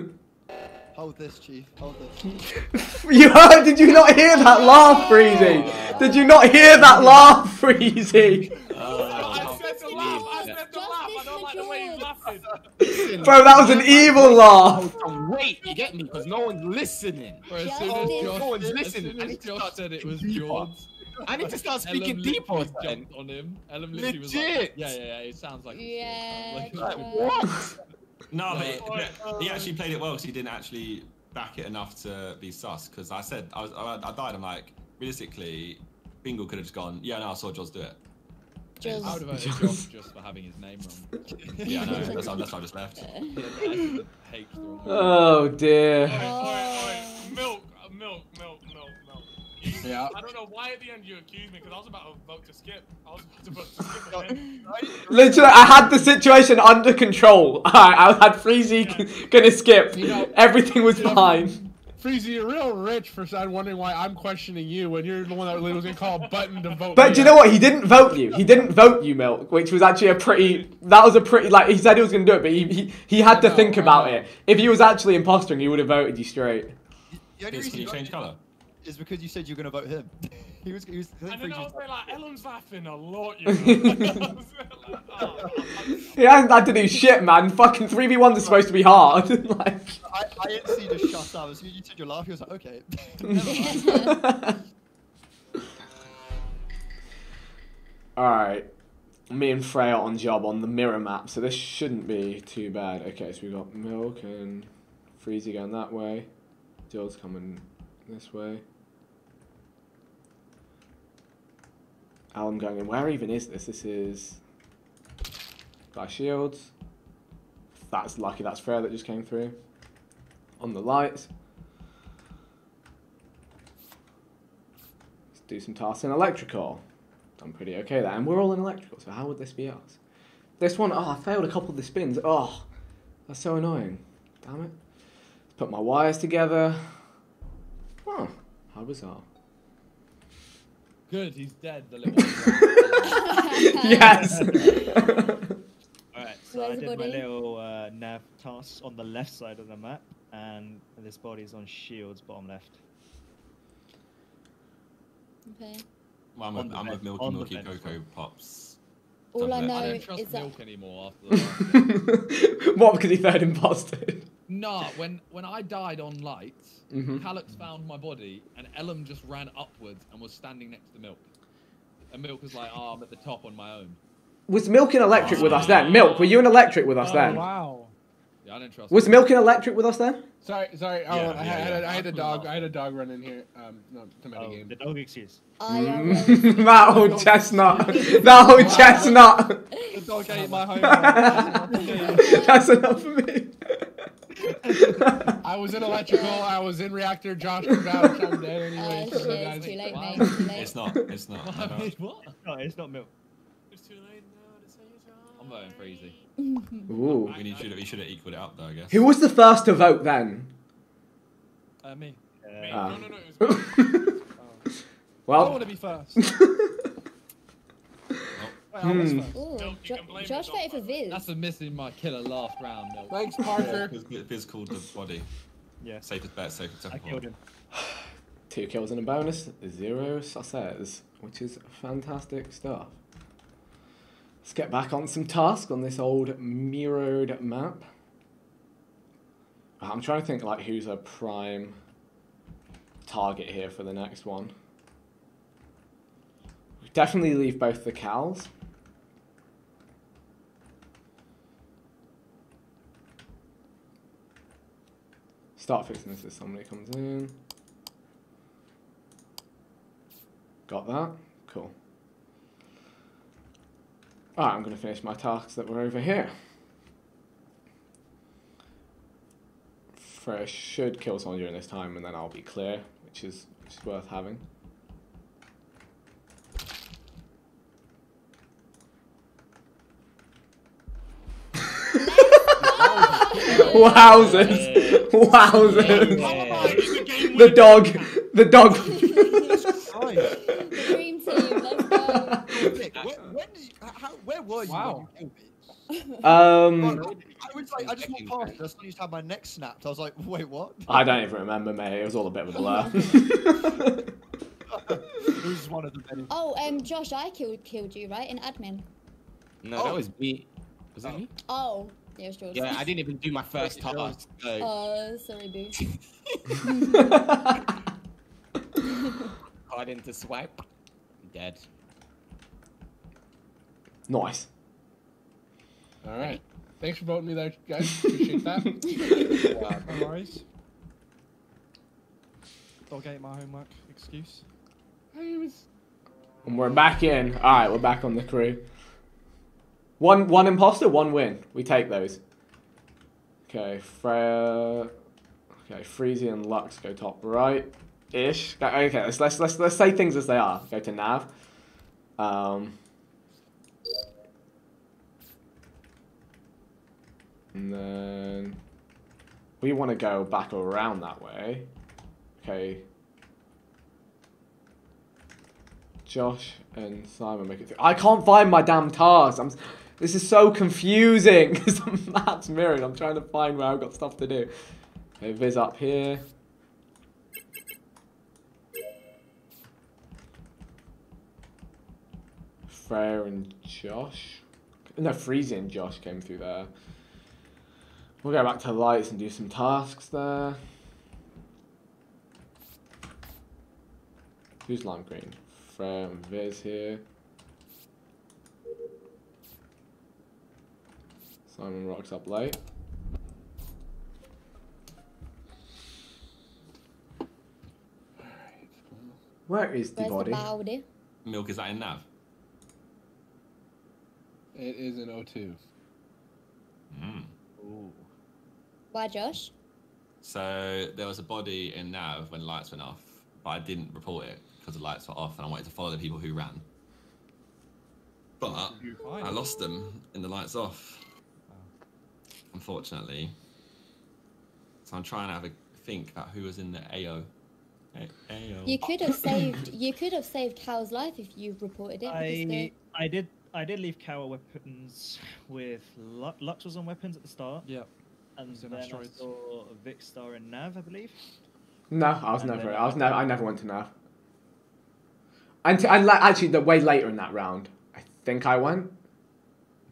Hold this, chief. Hold this. You heard? Did you not hear that laugh, Freezy? Did you not hear that laugh, Freezy? I said to laugh. I said to laugh. I don't like the way he's laughing. Bro, that was an evil laugh. Wait, you get me? Because no one's listening. Bro, as soon as this. Josh, No one's as listening. soon I as need to Josh start said it was deeper. George. I need to start speaking literally deeper. then. jumped on him. Ellen literally was Legit. like, yeah, yeah, yeah. It sounds like. Yeah. Like, Josh. What? No, but, it, Oh, but he actually played it well because he didn't actually back it enough to be sus. Because I said I was I, I died. I'm like realistically, Bingo could have just gone. Yeah, no, I saw Jaws do it. Just- I would have voted Josh just for having his name wrong. Yeah, I know. That's why, that's why I just left. Yeah, I did H the wrong way. Oh dear. Alright, alright, alright. Milk, milk, milk, milk, milk. You, Yeah. I don't know why at the end you accused me because I was about to vote to skip. I was about to vote to skip. and then- Literally, I had the situation under control. I, I had Freezy gonna skip. You know- Everything was you know, fine. Freezy, you're real rich for side wondering why I'm questioning you when you're the one that was gonna call a button to vote. But me do you know what? He didn't vote you. He didn't vote you, Milk, which was actually a pretty. That was a pretty. Like he said he was gonna do it, but he he, he had to know, think I about know. it. If he was actually impostering, he would have voted you straight. The only can you you change colour? Is because you said you were gonna vote him. he was. He was. I And then I was was like, Ellen's laughing a lot, you know. I was like, He hasn't had to do shit, man. Fucking three v ones is supposed to be hard. like. I, I instantly just shut up. As soon as you said your laugh, he was like, okay. Alright. Me and Freya on job on the mirror map, so this shouldn't be too bad. Okay, so we've got Milk and Freezy going that way. Jill's coming this way. Alan going in. Where even is this? This is. Guy Shields. That's lucky, that's fair. that just came through. On the lights. Let's do some tasks in electrical. I'm pretty okay there. And we're all in electrical, so how would this be us? This one, oh, I failed a couple of the spins. Oh, that's so annoying. Damn it. Let's put my wires together. Oh, how bizarre. Good, he's dead. The little. yes! Alright, so Where's I did my little uh, nav task on the left side of the map, and this body's on shields bottom left. Okay. Well, I'm On with, the I'm with Milky on Milky vent Cocoa front. Pops. All I Doesn't it? know I don't trust is that milk anymore after the last what, because he third imposted? Nah, when when I died on lights, Mhm. Callux found my body, and Ellum just ran upwards and was standing next to Milk. And Milk was like, "Oh, I'm at the top on my own." Was Milk in electric with us then? Milk, were you in electric with us Oh, then? wow. Yeah, I don't trust. Was Milk in electric with us then? Sorry, sorry. Oh, Yeah, I, yeah, had, yeah. I had a dog. I had a dog run in here. Um, no, to Oh, metagame. the dog excuse. I uh, Mm, that old chestnut. That old chestnut. The dog ate my homework. That's enough for me. I was in electrical. I was in reactor. Josh was out. I'm dead Oh anyway. shit, so it's too late, Wow. mate. Too late. It's not. It's not. I know. Wait, what? No, it's not milk. It's too late now to say it's I'm voting Freezy. Ooh. We need should have. We should have equaled it up though. I guess. Who was the first to vote then? Uh, me. Me. Uh, No, no, no, it was me. I well, want to be first. Wait, I Hmm. Ooh, Jo- Josh yourself, voted for. Viz. That's for missing my killer last round, Milk. Thanks, Parker. Biz, Biz called the body. Yeah, Safest bet. Safest I killed him. two kills and a bonus, zero success, which is fantastic stuff. Let's get back on some task on this old mirrored map. I'm trying to think like who's a prime target here for the next one. Definitely leave both the cows. Start fixing this as somebody comes in. Got that? Cool. Alright, I'm going to finish my tasks that were over here. Fresh should kill someone during this time and then I'll be clear, which is, which is worth having. Wowzers! Wowzers! The dog! The dog! The dream team, let's go. Nick, where, when did you, how, where were you Wow. when you killed? Um, I was like, I just walked past and I suddenly just had my neck snapped. I was like, wait, what? I don't even remember, mate. It was all a bit of a blur. Who's one of the many? Oh, um, Josh, I killed killed you, right? In admin. No, that was me. Was that me? Oh, yeah, it George. Yeah, I didn't even do my first Wait, George. task. So Oh, sorry, boo. hard into swipe. Dead. nice. All right. Thanks for voting me there, guys. Appreciate that. No worries. Dog ate my homework. Excuse. And we're back in. Alright, we're back on the crew. One one imposter, one win. We take those. Okay, Freya. Okay, Freezy and Lux go top right. ish. Okay, let's let's let's let's say things as they are. Go to nav. Um. And then we want to go back around that way. Okay. Josh and Simon make it through. I can't find my damn task. I'm. This is so confusing the map's mirrored. I'm trying to find where I've got stuff to do. Okay, Viz up here. Freya and Josh. No, Freezy and Josh came through there. We'll go back to lights and do some tasks there. Who's lime green? Freya and Viz here. Simon rocks up late. Where is the Where's body? the body? Milk is that in nav? It is an O2. Mm. Ooh. Why, Josh? So there was a body in nav when lights went off, but I didn't report it because the lights were off, and I wanted to follow the people who ran. But I lost them in the lights off, unfortunately. So I'm trying to have a think about who was in the AO. A- AO. You could have saved. You could have saved Cal's life if you reported it. I the- I did I did leave Cower weapons with Lu- Lux was on weapons at the start. Yeah. And He's in then I saw Vikkstar and Nav, I believe. No, I was And never. I was never. I never went to nav. And and la- actually, the way later in that round, I think I went.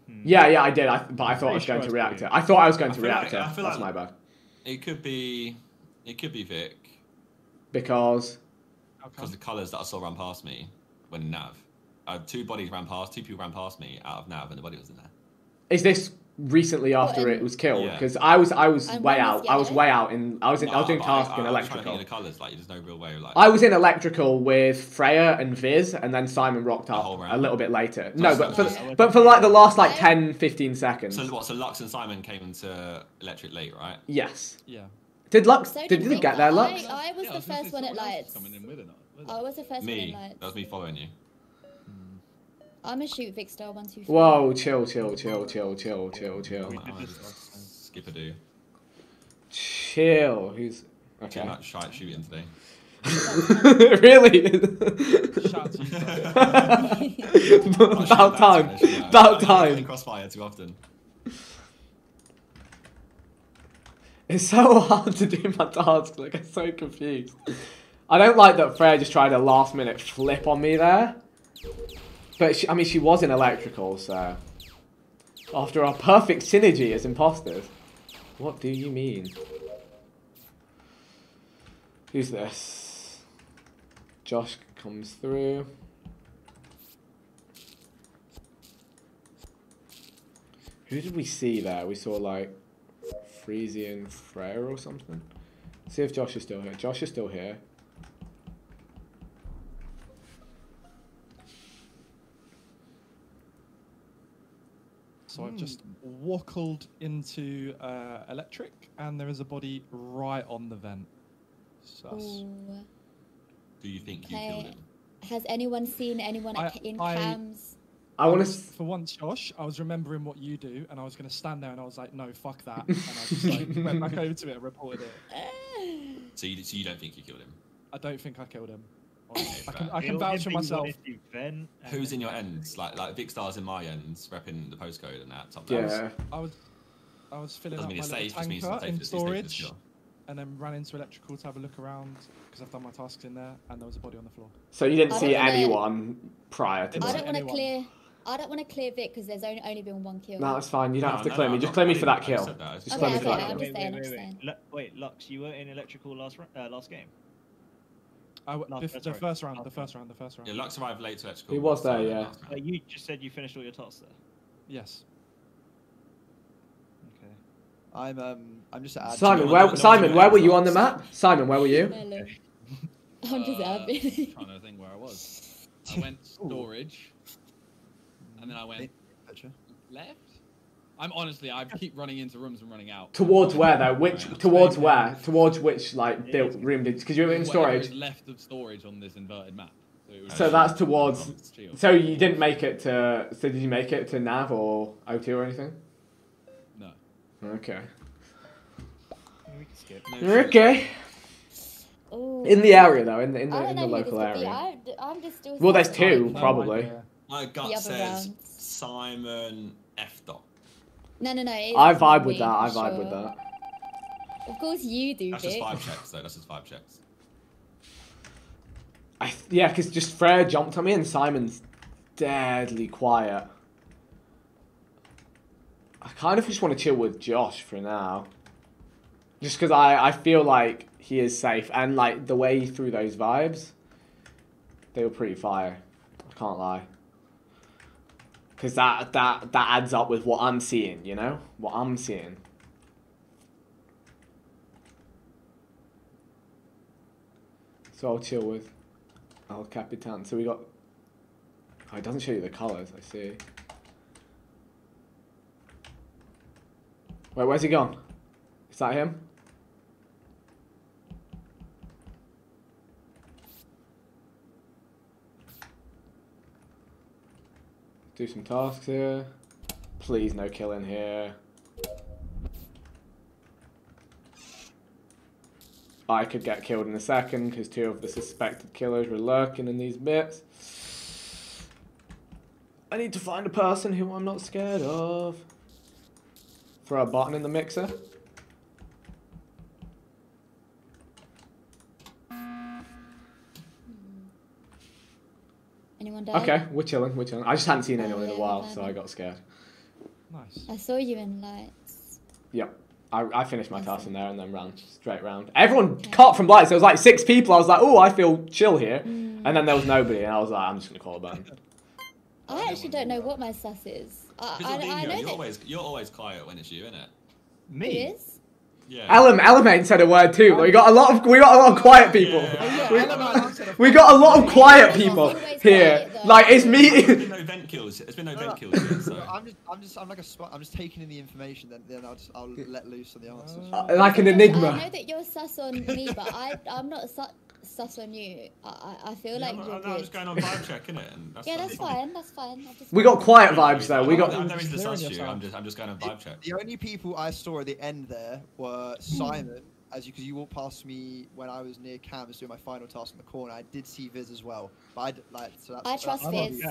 Hmm. Yeah, yeah, I did. I, but I thought I was Pretty going sure to I saw reactor. you. I thought I was going I to feel like- reactor. That's like- my bad. It could be, it could be Vic Because because the colours that I saw ran past me when in nav. Uh, two bodies ran past, two people ran past me out of nav, and the body was in there. is this recently after Well, it was killed? Yeah. Because I was I was And way when was out. I was way out in. I was in. I was doing but task I, in I, was electrical. think of the colours. Like, there's no real way. of, Like, I was in electrical with Freya and Viz, and then Simon rocked up a little bit later. No, That's but for bad. but for like the last like 10, 15 seconds. so what? So Lux and Simon came into electric late, right? Yes. Yeah. Did Lux? So did, did did it get there, but Lux? I, I was Yeah, the was first one at someone lights. Coming in with it, was it? I was the first one Me. at lights. That was me following you. I'm gonna shoot Vikkstar one two three. Whoa, chill, chill, chill, chill, chill, chill, chill. We did I this just last time. skip a do. Chill. Who's Too okay? much shite shooting today. really? Shout out to you, About time. About time. Crossfire too often. It's so hard to do my tasks. Like I'm so confused. I don't like that Freya just tried a last minute flip on me there. But she, I mean, she was in electrical, so after our perfect synergy as imposters, what do you mean? Who's this? Josh comes through. Who did we see there? We saw like Freezy and Freya or something. See if Josh is still here. Josh is still here. So I've just wackled into uh, electric, and there is a body right on the vent. Sus. Ooh. Do you think you killed Okay. him? Has anyone seen anyone at, in I- cams? I want was- to. For once, Josh, I was remembering what you do, and I was going to stand there, and I was like, "No, fuck that," and I just like went back over to it and reported it. So you, so you don't think you killed him? I don't think I killed him. Okay, I can. I can vouch for myself. what if you vent and Who's in your ends? Like like Vikkstar's in my ends, repping the postcode and that. Top I was, Yeah. I was, I was filling Doesn't up my it's little safe, tanker safe, in it's safe storage, sure. and then ran into electrical to have a look around because I've done my tasks in there, and there was a body on the floor. So you didn't I see don't anyone prior to I that? don't want to clear. I don't want to clear Vic because there's only only been one kill. No, it's fine. You don't No, have to no, clear no, me. Just clear me for that kill. I said that, it's Just Okay, clear me for that kill. just saying, wait, wait, Lux, you were in electrical last uh, last game. I w- No, bef- the right. first round, the first round, the first round. Yeah, Lux arrived late to electrical. He was there, yeah. Uh, you just said you finished all your tasks there. Yes. Okay. I'm um I'm just at Simon, where no, no, Simon, where were you on the map? Simon, where were you? Hello. I'm just Uh, happy. trying to think where I was. I went storage, and then I went left. I'm honestly, I keep running into rooms and running out. Towards where though? Which towards Stay where? Towards which like built room did? Because you were in storage. left of storage on this inverted map. So, So that's towards. So you didn't make it to. So did you make it to Nav or O2 or anything? No. Okay. We. Okay. Ooh. In the area though, in the in the, in the local would be. area. I, I'm just still. Well, there's two probably. My gut says rounds. Simon F. Dot. No, no, no. I vibe with that. I for vibe with that. Of course you do, That's just Vic. five checks, though. That's just five checks. I th- yeah, because just Freya jumped on me and Simon's deadly quiet. I kind of just want to chill with Josh for now. Just because I, I feel like he is safe and like the way he threw those vibes, they were pretty fire. I can't lie. Because that, that, that adds up with what I'm seeing, you know? What I'm seeing. So I'll chill with El Capitan. So we got. Oh, it doesn't show you the colours, I see. Wait, where's he gone? Is that him? Do some tasks here. Please, no killing here. I could get killed in a second because two of the suspected killers were lurking in these bits. I need to find a person who I'm not scared of. Throw a button in the mixer. Anyone died? Okay, we're chilling, we're chilling. I just hadn't seen Oh, anyone in a while, so I got scared. Nice. I saw you in lights. Yep. I, I finished my task in there and then ran straight round. Everyone caught from lights. There was like six people. I was like, oh, I feel chill here. Mm. And then there was nobody, and I was like, I'm just gonna call a button. I actually don't know what my sus is. I, I, I know you're that always you're always quiet when it's you, innit? it is. Yeah. Elam, Element said a word too. We got a lot of we got a lot of quiet people. We, we got a lot of quiet people here. Like it's me. There's been no vent kills. There's been no vent kills yet, so. I'm just, I'm just, I'm like a spot. I'm just taking in the information. Then, then I'll just, I'll let loose on the answers. Uh, like an enigma. I know that you're sus on me, but I, I'm not su- sus on you. I, I, I feel Yeah, like I'm, you're I'm, good. just going on vibe check, innit? And that's, yeah, that's fine. That's fine. Just We got quiet vibes though. We got. I'm, I'm into the you. I'm just I'm just going on vibe check. The only people I saw at the end there were Simon, as you because you walked past me when I was near Cams doing my final task in the corner. I did see Viz as well, but I d- like so that's. I trust that's- Viz.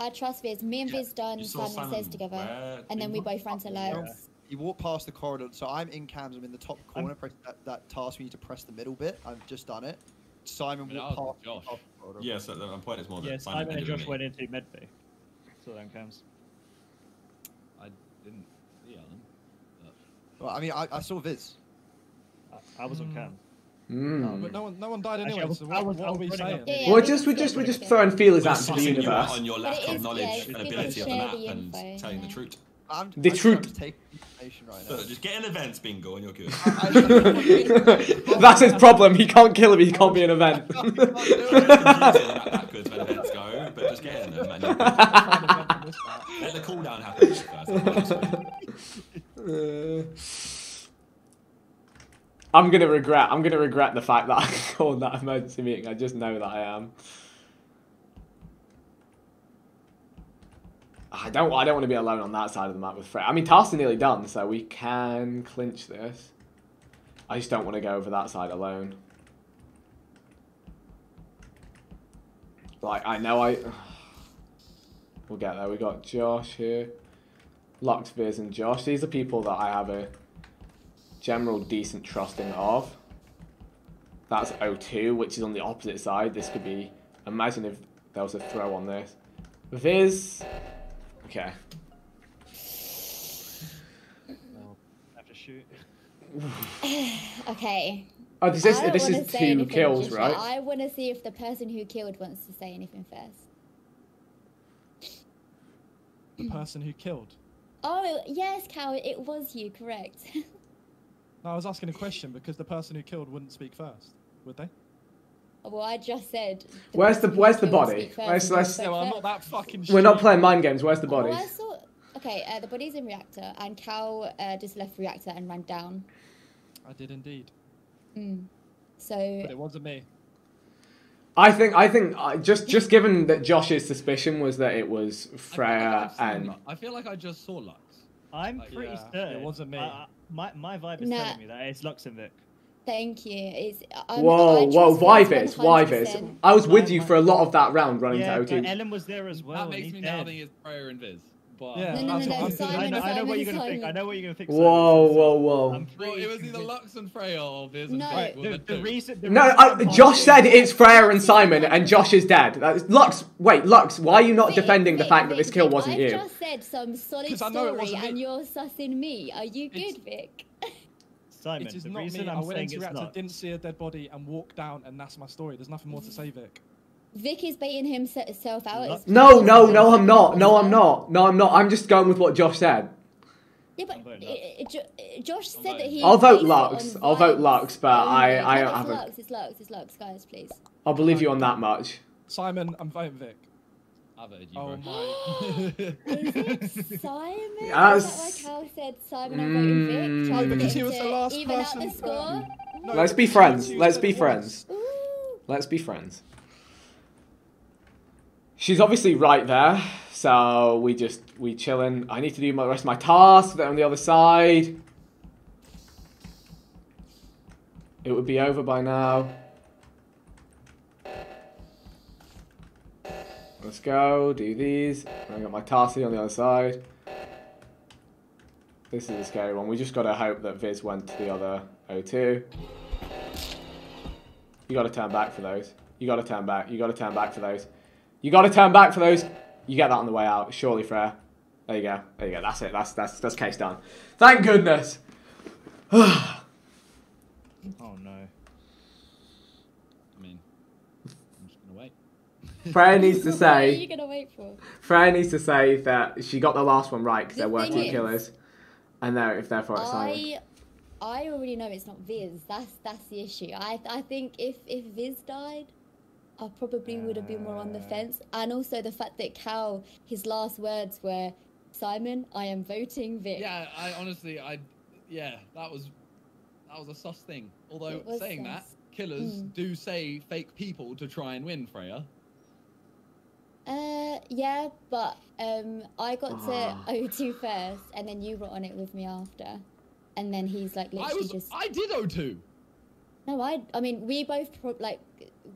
I trust Viz. Me and Viz done You saw Simon Says together, and then we both ran to lights. You walk past the corridor, so I'm in Cams. I'm in the top corner. Press that, that task. We need to press the middle bit. I've just done it. Simon But that walked past. Josh. the corridor. Yeah, so the my point is more that Yeah, Simon, Simon and Josh went into medbay. So them cams. I didn't see Alan. Well, I mean, I, I saw Viz. I, I was on cam. Mm. But no one, no one died anyway. I was- so I what, was- what are we saying? up Yeah, yeah, We're just we're just we're just throwing feelers We're out into the sussing you universe. out on your But lack it of knowledge yeah, and ability of the map the and info, telling the truth. I'm, The I just- truth. I'm just information right now. So just get in events bingo and you're good. That's his problem. He can't kill him. He can't be an event. It's confusing that backwards when events go, but just get in them and you're good. Let the cooldown happen. Uh, I'm gonna regret. I'm gonna regret the fact that I called that emergency meeting. I just know that I am. I don't. I don't want to be alone on that side of the map with Fred. I mean, tasks are nearly done, so we can clinch this. I just don't want to go over that side alone. Like I know I. We'll get there. We got Josh here. Lux, Viz, and Josh. These are people that I have a general decent trusting of. That's O2, which is on the opposite side. This could be. Imagine if there was a throw on this. Viz. Okay. No, I have to shoot. okay. Oh, this is this wanna is say two anything kills, just right? I want to see if the person who killed wants to say anything first. The person who killed. Oh yes, Cow, it was you, correct? No, I was asking a question because the person who killed wouldn't speak first, would they? Well, I just said. Where's the Where's the body? speak first Let's and you let's. spoke Yeah, well, I'm not that fucking. We're not playing mind games. Where's the Oh, body? I saw. Okay, uh, the body's in reactor, and Cal uh, just left reactor and ran down. I did indeed. Mm. So But it wasn't me. I think I think uh, just just given that Josh's suspicion was that it was I Freya I've seen and Lux. I feel like I just saw Lux. I'm Like, pretty yeah, it wasn't me. I- I- my my vibe is Nah. telling me that it's Lux and Luxembourg. Thank you. It's, I'm, whoa I whoa trust why Fizz Viz Viz I was with you for a lot of that round running Yeah, to but O2. Ellen was there as well. that makes he's me now dead. think it's Freya and Viz. But Yeah, No, no, no, no, what I'm Simon. I know, I know Simon, what you're gonna think. I know what you're gonna think. Whoa Simon. whoa whoa. I'm well, it was either Lux and Freya or Viz and No. Vic. The, the the reason. The No, reason I, Josh said it's Freya and Simon, and Josh is dead. That's, Lux, wait, Lux, why are you not Vic, defending the Vic, fact that this kill Vic, wasn't I've you? just said some solid 'Cause I know it story, and you're sussing me. Are you It's- good, Vic? Simon, It is the not reason me. I I'm went saying into it's reactor, not. didn't see a dead body, and walked down, and that's my story. There's nothing more to say, Vic. Vic is baiting himself out. Lux- No, no, no, I'm not. No, I'm not. No, I'm not. I'm just going with what Josh said. Yeah, but uh, Jo- Josh said that he. I'll vote Lux. I'll vote Lux, but I- only. I No, it's haven't- Lux. It's Lux. It's Lux, guys, please. I'll believe you on that much. Simon, I'm voting Vic. I voted you, Oh bro. my. Is it Simon? Yes. Is that why Cal said Simon? I'm voting Vic. Mm. Trying to Because he was the last even out the person- score. No, Let's be friends. Let's be friends. Ooh. Let's be friends. She's obviously right there, so we just we chilling. I need to do my the rest of my tasks. They're on the other side. It would be over by now. Let's go, do these. I got my task on the other side. This is a scary one. We just gotta hope that Viz went to the other O2. You gotta turn back for those. You gotta turn back. You gotta turn back for those. You gotta turn back for those. You get that on the way out. Surely fair. There you go. There you go. That's it. That's that's that's case done. Thank goodness. Oh no. I mean, I'm just gonna wait. Freya needs to What are you say. gonna wait for? Freya needs to say that she got the last one right because The there were two is- killers, and there if therefore it's Simon. I I already know it's not Viz. That's that's the issue. I I think if if Viz died, I probably would have been more on the Uh. fence. And also the fact that Cal, his last words were, "Simon, I am voting Vic." Yeah, I honestly, I, yeah, that was, that was a sus thing. Although It was saying that, killers Mm. do say fake people to try and win, Freya. Uh, yeah, but um, I got Ah. to O2 first, and then you were on it with me after, and then he's like I literally was, just. I did O2. No, I. I mean, we both pro- like,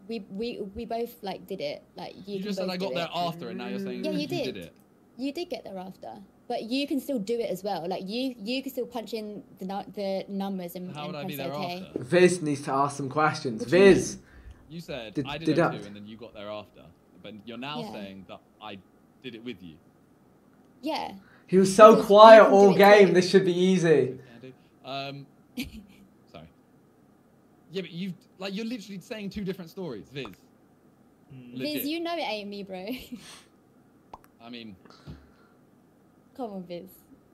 we we we both like did it. Like you. You, just said I do got there it. after, and now you're saying Yeah, you you did. did it. You did get there after, but you can still do it as well. Like you, you can still punch in the nu- the numbers and, How and would I be there OK. after? Viz needs to ask some questions. What you Viz. You said Did- I did, did O2, that- and then you got there after. But you're now Yeah. saying that I did it with you. Yeah. He was so Because you quiet all game. This should be easy. Yeah, I do. Um, sorry. Yeah, but you like you're literally saying two different stories, Viz. Mm. Legit. Viz, you know it ain't me, bro. I mean, Come on, Viz.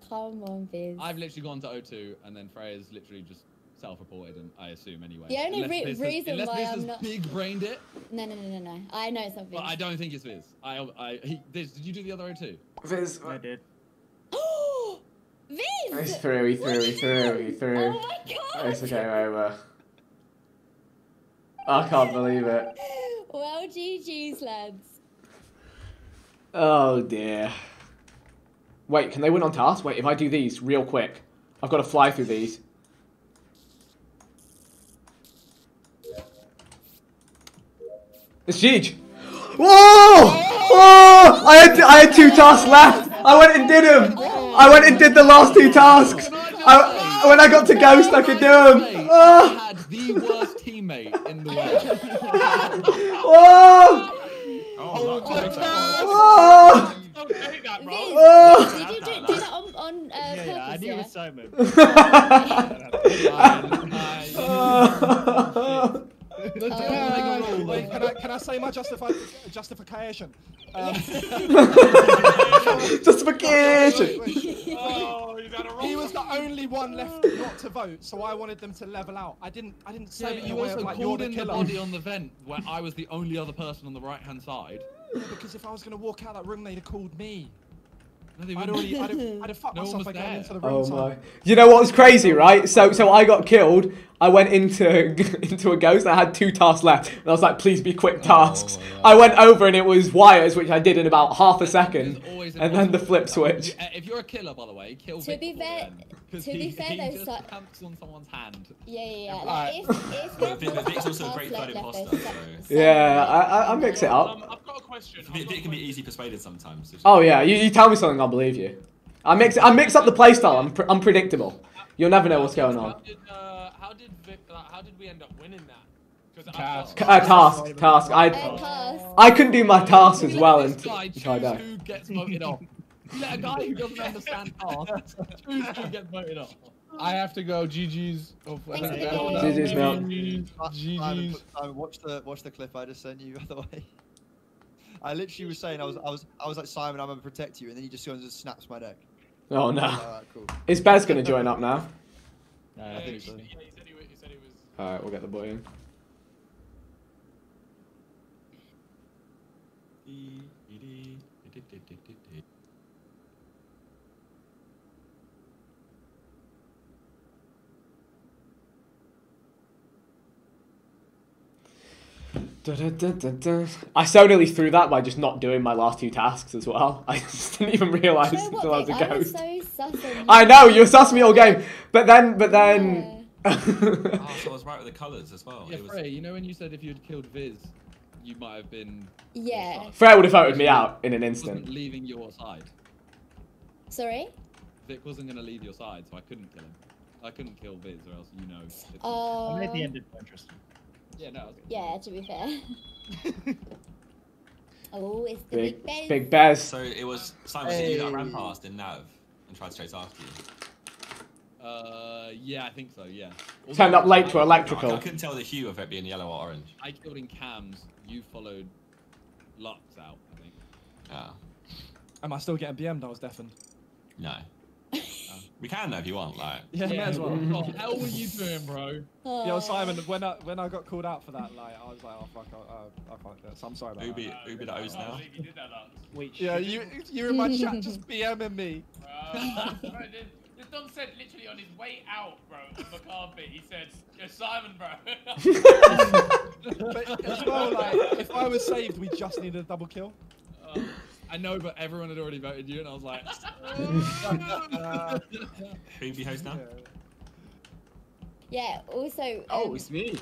Come on, Viz. I've literally gone to O2, and then Freya's literally just self-reported, and I assume anyway. The only re- Viz has- reason unless why Viz I'm has not- big-brained it, No, no, no, no, no. I know it's not Viz. but I don't think it's Viz. I, I, he, Viz, did you do the other O2? Viz. I did. Oh, Viz! He's through. He What He you through. doing? He through. Oh my god! It's okay. Over. I can't believe it. Well, GG's, lads. Oh dear. Wait, can they win on task? Wait, if I do these real quick, I've got to fly through these. It's huge. Whoa! Whoa! I had I had two tasks left. I went and did them. I went and did the last two tasks. I, when I got to Ghost, I could do them. I Oh! had the worst teammate in the world. Whoa! Oh, Lux, Whoa! Don't take that, bro. Viz, Oh! did you do, do that on, on uh, Yeah, yeah, I purpose, knew it was Simon. Oh. Look, Oh, wait, no. wait, can I can I say my justifi- justification? Um, Justification. wait, wait. Oh, you got a He was the only one left not to vote, so I wanted them to level out. I didn't. I didn't say Yeah, it but in you a way like you're the in the killer. body on the vent where I was the only other person on the right-hand side. Yeah, because if I was gonna walk out that room, they'd have called me. No, I'd wouldn't. already, I'd have, I'd have fucked No myself was by getting into the Oh my! You know what was crazy, right? So, so I got killed. I went into into a ghost. I had two tasks left, and I was like, "Please be quick tasks." I went over, and it was wires, which I did in about half a second, and then the flip switch. If you're a killer, by the way, kill To be fair- the end, 'cause to be he, fair he though, just so- camps on someone's hand. Yeah, yeah, yeah. Like, if, if But there's Vic- Vic's also a great third imposter, there's so- se- Yeah, I, I, I mix it Um, up. I've got a question. I've Vic, got a Vic can be question. easy persuaded sometimes. Oh yeah, you, you tell me something, I'll believe you. I mix I mix up the playstyle. I'm pre- unpredictable. You'll never know what's going How on. Did, uh, how did Vic? Uh, how did we end up winning that? 'Cause I Task. felt- Uh, task, task. Uh, I task. I couldn't do my task as well this until, guy until I choose die. who gets voted off. Let a guy who doesn't understand tasks choose who gets voted off. I have to go. GG's. Oh, Thanks think for the that- game. GG's, Mel. GG's. Simon, GG's. Simon, watch the watch the clip I just sent you. By the way, I literally was saying I was I was I was like Simon, I'm gonna protect you, and then he just goes and snaps my neck. Oh no. Alright, cool. Is Bez gonna join up now? Uh, Yeah, I think so. Alright, we'll get the boy in. I so nearly threw that by just not doing my last two tasks as well. I just didn't even realise Do you know what, until I was a Vic? I was ghost. so sus on you. I know, you were sussing me all game. But then, but then. Oh, so I was right with the colours as well. Yeah, It was- Frey, you know when you said if you'd killed Viz, you might have been Yeah. Freya would have voted me out in an wasn't instant. leaving your side. Sorry? Vic wasn't going to leave your side, so I couldn't kill him. I couldn't kill Viz, or else you know. it's- Oh. I made the end, more interesting. Yeah, no. Yeah, to be fair. oh, it's the Big, big, Bez. big Bez. So it was Simon. Was it you that ran Hey. past in Nav and tried to chase after you? Uh, yeah, I think so. Yeah. Turned up late to I- I, electrical. I couldn't tell the hue of it being yellow or orange. I killed in cams. You followed Lux out. I think. Yeah. Am I still getting BM'd? I was deafened. No. We can though if you want. Like. Yeah, may as well. What the hell were you doing, bro? Yo, Simon, when I when I got called out for that, like I was like, oh fuck, I, I, I fucked this. I'm sorry about Ubi, that. Ubi the O's I now. don't think he did that, Wait, Yeah, shit. you you in my chat just BMing me. Uh, bro, the, the said literally on his way out, bro, on the carpet, he said, "Yo, Simon, bro." But as well, like if I was saved, we just needed a double kill. Uh, I know, but everyone had already voted you, and I was like, Ubi host now. Yeah, also. Oh, um, it's me.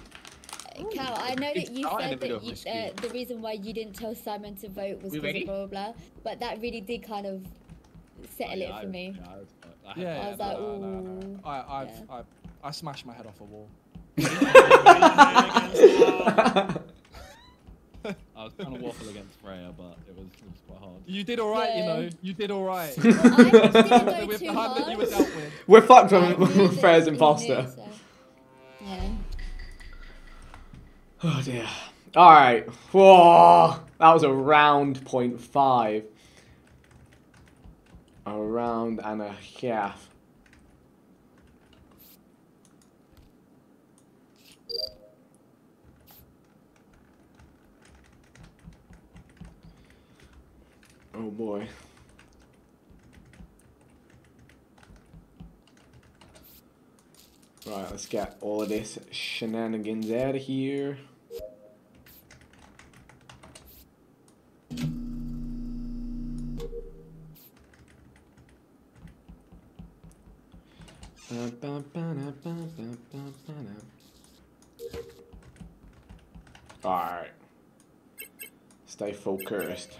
Cal, I know that you out in the said that you, the uh, the reason why you didn't tell Simon to vote was because of blah, blah blah, but that really did kind of settle Yeah, it I- for me. yeah, I was- I had- Yeah, I yeah, was like, no, no, no. I I've, Yeah. I I smashed my head off a wall. I was trying to waffle against Freya, but it was, it was quite hard. You did all right, you know. You did all right. I didn't go with too the hand that you were hard. dealt with. We're fucked I when knew Freya's that he imposter. so- Yeah. Oh dear. Oh, Alright. Whoa. That was a round point five. A round and a half. Oh boy. Right, let's get all of this shenanigans out of here. Alright. Stay focused.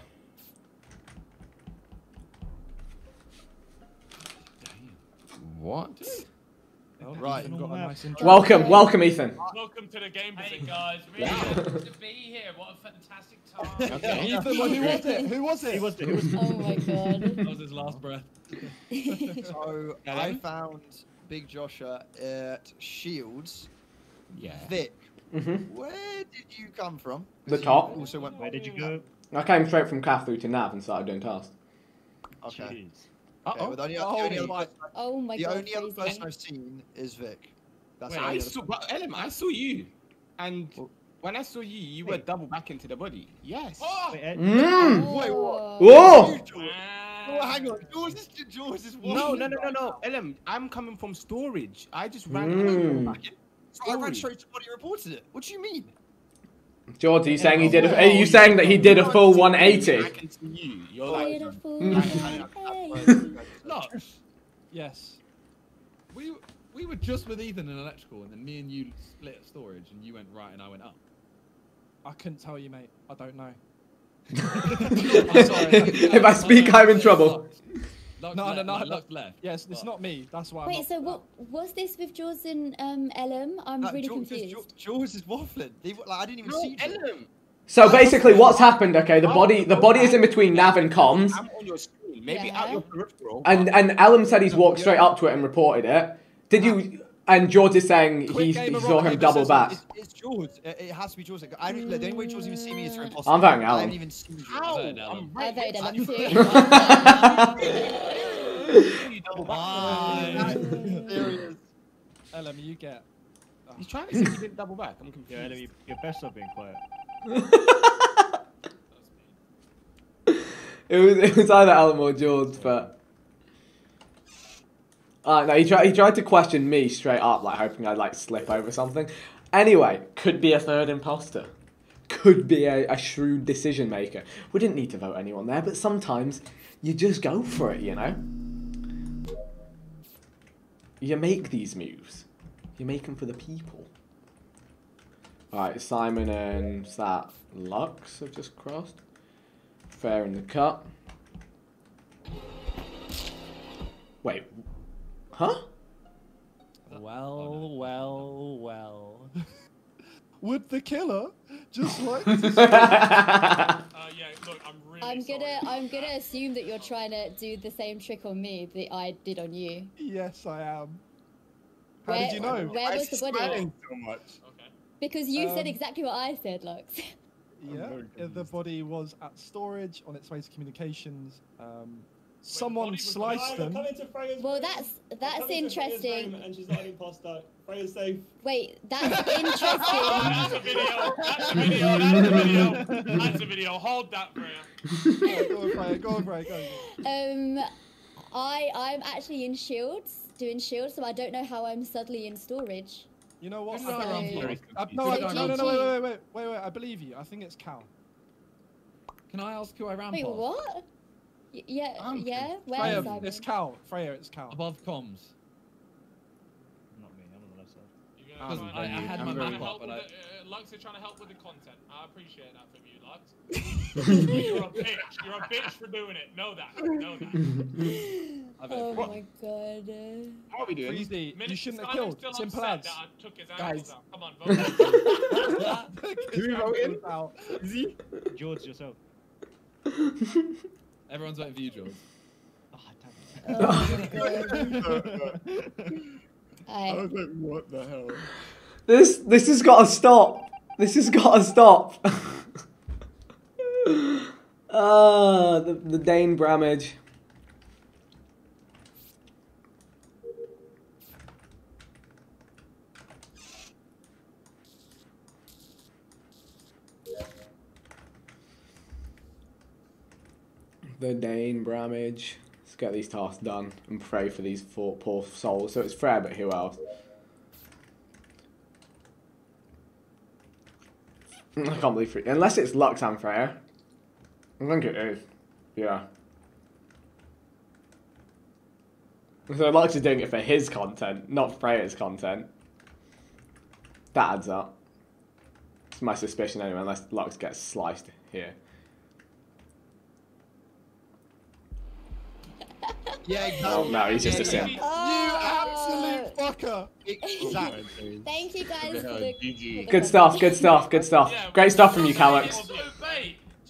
What? Oh, Right. Ethan got a nice. Welcome, welcome, Ethan. Welcome to the game, hey guys. Really good to be here. What a fantastic time. Okay. Ethan, well, who was it? Who was it? He was the, he was Oh my god. That was his last breath. So I found Big Joshua at Shields. Yeah. Vic, hmm where did you come from? The top. Also went. Where did you go? I came straight from Cathu to Nav and started doing tasks. Okay. Uh Okay, well, the only, the Oh only other my- person, Oh my the god. only other person I've seen is Vic. That's Wait, I other saw, but Ellen, I saw you, and when I saw you, you were double back into the body. Yes. Oh, Wait, Ed, Mmm! Wait, what? Whoa! Man. Oh, hang on. Jaws is Jaws is No, no, no, no, no. Ellen, I'm coming from storage. I just ran. Mm. back in. I ran straight to body reported it. What do you mean? George, are you saying he did? A, are you saying that he did a full 180? I can see you. You're like. Beautiful. Look, Yes. we we were just with Ethan in electrical, and then me and you split at storage, and you went right and I went up. I couldn't tell you, mate. I don't know. if I speak, I'm in trouble. Lux No, no, left, no, like, no. Lux left. Yes, it's not me. That's why. I'm Wait, not, so what was this with Jaws and um, Ellum? I'm Uh, really Jaws, confused. Jaws is waffling. They, like, I didn't even No, see Jaws. So basically, what's happened? Okay, the body, the body is in between Nav and comms, I'm on your screen. Maybe Yeah. out your peripheral. and and Ellum said he's walked straight up to it and reported it. Did you? And George is saying he, game he of saw him double back. It's, it's Jaws. It, it has to be Jaws. I don't, look, the only way Jaws even see me is through imposter. I'm voting I haven't even seen Jaws. How? I'm I right voted next Ellum to too. you. Double back. That's serious. Ellen, you get. He's trying to say he didn't double back. I'm confused. Yeah, Ellen, you- you're best off being quiet. It was it was either Ellum or George, but. Uh, no, he tried. He tried to question me straight up, like hoping I'd like slip over something. Anyway, could be a third imposter. Could be a, a shrewd decision maker. We didn't need to vote anyone there, but sometimes you just go for it, you know. You make these moves. You make them for the people. Right, Simon and that Lux have just crossed. Fair in the cut. Wait. Huh? Well, well, well. Would the killer just like to Uh, yeah, look, I'm really I'm gonna I'm gonna assume that you're trying to do the same trick on me that I did on you. Yes, I am. How Where, did you know? Where was is the he body? smiling so much? Okay. Because you said Um, exactly what I said, Lux. Yeah, uh, the body was at storage on its way to communications. Um, someone body was- sliced them. Well, that's that's interesting. And she's not an imposter. Freya's safe. Wait, that's interesting. That's a interesting. video. That's a video. That's a video. That's a video. Hold that, Freya. Go on, Freya, go on, Freya, go on. um, I I'm actually in shields doing shields, so I don't know how I'm suddenly in storage. You know what? Who did I I run believe for? you. Uh, no, I, Is it no, no, no, GG? wait, wait, wait, wait, wait, I believe you. I think it's Cal. Can I ask who I ran Wait, past? what? Y- yeah, I'm yeah. Where Freya, is Simon? it's Cal. Freya, it's Cal. Above comms. Not me. I'm on the left side. You Because guys I, I trying to- had I'm my very- map up, help but with I. the, uh, Lux is trying to help with the content. I appreciate that from you, Lux. You're a bitch. You're a bitch for doing it. Know that. Know that. Oh for my god. What are we doing? Freezy, you shouldn't have killed. still Simple upset as. that I took his Guys. ankles out. Come on, vote. Who we voting? Out. Is he? George yourself. Everyone's voting for you, George. Oh, damn. Oh. I I, was like, what the hell? This this has got to stop. This has got to stop. Ah, the the Dane Bramage. The Dane Bramage. Let's get these tasks done and pray for these four poor souls. So it's Freya, but who else? I can't believe it. Unless it's Lux and Freya. I think it is. Yeah. So Lux is doing it for his content, not Freya's content. That adds up. It's my suspicion anyway, unless Lux gets sliced here. Yeah, exactly. Oh no, he's just a Yeah, sim. yeah. Oh, Absolute fucker. Exactly. Thank you guys for the. GG. Good stuff, good stuff, good stuff. Yeah, Great stuff from you, just made it Callux. so.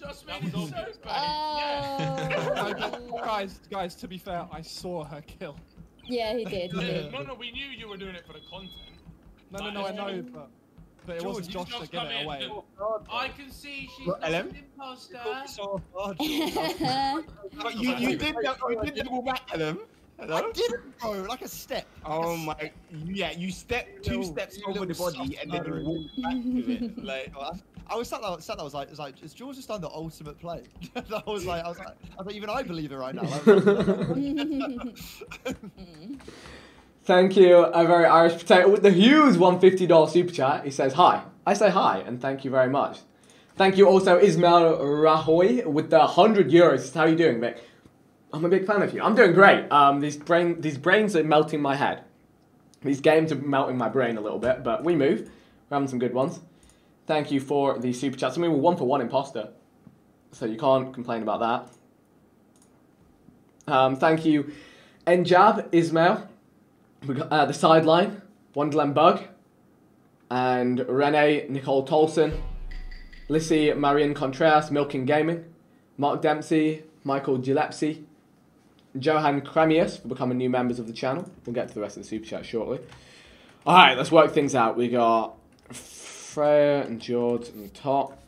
Just made it so bait. Oh. Uh, guys, guys, to be fair, I saw her kill. Yeah, he did. He did. No, no, we knew you were doing it for the content. No, no, no, I know, but, but it George, wasn't Josh just to get it in. away. Oh, I can see she's not Ellen? an imposter. So oh, hard. But you, you did that, you did double back at them. Hello? I didn't, bro. Like a step. Oh my, yeah, you stepped two Yo, steps over the body and then you walked back with it. Like, Oh, I was sat there, sat there, I was like, it's like, is George just done the ultimate play? I was like, I was like, I was like, even I believe it right now. Thank you, a very Irish potato with the huge $150 super chat. He says hi. I say hi and thank you very much. Thank you also Ismail Rahoy with the 100 euros. How are you doing, Vic? I'm a big fan of you. I'm doing great. Um, these brain these brains are melting my head. These games are melting my brain a little bit, but we move. We're having some good ones. Thank you for the super chats. I mean, we're one for one imposter, so you can't complain about that. Um, thank you, Enjab Ismail. We got uh, the sideline, Wonderland Bug, and Renee Nicole Tolson, Lissy Marion Contreras, Milking Gaming, Mark Dempsey, Michael Gillespie, Johan Kremius for becoming new members of the channel. We'll get to the rest of the super chat shortly. All right, let's work things out. We got Freya and George on the top.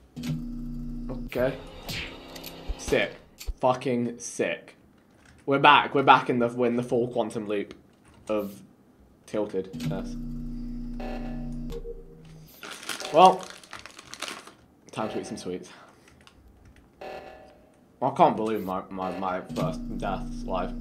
Okay. Sick. Fucking sick. We're back. We're back in the we're in the full quantum loop of tilted. Yes. Well, time to eat some sweets. I can't believe my, my, my first death live.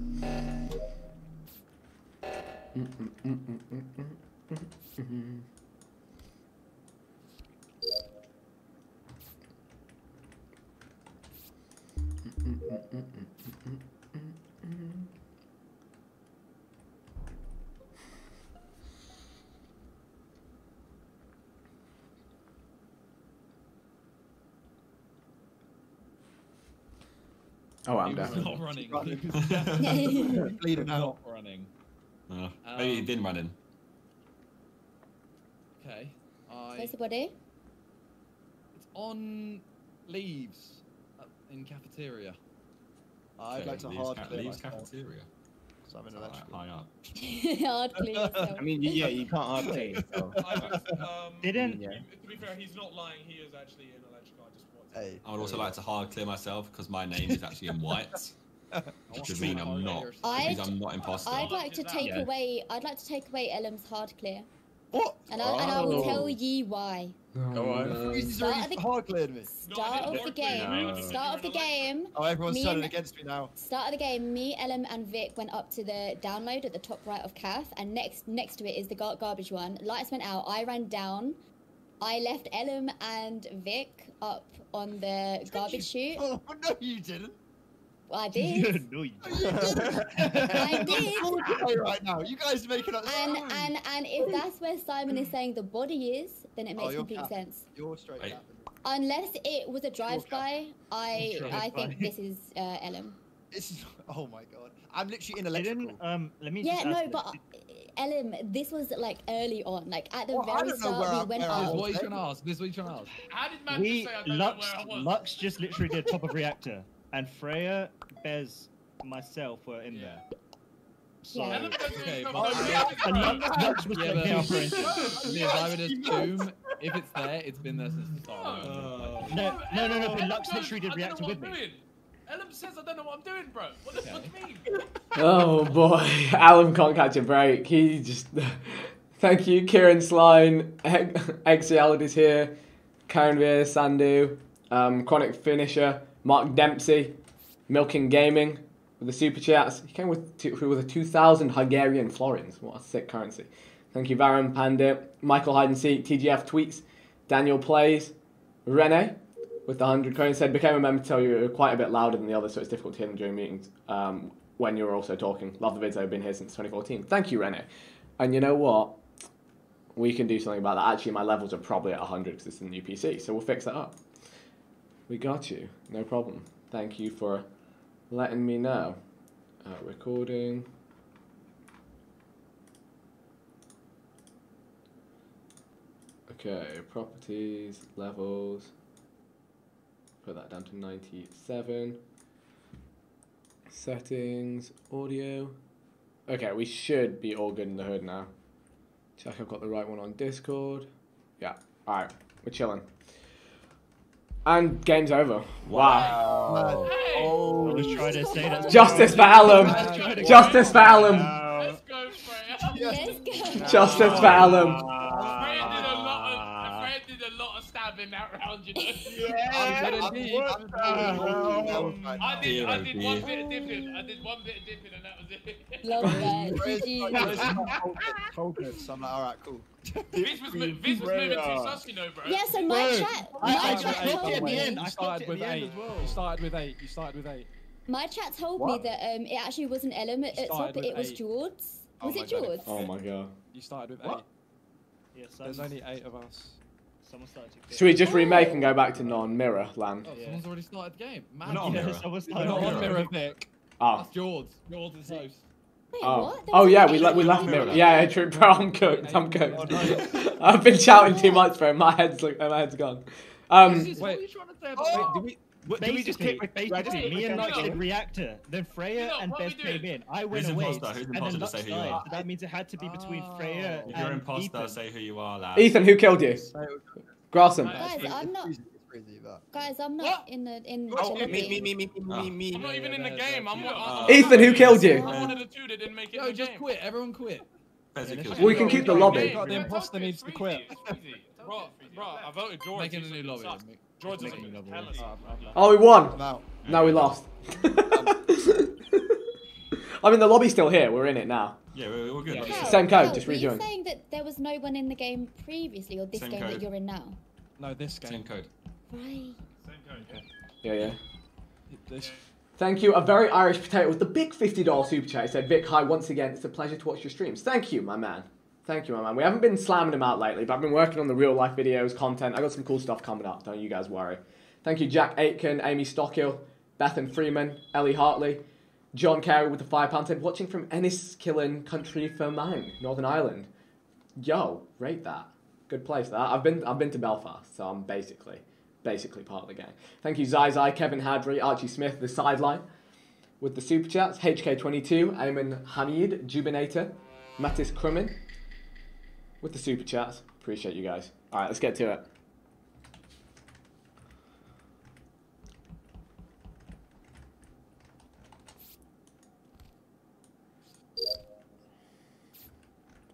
Oh, I'm He was definitely. not running. Running. He was definitely not running. Uh, maybe he Um, been running. Okay. I, Where's the body? it's on leaves uh, in cafeteria. I'd Okay, like to leaves hard ca- clear leaves cafeteria. so I'm in Alright, electrical. high up. Hard clear. I mean, yeah, you can't hard play yourself. I just, um, Didn't- To be, to be fair, he's not lying. He is actually in electrical. I just want. Hey. I would also like to hard clear myself because my name is actually in white, which would mean I'm not. I'd- I'm not imposter. I'd like to take Yeah. away. I'd like to take away Elm's hard clear, What? and I, and I will Oh. tell ye why. Go on. no. Start already of the- hard cleared me. Start of the game. No. Start of the game. Oh, everyone's Me turning and- against me now. Start of the game. Me, Elm, and Vic went up to the download at the top right of CAF, and next next to it is the gar- garbage one. Lights went out. I ran down. I left Elm and Vic up on the garbage chute. Oh no, you didn't. I did. no, you didn't. I did. Hey, right now, you guys are making up. And and and if that's where Simon is saying the body is, then it Oh, makes you're complete capping. sense. You're straight Wait. capping. Unless it was a drive-by, I I Drive-by. think this is uh, Elm. This is. Oh my god. I'm literally in They electrical. didn't. Um, let me. Yeah, no, ask but uh, Elm, this was like early on, like at the Well, I very don't know where start. I- We went where I This is up. what you can ask. This is what you can ask. How did man we just say I don't Lux know where I was? Lux just literally did top of reactor, and Freya, Bez, myself were in Yeah. there. Yeah. Ellen doesn't Okay, even but- know Oh, where yeah. I was. And Lux, Lux was Yeah, yeah, but- the operation. Liz, I would assume if it's there, it's been there since the start. Oh. No, no, no, no, but Ellen Lux goes, literally did "I don't reactor know what with I'm me. Doing." Says I don't know what I'm doing, bro. What does what do you mean? Oh boy, Alan can't catch a break. He just. Thank you, Kieran Sline, Exialid is here, Karen Veer, Sandu, um, Chronic Finisher, Mark Dempsey, Milking Gaming with the super chats. He came with two, with a 2,000 Hungarian florins. What a sick currency. Thank you, Varan Pandit, Michael Hide and Seek, TGF Tweets, Daniel Plays, Rene with the 100 coins said, became a member to tell you you're quite a bit louder than the others, so it's difficult to hear them during meetings um, when you're also talking. Love the vids, I've been here since 2014. Thank you, Rene. And you know what? We can do something about that. Actually, my levels are probably at 100 because it's a new PC, so we'll fix that up. We got you. No problem. Thank you for letting me know. Uh, recording. Okay, properties, levels. Put that down to 97. Settings, audio. Okay, we should be all good in the hood now. Check I've got the right one on Discord. Yeah, alright, we're chilling. And game's over. Wow. Oh. I was trying to say that. Justice for Alum! Justice for Alum! Let's go, Freya. Let's go. Justice for Alum! Of stabbing that round, you know. Yeah, I'm I'm indeed. what the hell? I did. I did one bit of dipping. I did one bit of dipping, and that was it. Love that. GG. like, Freya's. I'm like, all right, cool. Vince was, mo- Vince was moving too Freya. sus, you know, bro. Yeah, so my Bro, chat, my I- chat I- told I- me, I- You stopped started with eight. You started with eight. You started with eight. my chat told What? me that um, it actually wasn't element at top, Started with it was eight. George's. Oh Was my it God. George's? Oh my god. You started with What? eight. Yeah, There's only eight of us. Someone started Should we just remake and go back to non-mirror land? Oh, Yeah. someone's already started the game. We're Man, not on Yeah, mirror. someone We're started not on mirror. mirror, Vic. Oh. That's George. George is host. Wait, Oh, oh yeah, we eight. left. We left Mirror. mirror. Yeah, yeah, true, bro. I'm cooked. I'm cooked. I've been shouting too much, bro. My head's like, my head's gone. Um, This is- what wait. are you trying to say about Wait, did we? What, did we just Basically, pick? basically, me and Hang did reactor. Then Freya Hang on, and what Beth came in. I went Who's away. imposter? Who's and imposter? then Just say who you died. are. So that means it had to be between Oh. Freya If you're imposter, Ethan. say who you are, lad. Ethan, who killed you? Grassham. Guys, I'm not. crazy, it's crazy, but- Guys, I'm not What? in the in the Oh, me, lobby. me, me, me, Oh. me, me, I'm not even in the game. I'm, yeah. I'm, Uh, Ethan, who killed you? I'm one of the two that didn't make it Yo, in the just game. quit. Everyone quit. Yeah, killed? We can keep the lobby. God, the Yeah, imposter needs to quit. It's easy. Bro, bro, I voted George. Making a new lobby. sus. George is Making a lobby. Oh, we won. I'm. No, we lost. I mean, the lobby's still here. We're in it now. Yeah, we're, we're good. Yeah. Cal, Same code, Cal, just were you rejoin. saying that there was no one in the game previously, or this Same game code. that you're in now? No, this game. Same code. Right. Same code. Yeah, yeah. This. Thank you. A very Irish potato with the big $50 super chat. He said, Vic, hi, once again, it's a pleasure to watch your streams. Thank you, my man. Thank you, my man. We haven't been slamming him out lately, but I've been working on the real life videos, content. I got some cool stuff coming up. Don't you guys worry. Thank you, Jack Aitken, Amy Stockhill, Bethan Freeman, Ellie Hartley, John Carey with the five pound said, watching from Enniskillen, County Fermanagh, Northern Ireland. Yo, rate that. Good place that. I've been I've been to Belfast, so I'm basically basically part of the gang. Thank you, Zai Zai, Kevin Hadry, Archie Smith, the sideline with the super chats. HK22, Ayman Hamid, Jubinator, Mattis Crummin with the super chats. Appreciate you guys. All right, let's get to it.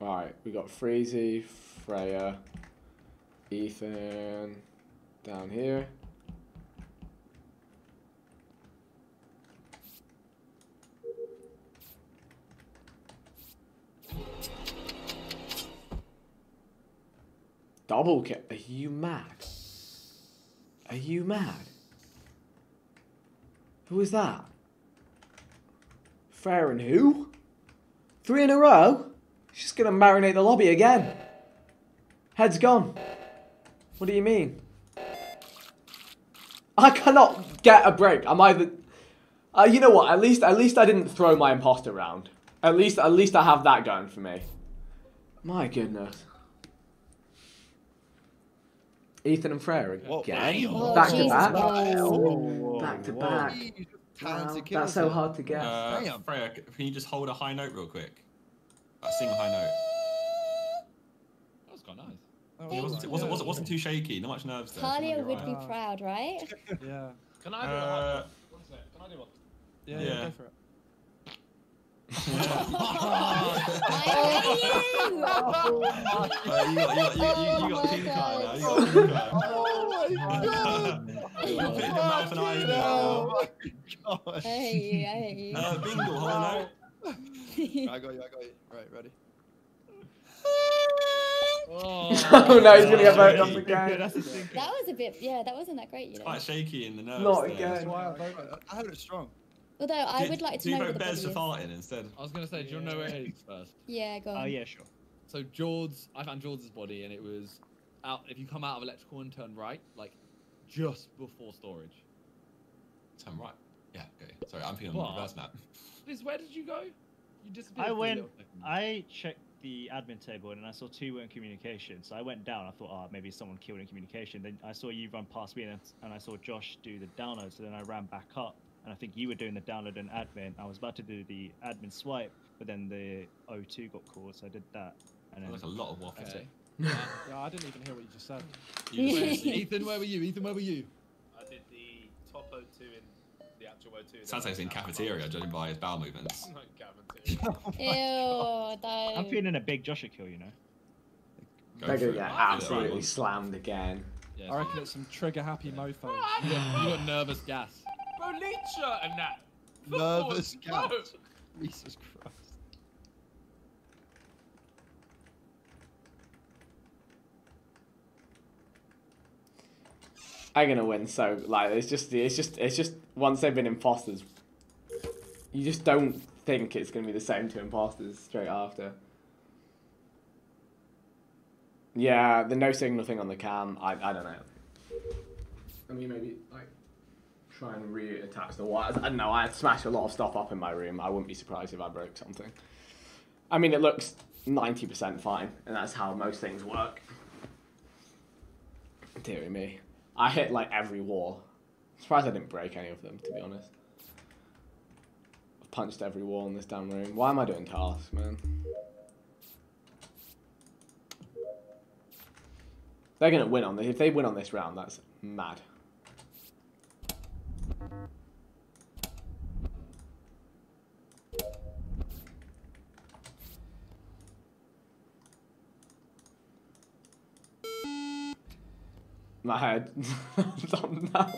All right, we got Freezy, Freya, Ethan down here. Double kill. Are you mad? Are you mad? Who is that? Freya and who? Three in a row? She's gonna marinate the lobby again. Head's gone. What do you mean? I cannot get a break. I'm either. Uh, you know what? At least, at least I didn't throw my imposter round. At least, at least I have that going for me. My goodness. Ethan and Freya again. Oh, back to back. Christ. Back to Whoa. back. Talented Wow, that's so sir. hard to guess. Uh, Damn. Freya, can you just hold a high note real quick? Like, sing a high note. That was quite nice. Oh, It wasn't, it wasn't, wasn't, wasn't too shaky, not much nerves there. Talia You're would right. be proud, right? Yeah. Can I do Uh, one? One sec. Can I do one? Yeah. Yeah. yeah. Go for it. You got, you got, you, you, you got Oh pink my eye now. You got God. pink eye. Oh my god! You're putting your mouth and eyes in there. Oh my gosh. I hate you, I hate you. Uh, bingo, hold a note. I got you, I got you. Right, ready? oh no, he's gonna get voted off again. That's a thing. that was a bit, yeah, that wasn't that great, you It's know. quite shaky in the nerves. Not there. again. That's why I voted. I heard it strong. Although I Do- would like to do you know where vote the body Bez for is. farting instead? I was gonna say, do you know where it is first? Yeah, go oh, on. Oh yeah, sure. So George, I found George's body, and it was out. If you come out of electrical and turn right, like just before storage. Turn right. Yeah, okay. Sorry, I'm thinking on What? the reverse map. Liz, where did you go? You disappeared. I for a went. little second. I checked the admin table and I saw two were in communication. So I went down. I thought, oh, maybe someone killed in communication. Then I saw you run past me and, and I saw Josh do the download. So then I ran back up and I think you were doing the download and admin. I was about to do the admin swipe, but then the O2 got called, so I did that. And then That's a lot of waffle. Okay. Yeah, I didn't even hear what you just said. You just- Ethan, where were you? Ethan, where were you? I did the top O2 in the actual O2. Sounds like he's in cafeteria, judging by his bowel movements. Not cafeteria. Oh Ew, I'm feeling a big Joshua kill, you know. Go They're gonna get absolutely slammed again. I reckon it's some trigger happy mofos. You got, you got nervous gas. Bro, Leecher and that. Nervous Football, cat. bro. Jesus Christ. I'm gonna win. So like, it's just, it's just, it's just. Once they've been imposters, you just don't think it's gonna be the same two imposters straight after. Yeah, the no signal thing on the cam. I, I don't know. I mean, maybe like try and reattach the wires. I don't know. I smashed a lot of stuff up in my room. I wouldn't be surprised if I broke something. I mean, it looks ninety percent fine, and that's how most things work. Deary me. I hit like every wall. Surprised I didn't break any of them, to be honest. I've punched every wall in this damn room. Why am I doing tasks, man? They're gonna win on this. If they win on this round, that's mad. My head. Done now.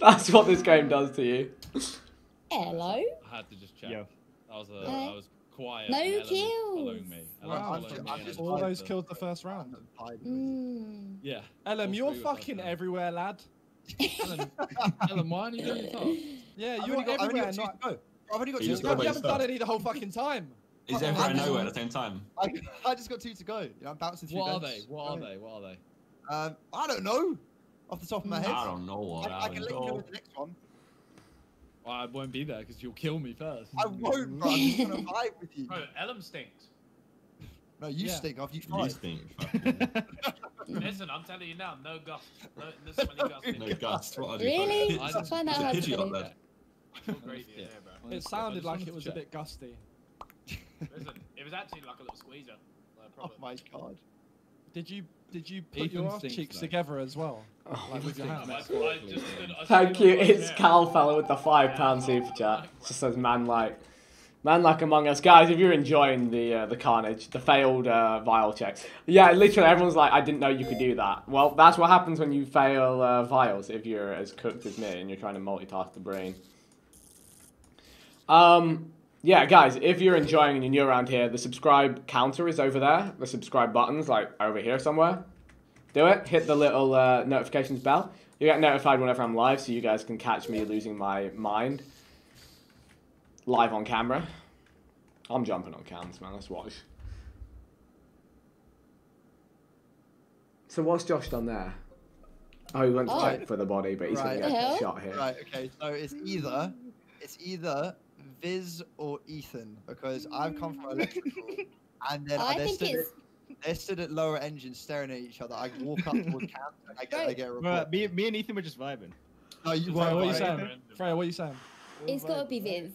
That's what this game does to you. Hello. I had to just check. Yo. I was, uh, Hey. I was quiet. No and Ellen was kills. Following me. Wow, I'm following just- me I'm just All those the- killed the first round. Mm. Yeah. Ellen, you're three were fucking round. everywhere, lad. Ellen, Ellen, why aren't you doing your task? Yeah, you're only got, I've only everywhere. got two Not... to go. I've only got two just to No, got go. you haven't done any the whole fucking time. Is Oh, everyone I'm nowhere at the same time? I, I just got two to go. You know, I'm bouncing through What are they? What are they? What are they? Um, I don't know. Off the top of my head. I don't know what. I, I can let you know with the next one. Well, I won't be there because you'll kill me first. I won't, bro. I'm just gonna vibe with you. Bro, Ellum stinks. No, you Yeah. stink off. You You stink. Listen, I'm telling you now, no gust. No, no smelly gust. No gust. What are you? Really? I I just- find that There's a hard to pigeon believe. there. Full gravy in here, bro. It sounded like it was a bit gusty. Listen, it was actually like a little squeezer. No Oh my god. Did you did you put Ethan your ass stinks, cheeks though. together as well? Oh, Like with your hands? I, I just I Thank you. It's chair. Cal fella with the five pound super chat. Just says man like, man like Among Us, guys. If you're enjoying the uh, the carnage, the failed uh, vial checks, yeah, literally everyone's like, I didn't know you could do that. Well, that's what happens when you fail uh, vials. If you're as cooked as me and you're trying to multitask the brain. Um. Yeah, guys, if you're enjoying and you're new around here, the subscribe counter is over there. The subscribe button's like over here somewhere. Do it. Hit the little uh, notifications bell. You get notified whenever I'm live, so you guys can catch me losing my mind live on camera. I'm jumping on cams, man. Let's watch. So what's Josh done there? Oh, he went Oh. straight for the body, but he's Right. gonna get shot here. Right. Okay. So it's either it's either Viz or Ethan because I've come from electrical, and then I they're think stood, it's at, they're stood at lower engines staring at each other. I walk up towards camp and I get, I get a Bro, report. me, me and Ethan were just vibing. No, you Freya, what are you saying? Freya, what are you saying? it's got to be Viz.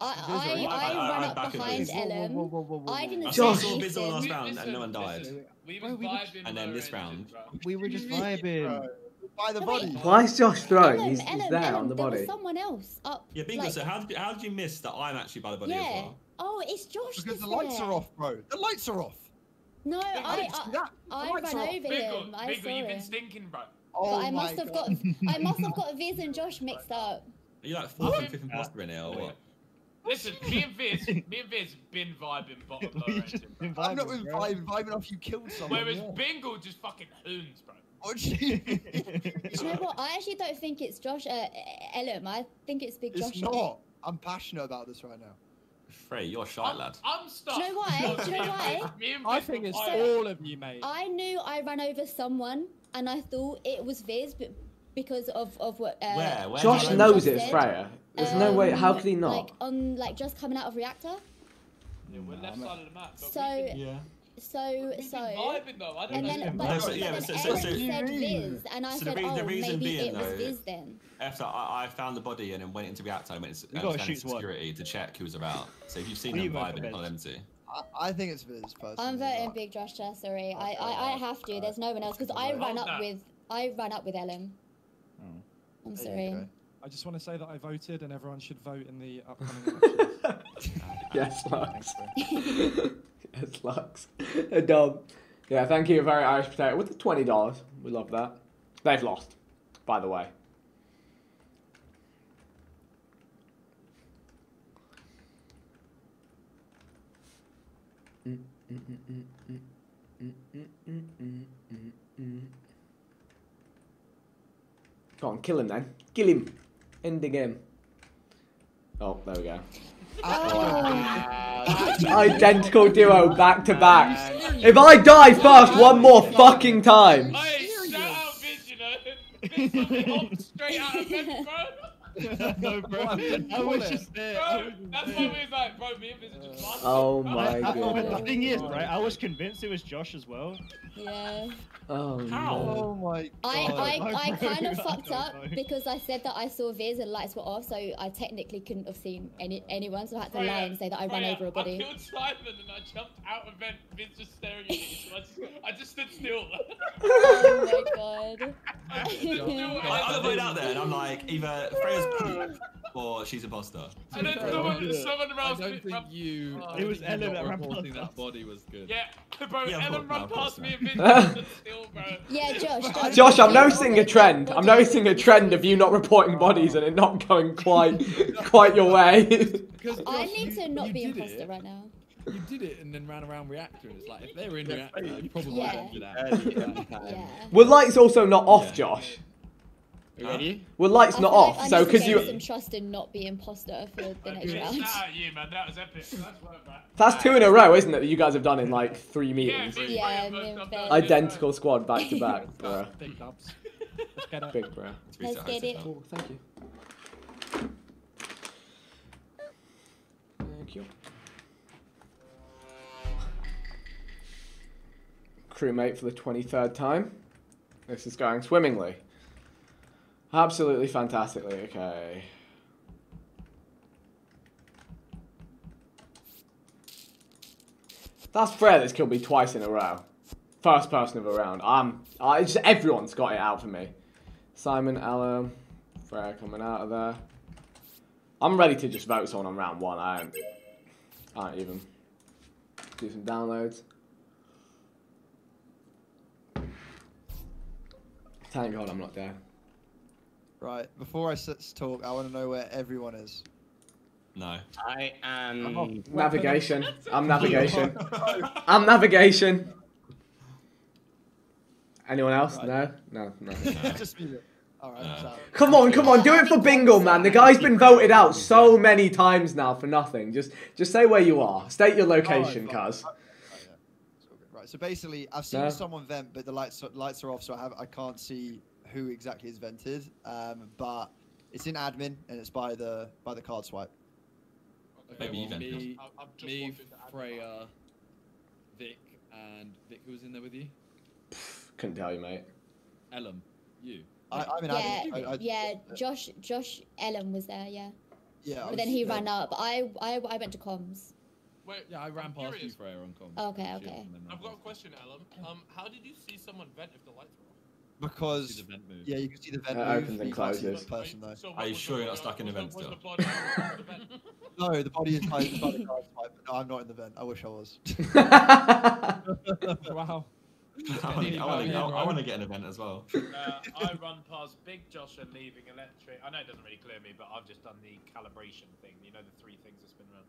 I Viz, I. I, I- I- run I'm up behind Viz. Ellum. I didn't I see Josh. saw Viz on last round and no one died. We Bro, was we were- vibing And then this round. We were just vibing. By the body. Why is Josh throwing? Ellum, He's, he's Ellum, there Ellum, on the there body. was someone else up. Yeah, Bingo. like- So how did you, how did you miss that I'm actually by the body as yeah. well? Oh, it's Josh. Because the lights there. are off, bro. The lights are off. No, I I I, I ran over Bingo, him. I Bingo, saw you've been stinking, bro. Oh but I my must have got I must have got Viz and Josh mixed up. Are you like fourth and fifth imposter in it or what? Listen, me and Viz, me and Viz been vibing bottom lower We engine, just bro. been I'm not vibing, vibing, vibing off you killed someone. Whereas yeah. Bingo just fucking hoons, bro. What do you know what? I actually don't think it's Josh uh, Ellum. I think it's Big Josh. It's Josh. not. I'm passionate about this right now. Frey, you're shy, lad. I'm stuck. Do you know why? Do you know why? I think it's vibing. all of you, mate. I knew I ran over someone, and I thought it was Viz, but because of of what. Uh, Where? Where? Josh knows Josh it's Freya. There's no way. How could he um, not? Like on like just coming out of reactor. Yeah, we're left side of the map. But So we've Yeah. So so. vibing though. I don't And know. then, No, but, so- but yeah, then so- so- so- said Viz, and I So the said, rea- the oh, reason maybe being, it was though- Viz then. After I, I found the body and then went into reactor, I went into, We uh, gotta down shoot into one. security to check who was about. So if you've seen We them vibing, it's not empty. I, I think it's Viz personally. I'm voting but- Big Josh. Jess, Sorry, I, I I have to. There's no one else because I ran up with I ran up with Ellen. Oh. I'm sorry. I just want to say that I voted, and everyone should vote in the upcoming elections. yes, Lux. yes, Lux. A dub. Yeah, thank you, very Irish potato, with the twenty dollars. We love that. They've lost, by the way. Go on, kill him then. Kill him. End the game. Oh, there we go. Oh. Identical duo back to back. If I die first one more fucking time. Hey, shout out Vince, you know. Vince got me up straight out of bed, bro. no, bro. I was just there. Bro, was that's why we was like, bro, me and Vince are just laughing. Oh my I- I- god. The thing is, right? I was convinced it was Josh as well. Yeah. Oh Oh no. Oh my I, god. I, I I kind of fucked up know. because I said that I saw Viz and lights were off, so I technically couldn't have seen any anyone, so I had to Bro, lie yeah. and say that I Bro, ran yeah, over a body. I killed Simon and I jumped out of bed. Vince just staring at me. So I just, I just stood still. oh my god. I, I put it out there, and I'm like, either Freya's peaked or she's a imposter. and then fair, someone, I someone I don't think you. Oh, It was Ellen that ran reporting past that body was good. Yeah, bro, Yeah, Ellen ran of course, past me man. and Vince still, bro. Yeah, Josh. Josh, I'm noticing a trend. I'm noticing a trend of you not reporting bodies and it not going quite quite your way. Because I Josh, need you- to not you be did imposter it. right now. You did it and then ran around reactor. And it's like if they were in Yeah, reactor, you probably Yeah. wouldn't do that. Yeah. Were lights also not off, Yeah. Josh? You ready? Were lights I not feel like off? So because you some trust and not be imposter for the next round. shout out you, man. That was epic. Nice work, man. that's two in a row, isn't it? That you guys have done in like three meetings. me, Yeah, me and done Faye. Identical squad back to back, bro. Big dubs. Let's get it. Big bro. Let's get it. Cool, thank you. Thank you. Crewmate for the 23rd time. This is going swimmingly. Absolutely fantastically, okay. That's Freya that's killed me twice in a row. First person of a round. I'm, I, just, everyone's got it out for me. Simon, Alan, Freya coming out of there. I'm ready to just vote someone on round one. I don't, I don't even do some downloads. Thank God I'm not there. Right, before I s- talk, I want to know where everyone is. No. I am. Oh, Navigation. I'm navigation. I'm navigation. Anyone else? No? No, no. Just me. Alright, Uh, Come on, come on, do it for Bingle, man. The guy's been voted out so many times now for nothing. Just just say where you are. State your location, fine. cuz. Oh, yeah. It's all good. Right, so basically, I've seen No. someone vent, but the lights lights are off, so I have I can't see who exactly is vented. Um, but it's in admin and it's by the by the card swipe. Okay, Maybe well, even. me, I've, I've just Me, walked into admin. Freya, Vic, and Vic, who was in there with you? Couldn't tell you, mate. Ellum, you. I, I'm in Yeah, admin. I, I, yeah. Josh, Josh, Ellen was there. Yeah, yeah. I but then he yeah. ran up. I, I, I went to comms. Wait, Yeah, I ran I'm past you. Freya, on comms. Okay, okay. and then ran I've got a question, Ellen. Um, how did you see someone vent if the lights were off? you. Because See the vent move. yeah, you can see the vent It move. opens and you can't the closes. person though. So Are you sure you're not stuck in the vent was still? the body on the? No, the body is by, by the card. But no, I'm not in the vent. I wish I was. Wow. I want to I wanna- I- I wanna get an event as well. Uh, I run past Big Josh and leaving electric. I know it doesn't really clear me, but I've just done the calibration thing. You know, the three things that spin around.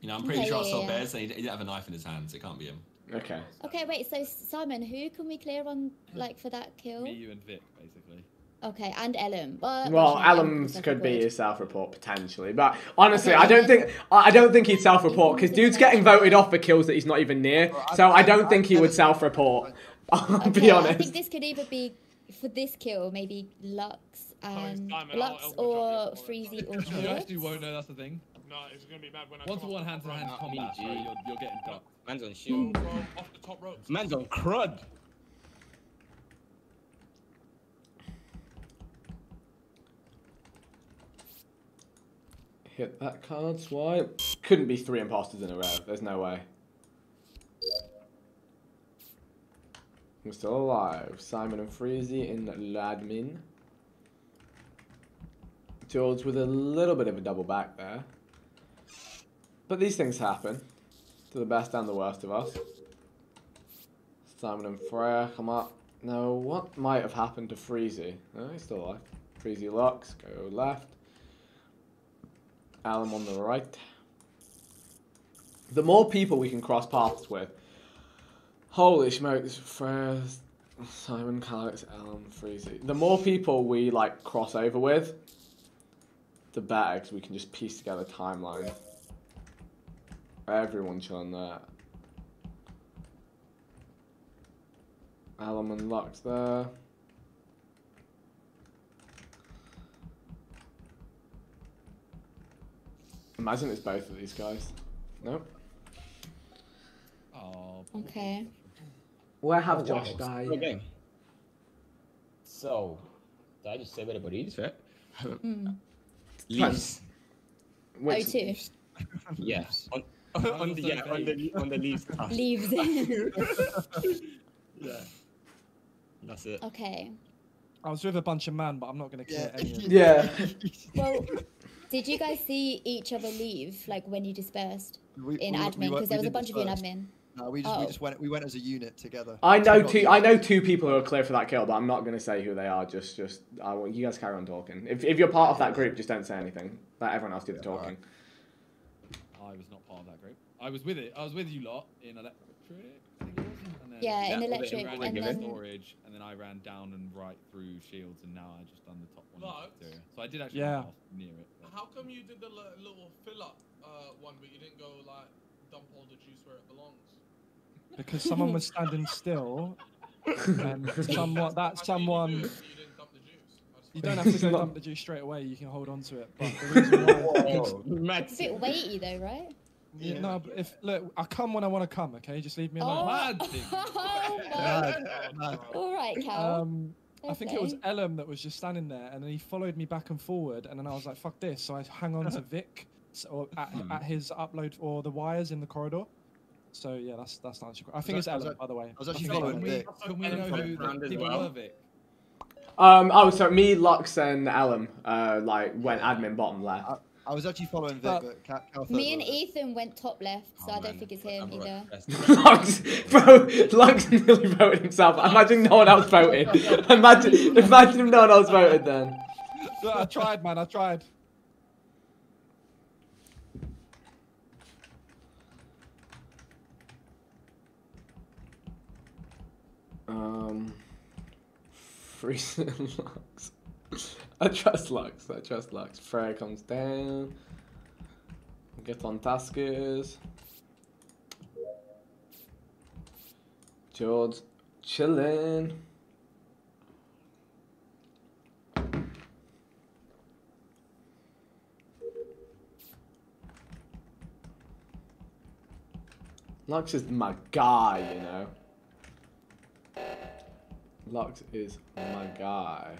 You know, I'm pretty Okay, sure I yeah, saw yeah. Bears and he, he didn't have a knife in his hands. it can't be him. okay. Okay, wait. So Simon, who can we clear on like for that kill? Me, you, and Vic, basically. Okay, and Ellen. But Well, actually, Ellen Adams could be self-employed. his self-report potentially, but honestly, Okay, I don't think I I don't think he'd self-report because dude's getting voted off for kills that he's not even near. So I don't think he would self-report. I'll Okay, be honest. I think this could either be for this kill, maybe Lux and Simon, I'll- Lux I'll or. Freezy or You George. actually won't know that's the thing. No, it's gonna be mad when I One to one, off hand to the hand combat, you're, you're getting got. Man's on rope. shield. Bro, off the top ropes. Man's on crud. Hit that card swipe. Couldn't be three imposters in a row. There's no way. We're still alive. Simon and Freezy in Ladmin. George with a little bit of a double back there. But these things happen to the best and the worst of us. Simon and Freya come up. Now, what might have happened to Freezy? Oh, he's still alive. Freezy locks, go left. Alan on the right. The more people we can cross paths with, holy smokes, Freya, Simon, Callux, Alan, Freezy. The more people we like cross over with, the better, because we can just piece together timelines. Everyone chilling there. Alan and Lux there. Imagine it's both of these guys. Nope. Oh. Okay. Where have Oh, Josh wow. died? Okay. So, did I just say what it is? Hmm. Leaves. Oh, two. Yes. On, on the yeah, on the on the leaves. task. Ah. Leaves. yeah. That's it. okay. I was with a bunch of men, but I'm not going to care any of them. Yeah. Well, did you guys see each other leave, like when you dispersed We- in we- we admin? were- Because there was a did bunch of you in admin. No, we just we Oh. just went we went as a unit together. I know two. I know two people who are clear for that kill, but I'm not going to say who they are. Just, just I want you guys carry on talking. If, if you're part of that group, just don't say anything. Let everyone else do the talking. I was not part of that group. I was with it. I was with you lot in electric. I think it was. And then Yeah, in electric, ran and then- storage, and then I ran down and right through shields, and now I just done the top one. in So I did actually Yeah. run near it. but- How come you did the li- little fill up uh, one, but you didn't go like dump all the juice where it belongs? Because someone was standing still, and someone that someone. You didn't dump the juice. You don't have to go dump the juice straight away. You can hold on to it. But the reason why, It's a bit weighty though, right? Yeah, no, but if look, I come when I want to come. Okay, just leave me Oh, alone. oh my. All right, Cal. Um, I think it was Okay. Ellum that was just standing there, and then he followed me back and forward, and then I was like, "Fuck this!" So I hung on to Vic, so at, Hmm. at his upload or the wires in the corridor. So yeah, that's that's the answer. I think was it's act- was Ellum, act- by the way. I was actually think it's following Vic. Can we Ellen know who Brand the as people well. were, Vic? Um. Oh, so me, Lux, and Alan, uh, like went admin bottom left. I was actually following Vic, But- but Cal, Cal Me and was. Ethan went top left, so Oh, I don't man. think it's him I'm either. right. Lux, bro, Lux nearly voted himself. Imagine no one else voted. Imagine, imagine if no one else voted then. I tried, man. I tried. Um, Freeze and Lux. I trust Lux. I trust Lux. Freya comes down. Get on taskers. George chilling. Lux is my guy, you know. Lux is my guy.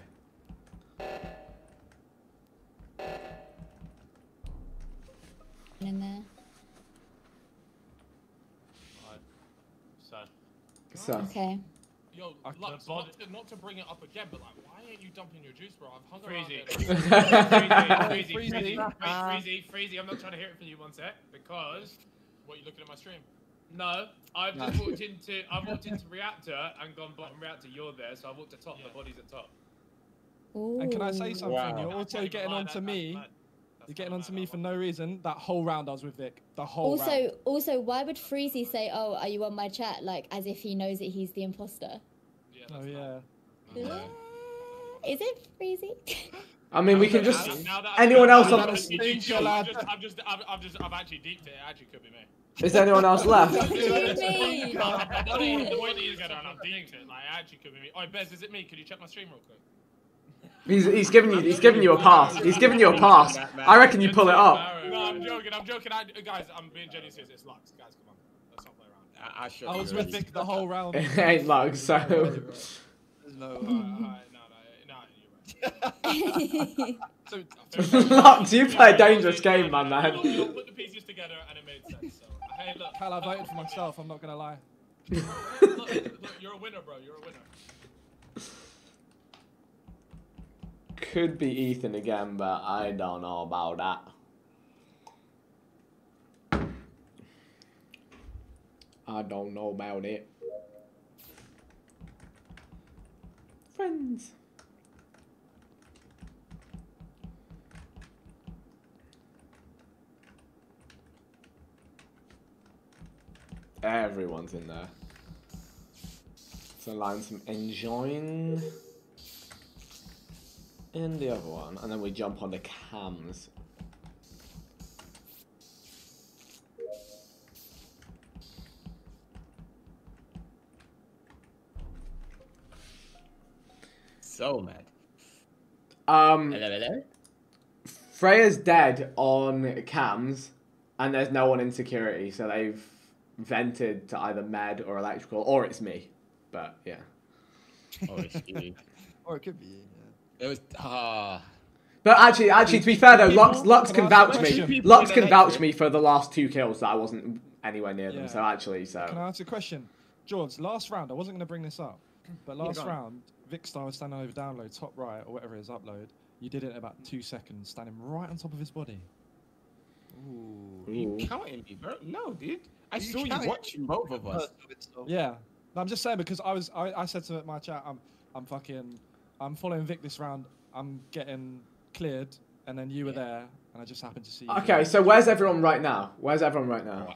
In there. So, So, Okay. yo, Lux, not to, not to bring it up again, but like, why ain't you dumping your juice, bro? I've hung Freezy. around Freezy, there. freezy, Freezy. freezy, wait, freezy, freezy. I'm not trying to hear it from you one sec because What, you looking at my stream? No, I've No. just walked into I've walked into reactor and gone bottom reactor. You're there, so I walked to top. Yeah. The body's at top. And can I say something? Wow. You're I also getting lie, on to me. mad. You're getting kinda on to me for no reason. That whole round I was with Vic. The whole round. Also, also, why would Freezy say, "Oh, are you on my chat?" Like as if he knows that he's the imposter. Yeah, Oh that's yeah. Uh, Is it Freezy? I mean, we can just. now that- anyone else on- I've Stinker, deeped it, lad. I've just, I've just, I've, I've just, I've actually deeped it. It actually could be me. Is there anyone else left? What do you mean? The body, the body is together, I've deeped it. Like, actually could be me. Oh, Bez, is it me? Could you check my stream real quick? He's, he's giving you he's giving you a pass. He's giving you a pass. I reckon you pull it up. No, I'm joking. I'm joking. I, guys, I'm being genuine. serious. It's Lux. Guys, come on. Let's not play around. I, I, should I was with Vic the whole round. It ain't Lux, so. There's no. Alright, alright, no, no, no, you're right. So, Lux, you play a dangerous game, man, You man. know, you put the pieces together and it made sense. So, hey, look. Cal, I voted for myself. I'm not gonna lie. look, look, you're a winner, bro. You're a winner. could be Ethan again, but I don't know about that. I don't know about it. Friends. Everyone's in there. So line some enjoying in the other one, and then we jump on the cams. So mad. Um, Hello, hello. Freya's dead on cams, and there's no one in security, so they've vented to either med or electrical, or it's me. But yeah. Or it could be. Yeah. It was ah. But actually, actually, to be fair though, Lux, People- Lux can can I ask a vouch me. question? Lux can vouch me for the last two kills that I wasn't anywhere near them. So actually, so Can I ask a question? George, last round, I wasn't going to bring this up, but last go round, Vikkstar was standing over download, top right, or whatever it is, upload. You did it in about two seconds, standing right on top of his body. Ooh, you Ooh. counting me, bro? No, dude. I You saw you watching both of us. Personal bit stuff. Yeah. No, I'm just saying because I was, I, I said to my chat, I'm, I'm fucking, I'm following Vic this round. I'm getting cleared, and then you were there, and I just happened to see. you. okay. So where's everyone right now? Where's everyone right now?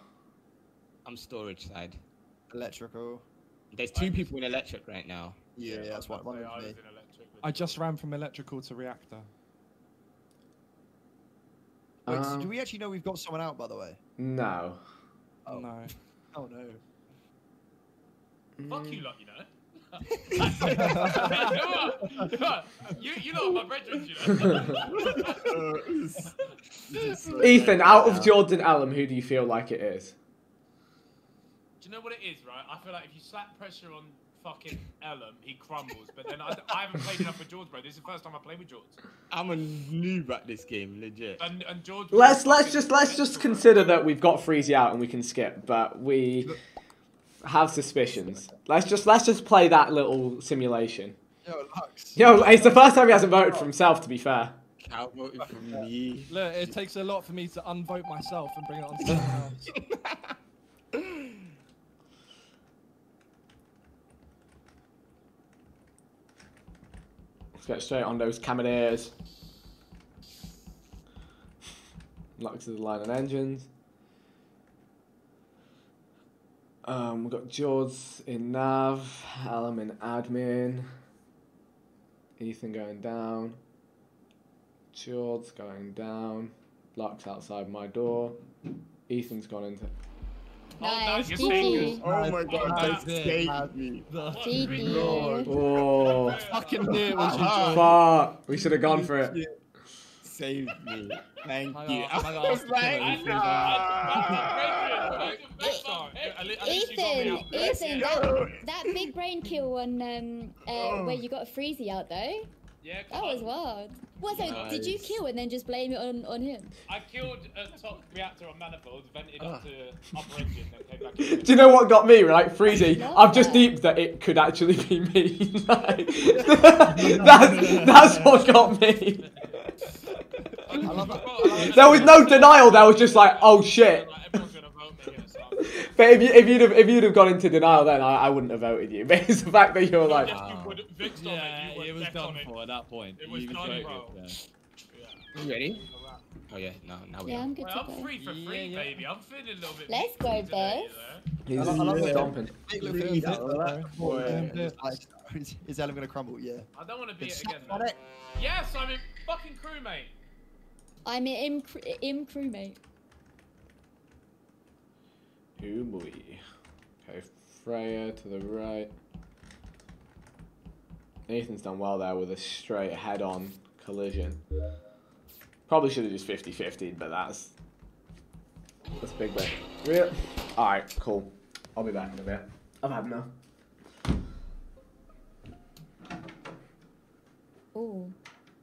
I'm storage side. Electrical. There's two people in electric right now. Yeah, yeah, that's what One I of was me. in electric I just ran from electrical to reactor. Wait, so Um, do we actually know we've got someone out, by the way? No. Oh. No. Oh no. Fuck mm. you lot, you know. you, know what? You know what? you, you know my brethren, you know. Ethan, out of Jordan Allen, who do you feel like it is? Do you know what it is, right? I feel like if you slap pressure on fucking Ellum, he crumbles. But then I, I haven't played enough with George, bro. This is the first time I played with George. I'm a noob at this game, legit. And, and George. Let's let's just let's just consider that we've got Freezy out and we can skip, but we have suspicions. Let's just let's just play that little simulation. Yo, Lux. Yo, it's the first time he hasn't voted for himself. To be fair. Cow for me. Look, it takes a lot for me to unvote myself and bring it on someone else. Let's get straight on those Camadeers. Lux is the line on engines. Um, we've got George in nav, Alum in admin, Ethan going down, George going down, Lux outside my door, Ethan's gone into. Nice, you're Oh my god, Nice. they saved me. GG. Oh, Fucking knew it was fuck! We should have gone for it. Saved me. Thank My you. God, I was like, nah. I- At le- at least you got me Ethan. Ethan, that, that big brain kill on um uh, Oh. where you got a freezy out though. Yeah, That was wild. What? So did you kill and then just blame it on on him? I killed a top reactor on manifold, vented up ah. to upper engine, then came back. Do you know what got me right, Freezy? I've just that. deeped that it could actually be me. That's that's what got me. I love that. There was no denial. There was just like, oh shit. But if you if you'd have if you'd have gone into denial, then I, I wouldn't have voted you. But it's the fact that you were like, Yes, you would- Vic's on Yeah, it, you it was done on it. for at that point. It was done, bro. yeah. You ready? Oh yeah, no, now we Yeah, are. I'm good Well, to I'm go. free for Yeah, free, yeah. baby. I'm feeling a little bit. Let's go, today, Beth. you he's I love it. stomping. Big look Really for hit that. Um, that boy. Is- Is Ellen gonna crumble? Yeah. I don't want to be Good it again. though. Yes, I'm in fucking crewmate. I'm an im, cr- im crewmate. Ooh boy. Okay, Freya to the right. Nathan's done well there with a straight head-on collision. Probably should have just 50-50, but that's that's big bit. Real. All right, cool. I'll be back in a bit. I've had enough. Ooh,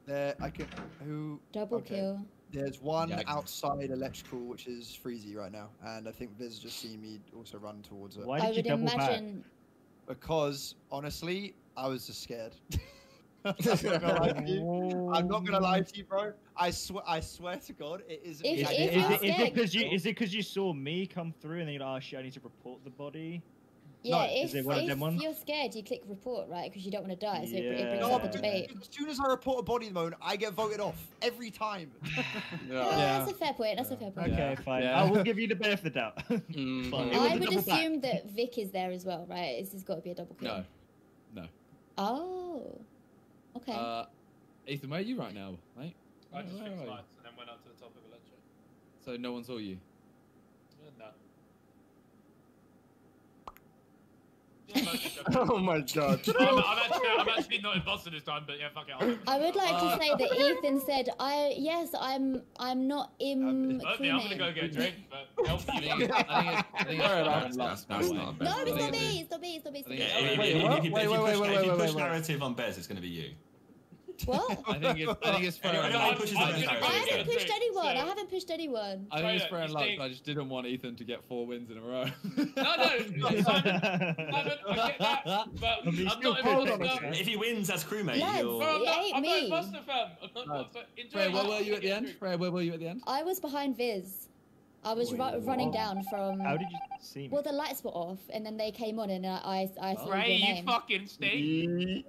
There, I can. Who? double okay. kill. There's one Yeah, outside electrical, which is Freezy right now, and I think Viz just seen me also run towards it. Why I did you would double back? Because honestly, I was just scared. I'm not gonna lie to you. I'm not gonna lie to you, bro. I swear, I swear to God, it is. If- if it- you're is it because you is it because you saw me come through and then you're like, oh shit, I need to report the body? Yeah, is if, it one of if them ones? you're scared, you click report, right? Because you don't want to die, so it, it Yeah. brings No, up the debate. as soon as I report a body in the moment, I get voted off every time. Oh, That's a fair point. That's a fair point. Okay, fine. Yeah. I will give you the benefit of the doubt. Mm. Fine. It was I a would double back. assume that Vic is there as well, right? This has got to be a double kill. No. No. Oh. Okay. Uh, Ethan, where are you right now, mate? I just Where fixed lights and then went up to the top of electric. So no one saw you. Yeah, no. oh my god. I'm, I'm, actually, I'm actually not in Boston this time, but yeah, fuck it. I'll- would like Uh, to say that Ethan said, "I yes, I'm I'm not in Fuck me, I'm gonna go get a drink, but help I you. I think I think it's That's- that's not a No, it's not me. It's not me. It's not me. It's not me. Yeah, if, not if, me. if, what? if, if, Wait, you wait, push, wait, if you push narrative on Bez, it's going to be you. What? I think it's, I think it's fair and Anyone luck. who pushes I'm on the gonna I go narrative. get a haven't pushed drink, anyone. I haven't pushed anyone. I think it's fair and you luck. I just didn't want Ethan to get four wins in a row. No, no, Simon, Simon, I get that, but I mean, I'm not hold in on a Boston. Eh? If he wins as crewmate, Lads, you'll. Bro, I'm not, I'm not me. in fam. I'm not, but enjoy Freya, where were you at the end? drink. Freya, where were you at the end? I was behind Viz. I was ru- running down from. How did you see me? Well, the lights were off, and then they came on, and I I, I saw Ray, your you fucking stink.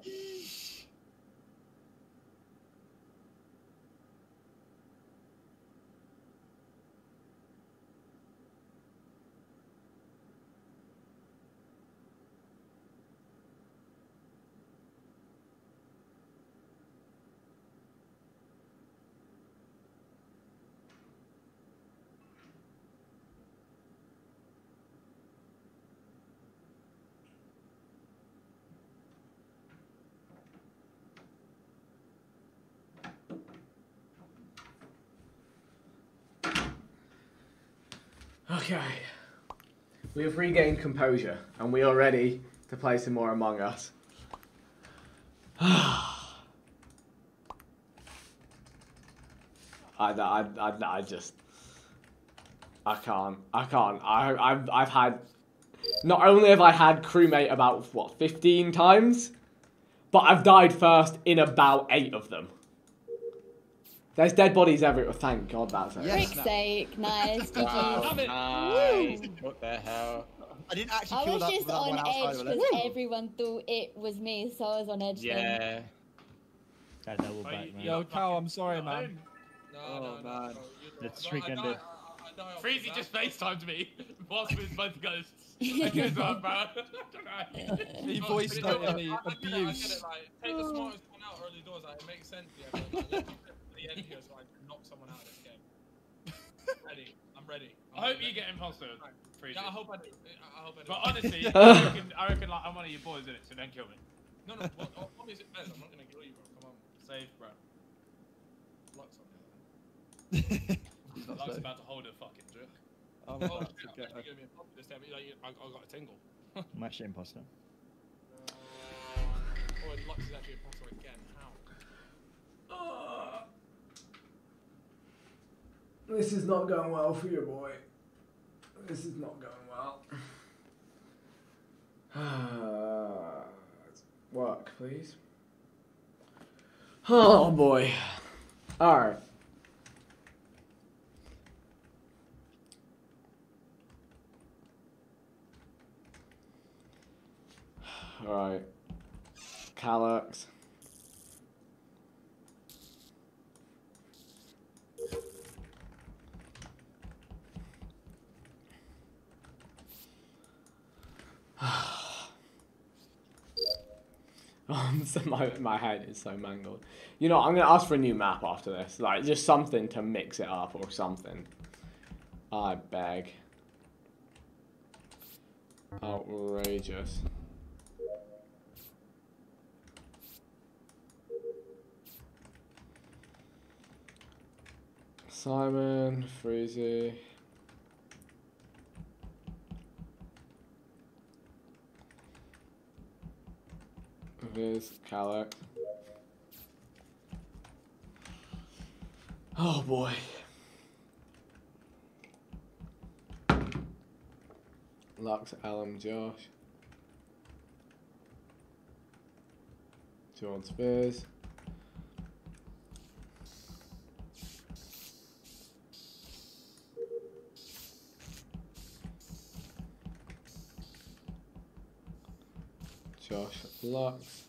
Okay. We have regained composure, and we are ready to play some more Among Us. I, I, I, I just. I can't. I can't. I, I've, I've had. Not only have I had crewmate about, what, 15 times? But I've died first in about 8 of them. There's dead bodies everywhere. Thank God that's it. For Frick's sake, nice. Wow, GG. nice. What the hell? I didn't actually I kill was that, just that on one edge because everyone thought it was me, so I was on edge. then. Yeah. That double back, man. Yo, don't Cal, I'm sorry, you man. No, Oh, no, no, man. bro, you- The streak I ended. I- I die off Freezy just FaceTimed me whilst we was both ghosts. Like, it's like, bro. I don't know. He voiced but it- out any I- I get it, I get abuse. like, take the smartest one out early doors. Like, it makes sense. Yeah, but, like, let me get to the end here so I can knock someone out of this game. I'm ready. I'm ready. I'm I hope ready. you get imposter, Freezy. Yeah, I hope I do. I I hope I do. But honestly, I reckon, I reckon like, I'm one of your boys in it, so don't kill me. no, no. What, what, what is it best? I'm not gonna kill you, bro. Come on. save, bro. Lux on there. He's not about to hold a fucking drip. I'm Oh, oh about shit, to I'm get actually gonna be imposter this time. Like, I, I got a tingle. I'm actually imposter. Uh, oh, and Lux is actually imposter again. How? This is not going well for you, boy. This is not going well. Work, please. Oh boy. Alright. Alright. Callux. Oh, so my, my head is so mangled. You know, I'm gonna ask for a new map after this. Like, just something to mix it up or something. I beg. Outrageous. Simon, Freezy. Viz, Callux. Oh boy. Lux, Alum, Josh. George Spears. Josh Lux.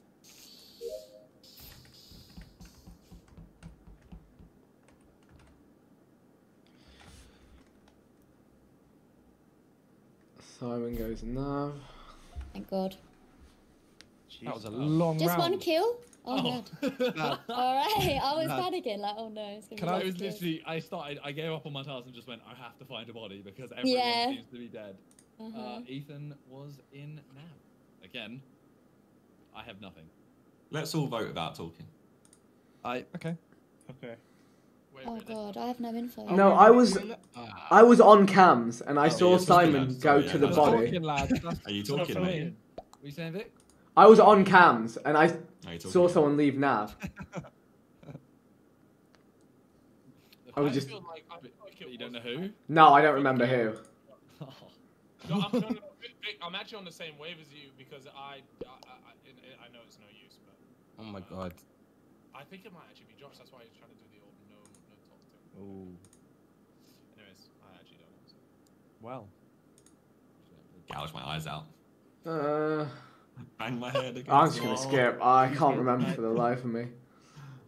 Simon goes Nav. Thank God. That was a long Just round. one kill? Oh, God. All right. I was No. panicking, like, oh no. It's gonna Can be I was of literally, I started, I gave up on my task and just went, I have to find a body because everyone Yeah. seems to be dead. Uh, Uh-huh. Ethan was in now. Again, I have nothing. Let's all vote without talking. I okay. Okay. Oh God, I have no info. No, I was, I was on cams and I Oh, saw you're Simon go sorry, to yeah, the that's body. Talking, lads. Are you talking, for mate? me. What you saying, Vic? I was on cams and I Are you talking? saw someone leave Nav. I was just like, I feel like You don't know who? no, I don't remember who. No, I'm, no, no, I'm actually on the same wave as you because I, I, I, I, I know it's no use, but Oh my god. I think it might actually be Josh. That's why he's trying to do the old no, no talk thing. Ooh. Anyways, I actually don't know. So. Well, Gouge my eyes out. Uh, Bang my head against I'm just gonna skip. I can't remember for the life of me.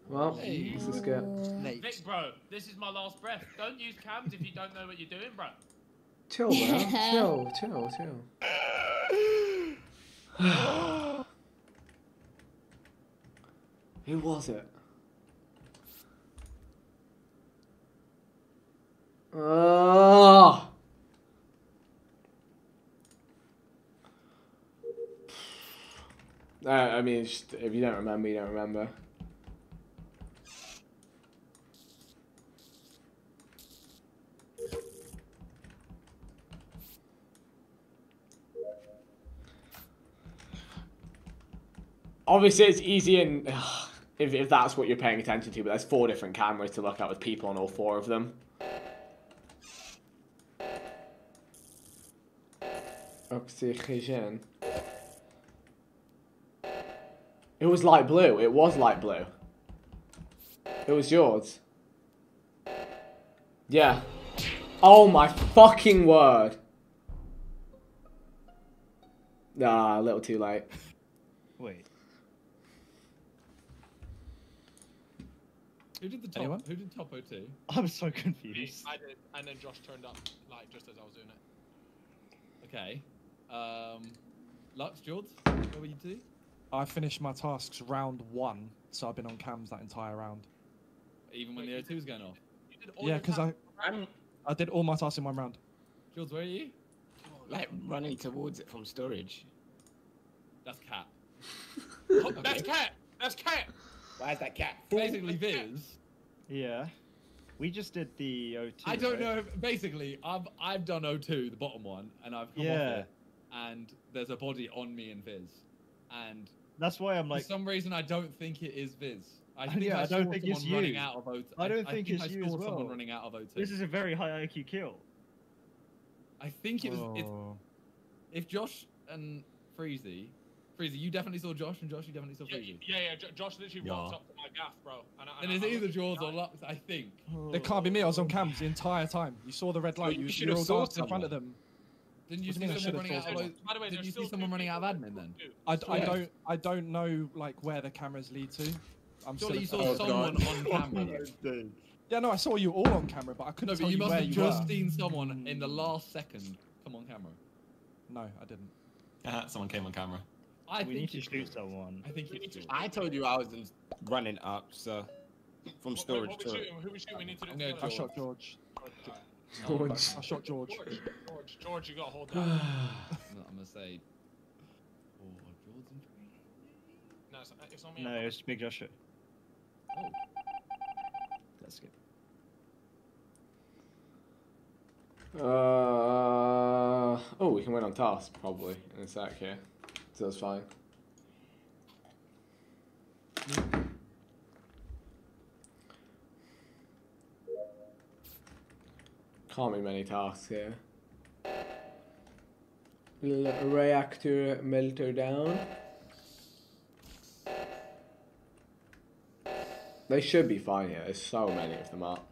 Well, it's a skip. Ooh. Vic, bro, this is my last breath. Don't use cams if you don't know what you're doing, bro. Chill, bro. chill, chill, chill. Who was it? Oh. I mean, just, if you don't remember, you don't remember. Obviously, it's easy and if, if that's what you're paying attention to, but there's four different cameras to look at with people on all four of them. Oxygen. It was light blue. It was light blue. It was yours. Yeah. Oh my fucking word. Nah, a little too late. Wait. Who did the top? Anyone? Who did top 02? I'm so Me, confused. I did, and then Josh turned up like just as I was doing it. Okay. Um, Lux, George, where were you two? I finished my tasks round one, so I've been on cams that entire round. Even when the O2 was going off. You did all Yeah, because I right? I did all my tasks in one round. George, where are you? Like running towards it from storage. That's Cat. Oh, that's cat. That's cat. Why is that cat? Basically, Viz. Yeah. We just did the O2. I don't right? know. if- Basically, I've I've done O2, the bottom one, and I've come off Yeah. it, and there's a body on me and Viz, and That's why I'm like. for some reason I don't think it is Viz. I think yeah, I, I don't saw think someone it's running you. out of O2. I don't think I it's you saw as someone well. running out of O2. This is a very high IQ kill. I think it was. It's, Oh. if Josh and Freezy, Freezy, you definitely saw Josh, and Josh, you definitely saw Yeah, Freezy. yeah, yeah. Jo- Josh literally Yeah. walked up to my gaff, bro. And, I, and And it's either looked- George or Lux, I think. It can't be me. I was on cams the entire time. You saw the red light. you You, should you have were saw all dancing in front of them. Didn't you see you mean I someone running out of By the way, Didn't you see someone running out of admin then? Two. I, I don't I don't know like where the cameras lead to. I'm Surely you still saw Oh, someone God. on camera. Yeah, no, I saw you all on camera, but I couldn't No, tell but you must where have you just were. seen someone in the last second mm. come on camera. No, I didn't. Someone came on camera. I we think need to shoot George. someone. I think it's George. I told you I was in, running up, so from What- storage what to it. shooting? Who we shooting? We need to do I'm going I together. shot George. George. I shot George. George, George, George, you gotta hold that. No, I'm gonna say. Oh, George and Freezy. no, it's, it's on me. No, it's Big Joshua. Oh, Let's skip. Uh, oh, we can win on task probably in a sec here. So that's fine. Can't be many tasks here. L- reactor melter down. They should be fine here. There's so many of them up.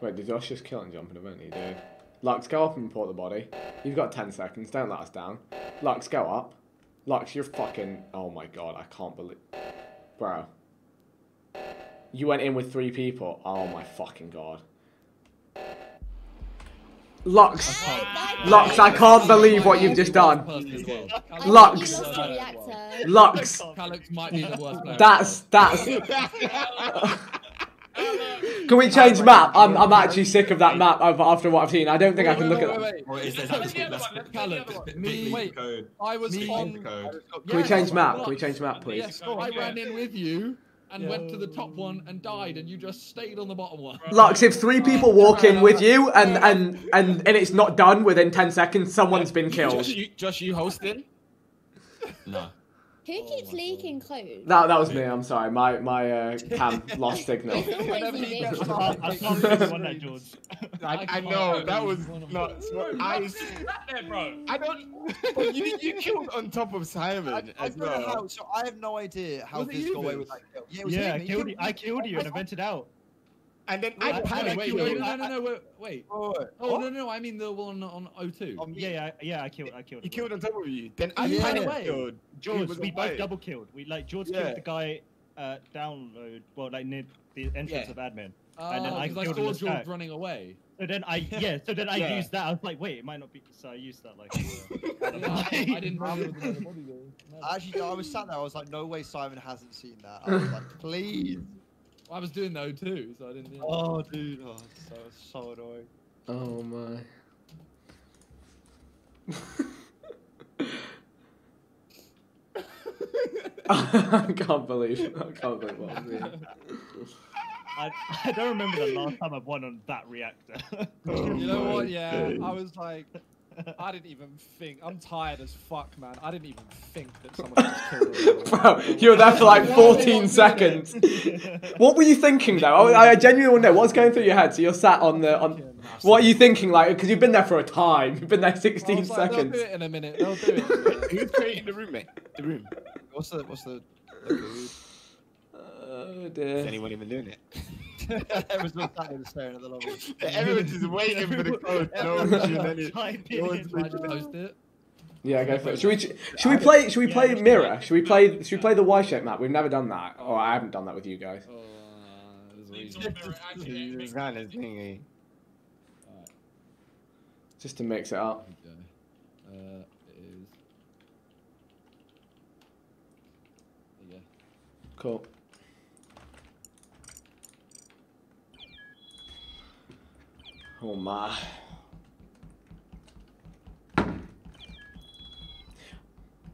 Wait, did Josh just kill and jump in a vent? He did. Lux, go up and report the body. You've got 10 seconds. Don't let us down. Lux, go up. Lux, you're fucking. Oh my god, I can't believe. Bro. You went in with three people. Oh my fucking god. Lux. Lux, I can't believe what you've just done. Lux. Lux. Callux might be the worst player. That's that's. Can we change map? I'm I'm actually sick of that map after what I've seen. I don't think I can look at that. Or is there let's let's Callux, me, wait. I was Me- on. code. Can we change map? Can we change map, please? Yes, I ran in with you and went to the top one and died, and you just stayed on the bottom one. Lux, if three people walk in with you and and and and it's not done within ten seconds, someone's been killed. Josh, you, Josh, you hosting? No. Who keeps leaking code? That that was me. I'm sorry. My my uh, cam lost signal. It's always you, I can't, I can't believe you won that, George. I, I know that was nuts. I, there, bro. I don't. But you you killed on top of Simon I, I as don't know how. So I have no idea how Was it Viz you, got away with that kill. Yeah, it was Yeah, him. I killed you. I killed you and I vented out. And then Wait, I wait, panicked. wait, you wait, know, no, no, no, wait, wait. Oh, Oh what? no, no, I mean the one on O2. On. Yeah, yeah, yeah. I killed. I killed. He him. killed on top of you. Then I Yeah. panicked. Away. killed. He George, we both double killed. We like George Yeah. killed the guy uh, download, well, like near the entrance Yeah. of admin. Oh, and then I because I, killed saw George in the stack. running away. So then I yeah, so then I Yeah. used that. I was like, wait, it might not be. So I used that like. I didn't know there was another body. No. Actually, I was sat there. I was like, no way, Simon hasn't seen that. I was like, please. I was doing the O2, so I didn't. Oh, dude, oh, so so annoying. Oh my. I can't believe I can't believe what I'm seeing. I, I don't remember the last time I've won on that reactor. You know my what? Yeah, days. I was like, I didn't even think. I'm tired as fuck, man. I didn't even think that someone else killed me. Bro, you were there for like 14 seconds. What were you thinking though? I, I genuinely want to know what's going through your head. So you're sat on the on. What are you thinking like? Because you've been there for a time. You've been there I 16 was like, They'll seconds. do it in a minute. They'll do it. In a minute. Who's creating the room, mate? The room. What's the what's the? the code? Oh Is anyone even doing it? Everyone's just sat there staring at the lobby. Everyone's just waiting for the code. No one's doing any. Type No one's in. Should I just post it? Yeah, go for it. Should we should we play should we play let's mirror? Should we play should we play the Y shape map? We've never done that. Oh, I haven't done that with you guys. Oh, uh, there's a Need reason. some mirror action, eh, It's Vic? kind of thingy. Alright, Just to mix it up. here we go. Uh, it is. There. Cool. Oh my.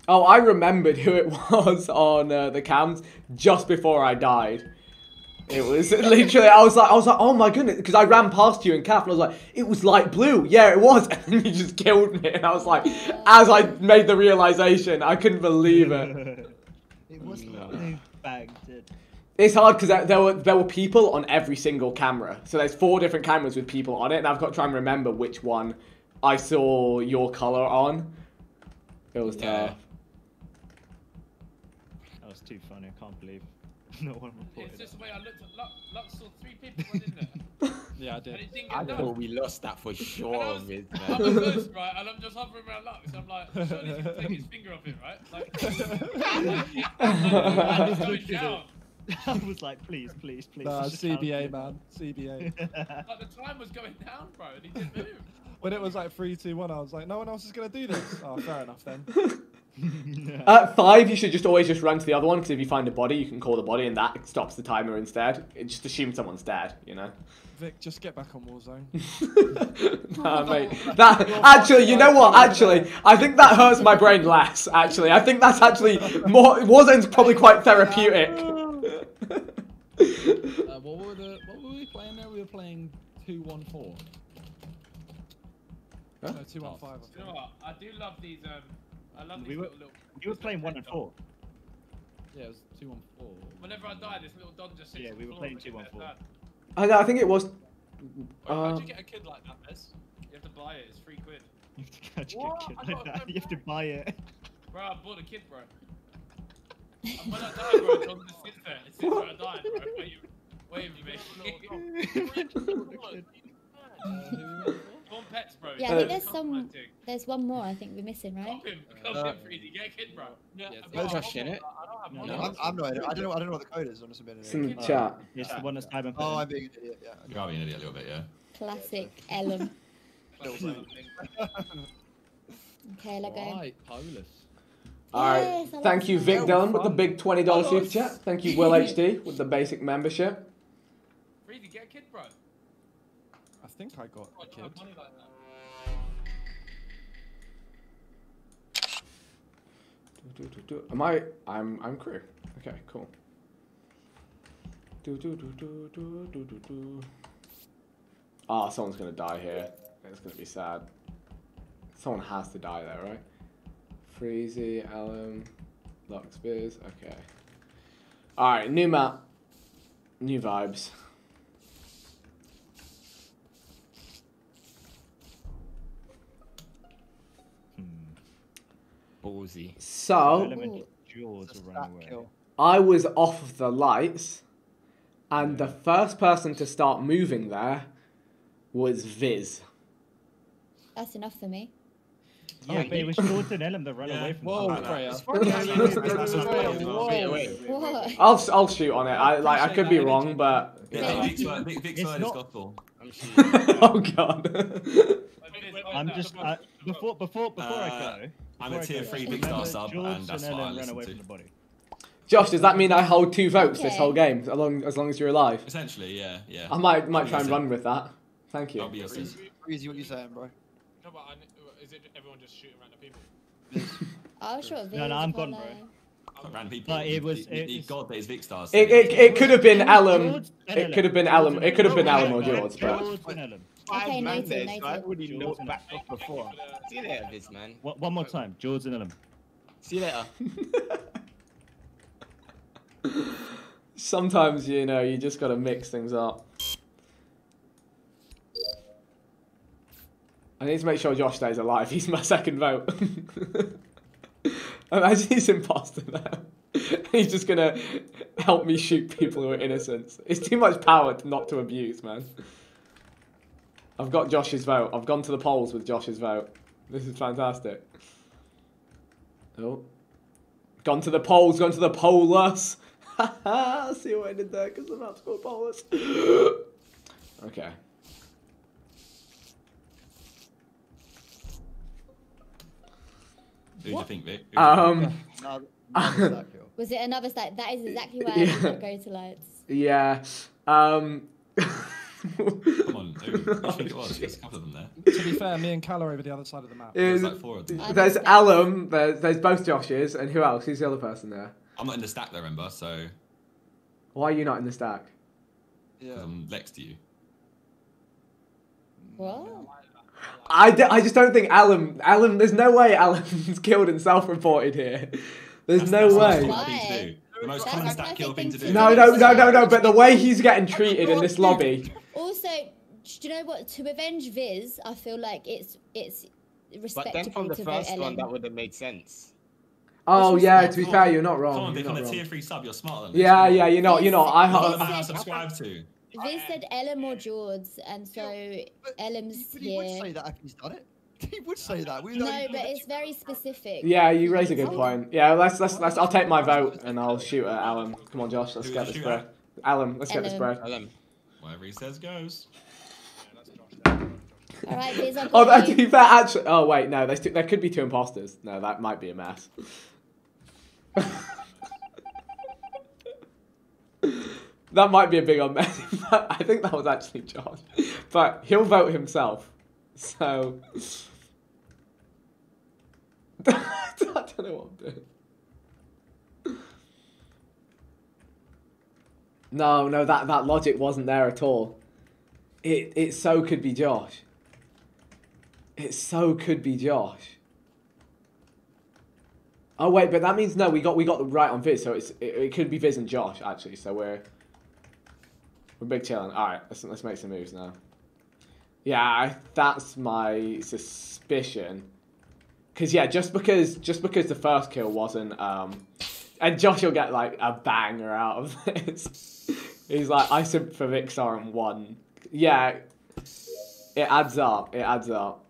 Oh, I remembered who it was on uh, the cams just before I died. It was literally, I was like, I was like, oh my goodness, because I ran past you in Calf and I was like, it was light blue. Yeah, it was. And then you just killed me. And I was like, as I made the realization, I couldn't believe it. it was No. no. bagged it. It's hard because there, there were there were people on every single camera. So there's four different cameras with people on it, and I've got to try and remember which one I saw your color on. It was Yeah. tough. That was too funny. I can't believe no one reported. It's it. just the way I looked at Lux. Lux saw three people run in there, Yeah, I and did. it didn't I get thought we lost that for And I sure, was- Viz, I'm a man. ghost, right? And I'm just hovering around Lux. I'm like, surely he's gonna take his finger off it, right? Like, like it's going down. I was like, please, please, please. Nah, CBA man, CBA. Like the time was going down, bro, and he didn't move. when it was like three, two, one, I was like, no one else is gonna do this. Oh, fair enough then. At five, you should just always just run to the other one because if you find a body, you can call the body, and that stops the timer instead. It just assume someone's dead, you know. Vic, just get back on Warzone. nah, mate. That actually, you know what? Actually, I think that hurts my brain less. Actually, I think that's actually more. Warzone's probably quite therapeutic. Ah. Uh, what were the what were we playing there? We were playing two one four. No, two one five. You know what? I do love these. Um, I love these We were- little, little. You were playing little one and head four. Yeah, it was two one four. dots. Whenever I die, this little dog just sits Yeah, we were floor playing and gets 2-1-4. I know. I think it was. Wait, Uh, how'd you get a kid like that, Bez? You have to buy it. It's three quid. You have to catch a kid like that. You have to buy it. Bro, I bought a kid, bro. And when I die, bro, John just sits there. It sits where I died, bro. Wait, wait for me. Go pets, bro. Yeah, I think there's some. There's one more. I think we're missing, right? Come Uh, in, Freezy. Get a kid, bro. Yeah, No Josh in it. No, I'm, I'm not. I don't know. I don't know what the code is. Honestly, It's in the chat. It's the one that's Ivan Oh. I'm being an idiot. Yeah. You are being an idiot a little bit, yeah. Classic Ellum. Okay, let go. Right, Polus. All right. Yes, Thank you. Vic Dillon, with the big twenty dollars super chat. Thank you, Will HD, with the basic membership. Freezy, get a kid, bro. I think I got a kid. Money like that. Do, do, do. Am I? I'm. I'm crew. Okay, cool. Do do do do do do do do. Ah, someone's gonna die here. It's gonna be sad. Someone has to die there, right? Freezy, Alum, Lux Biz. Okay. All right, new map, new vibes. Hmm. Ballsy. So Element Jaws will run away. I was off of the lights, and the first person to start moving there was Viz. That's enough for me. Yeah, but it was Jordan Ellen that ran Yeah. away from Whoa, the Freya. I was Whoa. Wait, wait. What? I'll I'll shoot on it. I like I could be wrong, but Yeah, Vic's word, Vic, Vic's It's word is not- gospel. I'm oh god. I'm just I, before before before I Uh, go. I'm a tier three Vikkstar sub, and that's and what I Ellen ran listen away to. from the body. Josh, does that mean I hold two votes this whole game, as long as long as you're alive? Essentially, yeah, yeah. I might might try and run with that. Thank That'll you. be your sim. Breezy, what you saying, bro? No, but I, is it everyone just shooting random people? Oh, sure. No, no, I'm gone, bro. Random people. But it was- You- you- it- God, that is Vikkstar's. It, it, it could have been Alum. It could have been George Alum. It could have been Ellen. Alum or George George, but George and Ellen. Five Okay, man noted, there, so I already know George and back off before. See you later, Viz, man. One, one more time, George and Ellen. See you later. sometimes you know you just gotta mix things up. I need to make sure Josh stays alive. He's my second vote. Imagine he's imposter now. He's just gonna help me shoot people who are innocent. It's too much power not to abuse, man. I've got Josh's vote. I've gone to the polls with Josh's vote. This is fantastic. Oh. Gone to the polls, gone to the pollers. See what I did there because I'm about to go pollers. okay. Who do you think, Vic? Who do think? Um. No, no, that kill. Was it another site? That is exactly why I Yeah. did not go to lights. Yeah. Um. Come on, who, who think it was? There's a couple of them there. to be fair, me and Cal are over the other side of the map. There's is- like four of them. There's missed that. Alum. There's there's both Joshes, and who else? Who's the other person there? I'm not in the stack though, remember? So Why are you not in the stack? Yeah. I'm next to you. What? I, d- I just don't think Alan Alan. There's no way Alan's killed and self-reported here. There's That's- no that's way. most common thing to do. The most common a kill thing to do. No, no, no, no, no. But the way he's getting treated in this lobby. Also, do you know what? To avenge Viz, I feel like it's it's respectable. But then from the to vote first Ellen. one, that would have made sense. Oh Which yeah. To be fair, you're not wrong. Come on, You're on not a wrong. tier three sub, you're smarter than this. Yeah, yeah. You're not. You're not. I. Doesn't Viz matter how to said- subscribe to. Viz said Ellen or George, and so But Ellen's But he would say here. that if he's done it. He would say that. We No, know but it's very specific. Yeah, you raise a good point. Yeah, let's let's let's. I'll take my vote and I'll shoot at Alan. Come on, Josh. Let's Who get this you shoot bread. Alan, let's get this Ellen. bread. Ellen. Whatever he says goes. All right, Viz, I've Oh, got that, to be fair, actually. Oh wait, no. There's two, there could be two imposters. No, that might be a mess. that might be a big mess. I think that was actually Josh, but he'll vote himself. So I don't know what I'm doing. No, no, that, that logic wasn't there at all. It it so could be Josh. It so could be Josh. Oh wait, but that means no. We got we got the right on Viz, so it's it, it could be Viz and Josh actually. So we're we're big chilling. All right, let's let's make some moves now. Yeah, I, that's my suspicion. Cause yeah, just because just because the first kill wasn't um And Josh will get like a banger out of this. He's like, I simped for Vikkstar and won. Yeah, it adds up. It adds up.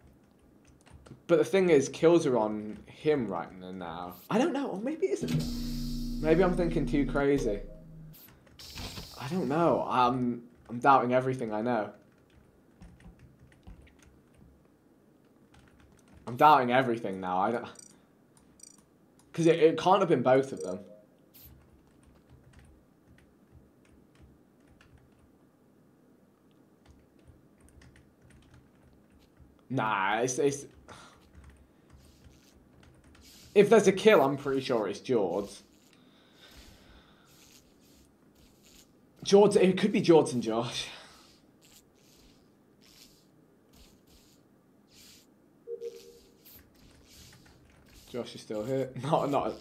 But the thing is, kills are on him right now. I don't know, or maybe it isn't. Maybe I'm thinking too crazy. I don't know. I'm I'm doubting everything I know. I'm doubting everything now. I don't because it, it can't have been both of them. Nah, it's, it's if there's a kill, I'm pretty sure it's George. George, it could be Jordan Josh. Josh is still here. Not, not.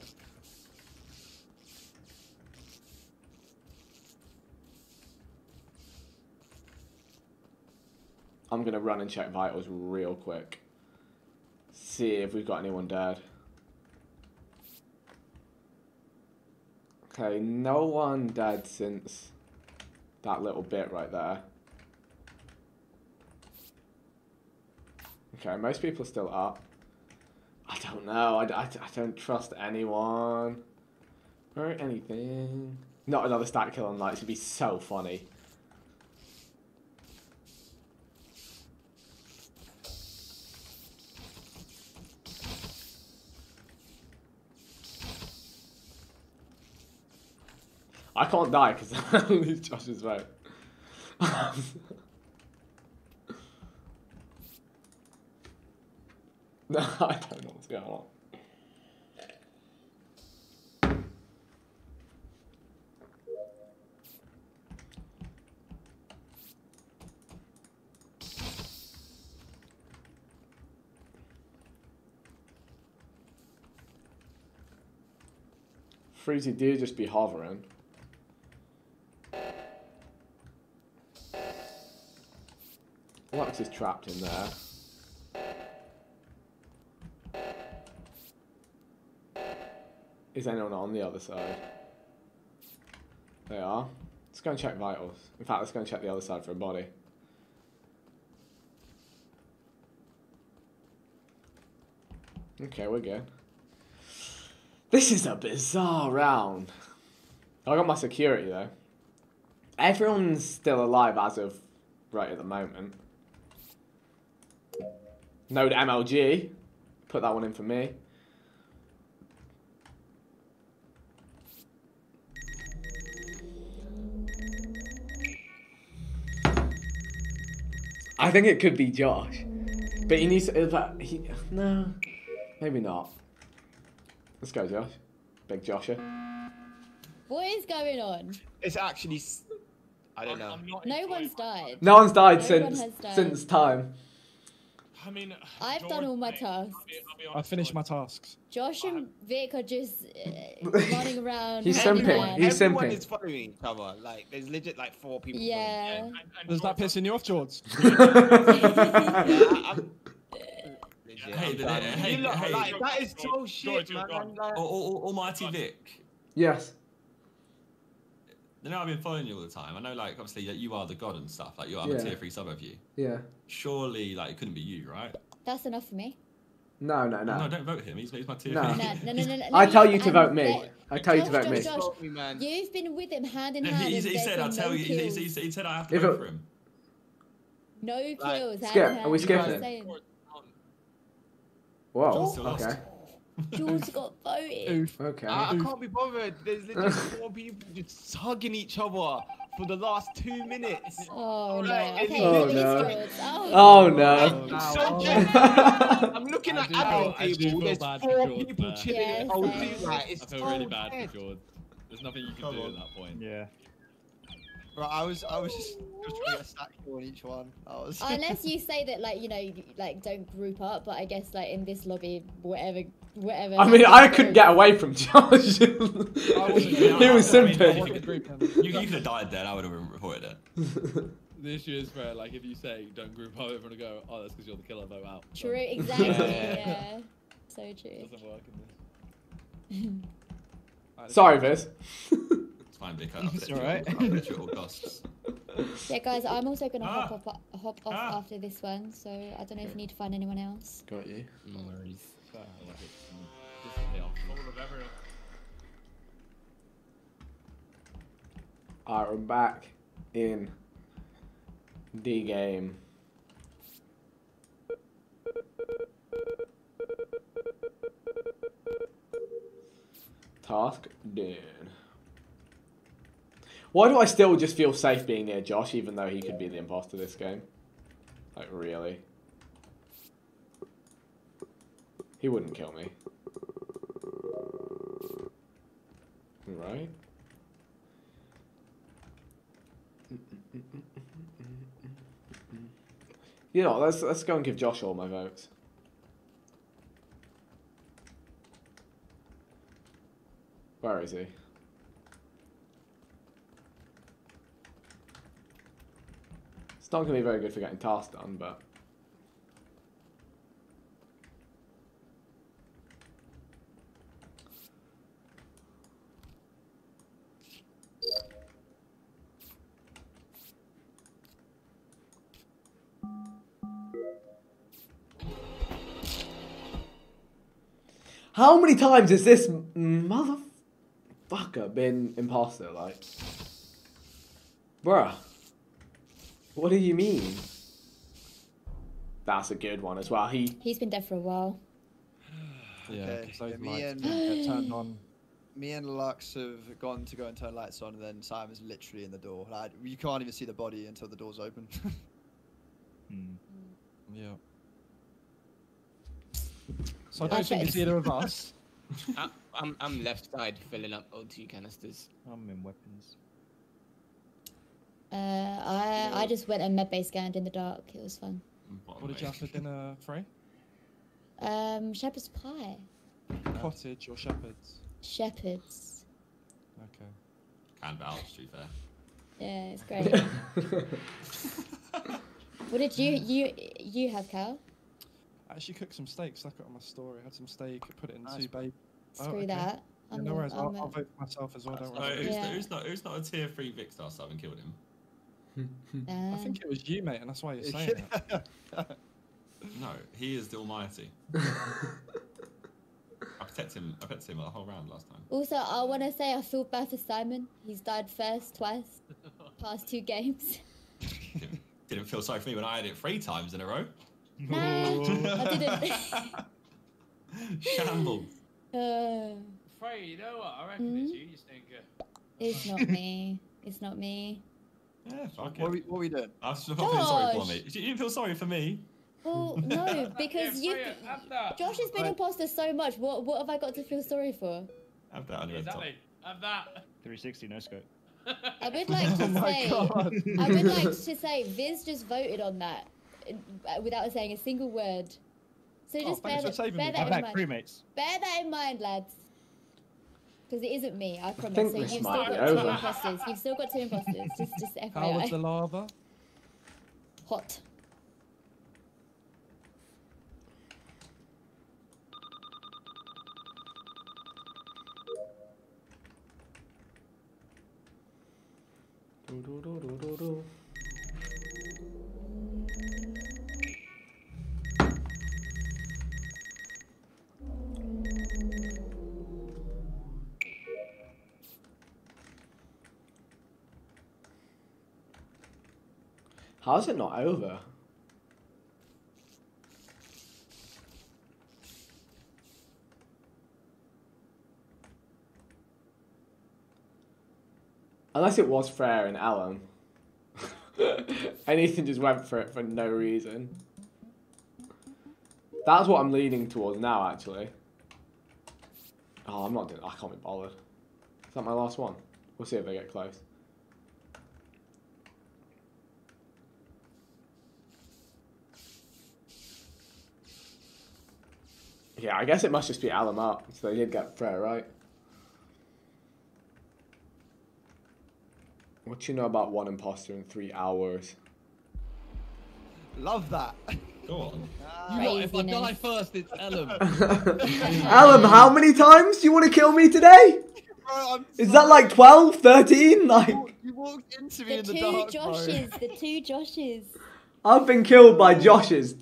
I'm gonna run and check vitals real quick. See if we've got anyone dead. Okay, no one dead since that little bit right there. Okay, most people are still up. I don't know. I, I, I don't trust anyone. Or anything. Not another stat kill on lights would be so funny. I can't die because I lose Josh's vote. no, I don't know what's going on. Freezy do just be hovering. Is trapped in there. Is anyone on the other side? They are. Let's go and check vitals. In fact, let's go and check the other side for a body. Okay, we're good. This is a bizarre round. I got my security though. Everyone's still alive as of right at the moment. Node MLG. Put that one in for me. I think it could be Josh. But he needs to, but he, no, maybe not. Let's go, Josh. Big Josher. What is going on? It's actually. I don't know. No one's died. No one's died No since one died. since time. I mean, I've done all my tasks. I finished my tasks. Josh and Vic are just uh, running around. He's hand simping. He's Everyone simping. is following each other. Like, there's legit like four people. Yeah. Does that pissing you off, George? Hey, the- hey, You lot, hey. like, that is so shit, George, man. Like, Almighty Vic. Yes. You know I've been following you all the time. I know, like, obviously, that you are the god and stuff. Like, you are Yeah. the tier three sub of you. Yeah. Surely, like, it couldn't be you, right? That's enough for me. No, no, no. No, don't vote him. He's, he's my tier No. three. No, no, no, no, no. I tell you to um, vote me. I tell you to vote me. Josh, Josh, Vote me, man. You've been with him hand in hand. he, and he said, I'll tell you. He, he, he said- I have to vote it- for him. No kills. hand Skip, are we hand, skipping? I'm. Whoa. Still lost. Okay. George got voted. Okay. I, I can't be bothered. There's literally four people just hugging each other for the last two minutes. Oh no. Like, Okay, Oh, no. Oh. Oh no. It's so bad. I'm looking I at do feel- adult I do people. feel There's four George people there. chilling Yeah, in OT. same. Like, I feel so really bad bad. for George. There's nothing you can Come do on. at that point. Yeah. Right, I was, I was just, just trying to get a stack kill on each one. I was. Unless you say that, like you know, like don't group up. But I guess like in this lobby, whatever, whatever. I mean, I couldn't get away from Josh. he I wasn't was I mean, simping. You, you could have died then. I would have reported it. The issue is where, like, if you say don't group up, everyone will go, oh, that's because you're the killer, vote out. So, True, exactly. Yeah. yeah. So true. It doesn't work in this. I Sorry, Viz. It's fine, Vic. It's alright. I'll protect you at all costs. Yeah, guys, I'm also gonna Ah. hop off, hop off Ah. after this one, so I don't know if you need to find anyone else. Got you. No worries. Alright, we're back in the game. Task done. Why do I still just feel safe being near Josh, even though he could be the imposter this game? Like, really? He wouldn't kill me. Right? You know, let's let's go and give Josh all my votes. Where is he? It's not going to be very good for getting tasks done, but how many times has this motherfucker been imposter? Like, bruh, what do you mean? That's a good one as well. He He's been dead for a while. Yeah, Okay, 'cause those yeah, me and- turned on. Me and Lux have gone to go and turn lights on, and then Simon's literally in the door. Like you can't even see the body until the door's open. Hmm. Mm. Yeah. So I don't Yeah. think it's either of us. I, I'm I'm left side filling up O2 canisters. I'm in weapons. Uh, I I just went and medbay scanned in the dark. It was fun. What did you have for dinner, Frey? Um, shepherd's pie. Cottage or shepherd's? Shepherd's. Okay. Can vouch, to be fair. Yeah, it's great. what did you you you have, Cal? I actually cooked some steak, stuck it on my story. I had some steak, put it Nice. into babe. Oh, Screw okay. that. Yeah, I'm no worries. I'll, I'm a- I'll vote for myself as well. Don't No, worry. who's, Yeah. not, who's, not, who's not a tier 3 Vikkstar, so I haven't killed him? I think it was you, mate, and that's why you're saying it. No, he is the almighty. I protected him. I protected him the whole round last time. Also, I want to say I feel bad for Simon. He's died first twice, past two games. Didn't feel sorry for me when I had it three times in a row. Nah, I didn't. Shambles. Uh, Frey, you know what? I reckon it's Hmm? you, you stinker. it's not me. It's not me. Yeah, fuck what, are it. we, what are we doing? I was not sorry for Josh. me. You didn't feel sorry for me. Well, no, because Yeah, you. Freya, have that. Josh has been imposter so much. What what have I got to feel sorry for? Have that on your top. Exactly. Have that. 360 no scope. I would like to Oh say. god. I would like to say Viz just voted on that Uh, without saying a single word. So Oh, just bear, that, saving bear me, that I'm in mind. crewmates. Bear that in mind, lads. Because it isn't me, I promise. think so this you've might still be got two imposters. You've still got two imposters. Just, just How was the lava? Hot. Do, do, do, How's it not over? Unless it was Freya and Alan. Anything just went for it for no reason. That's what I'm leaning towards now, actually. Oh, I'm not doing. I can't be bothered. Is that my last one? We'll see if they get close. Yeah, I guess it must just be Alan up. So they did get Freya right. What do you know about one imposter in three hours? Love that. Go on. You lot, if I die first, it's Ellum. Alan, how many times do you want to kill me today? Bro, Is that like 12, 13? Like, You walked into me The in the two dark, bro. Joshes, the two Joshes. I've been killed by Josh's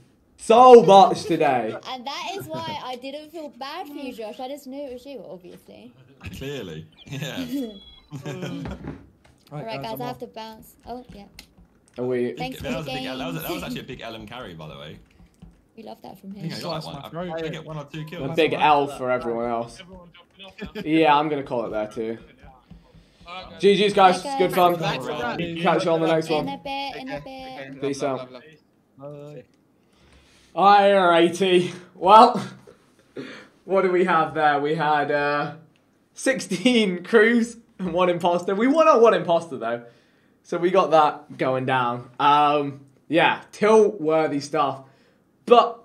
so much today. And that is why I didn't feel bad for you, Josh. I just knew it was you, obviously. Clearly. Yeah. Mm. Alright, guys, I have to bounce. Oh, yeah. Are we? Thanks for that, the was a big, that, was, that was actually a big LM carry, by the way. We love that from I think him. I got that one. I, I get one or two kills. A big L for everyone else. Yeah, I'm gonna call it there too. GG's guys, Bye, good fun. Catch you on the next In one. a bit, in a bit. Peace out. Alrighty. Well, what do we have there? We had uh, 16 crews and one imposter. We won our one imposter though. So we got that going down. Um, yeah, till worthy stuff. But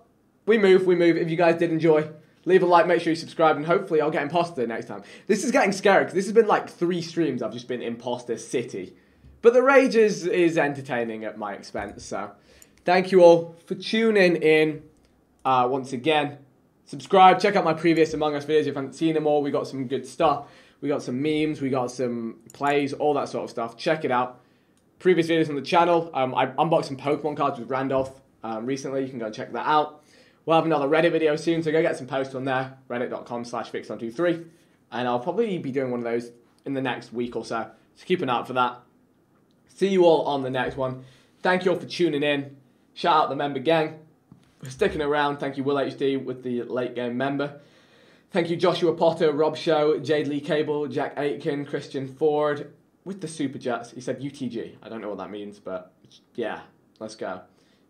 we move, we move. If you guys did enjoy, leave a like, make sure you subscribe, and hopefully I'll get imposter next time. This is getting scary because this has been like three streams I've just been imposter city. But the rage is, is entertaining at my expense. So thank you all for tuning in uh, once again. Subscribe, check out my previous Among Us videos if you haven't seen them all. We got some good stuff. We got some memes, we got some plays, all that sort of stuff. Check it out. Previous videos on the channel. Um, I unboxed some Pokemon cards with Randolph um, recently. You can go and check that out. We'll have another Reddit video soon, so go get some posts on there. Reddit.com slash fix123. And I'll probably be doing one of those in the next week or so. So keep an eye out for that. See you all on the next one. Thank you all for tuning in. Shout out the member gang for sticking around. Thank you, Will HD, with the late game member. Thank you, Joshua Potter, Rob Show, Jade Lee Cable, Jack Aitken, Christian Ford with the Super Jets. He said UTG. I don't know what that means, but yeah, let's go.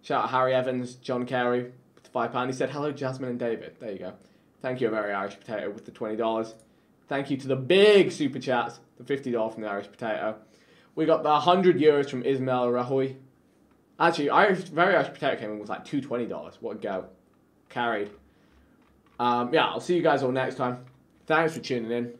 Shout out Harry Evans, John Carey with the five pound. He said hello, Jasmine and David. There you go. Thank you, a very Irish potato with the twenty dollars. Thank you to the big super chats, the fifty dollars from the Irish potato. We got the hundred euros from Ismail Rahoy. Actually, Irish, very Irish potato came in with like two twenty dollars. What a go! Carried. Um, yeah, I'll see you guys all next time. Thanks for tuning in.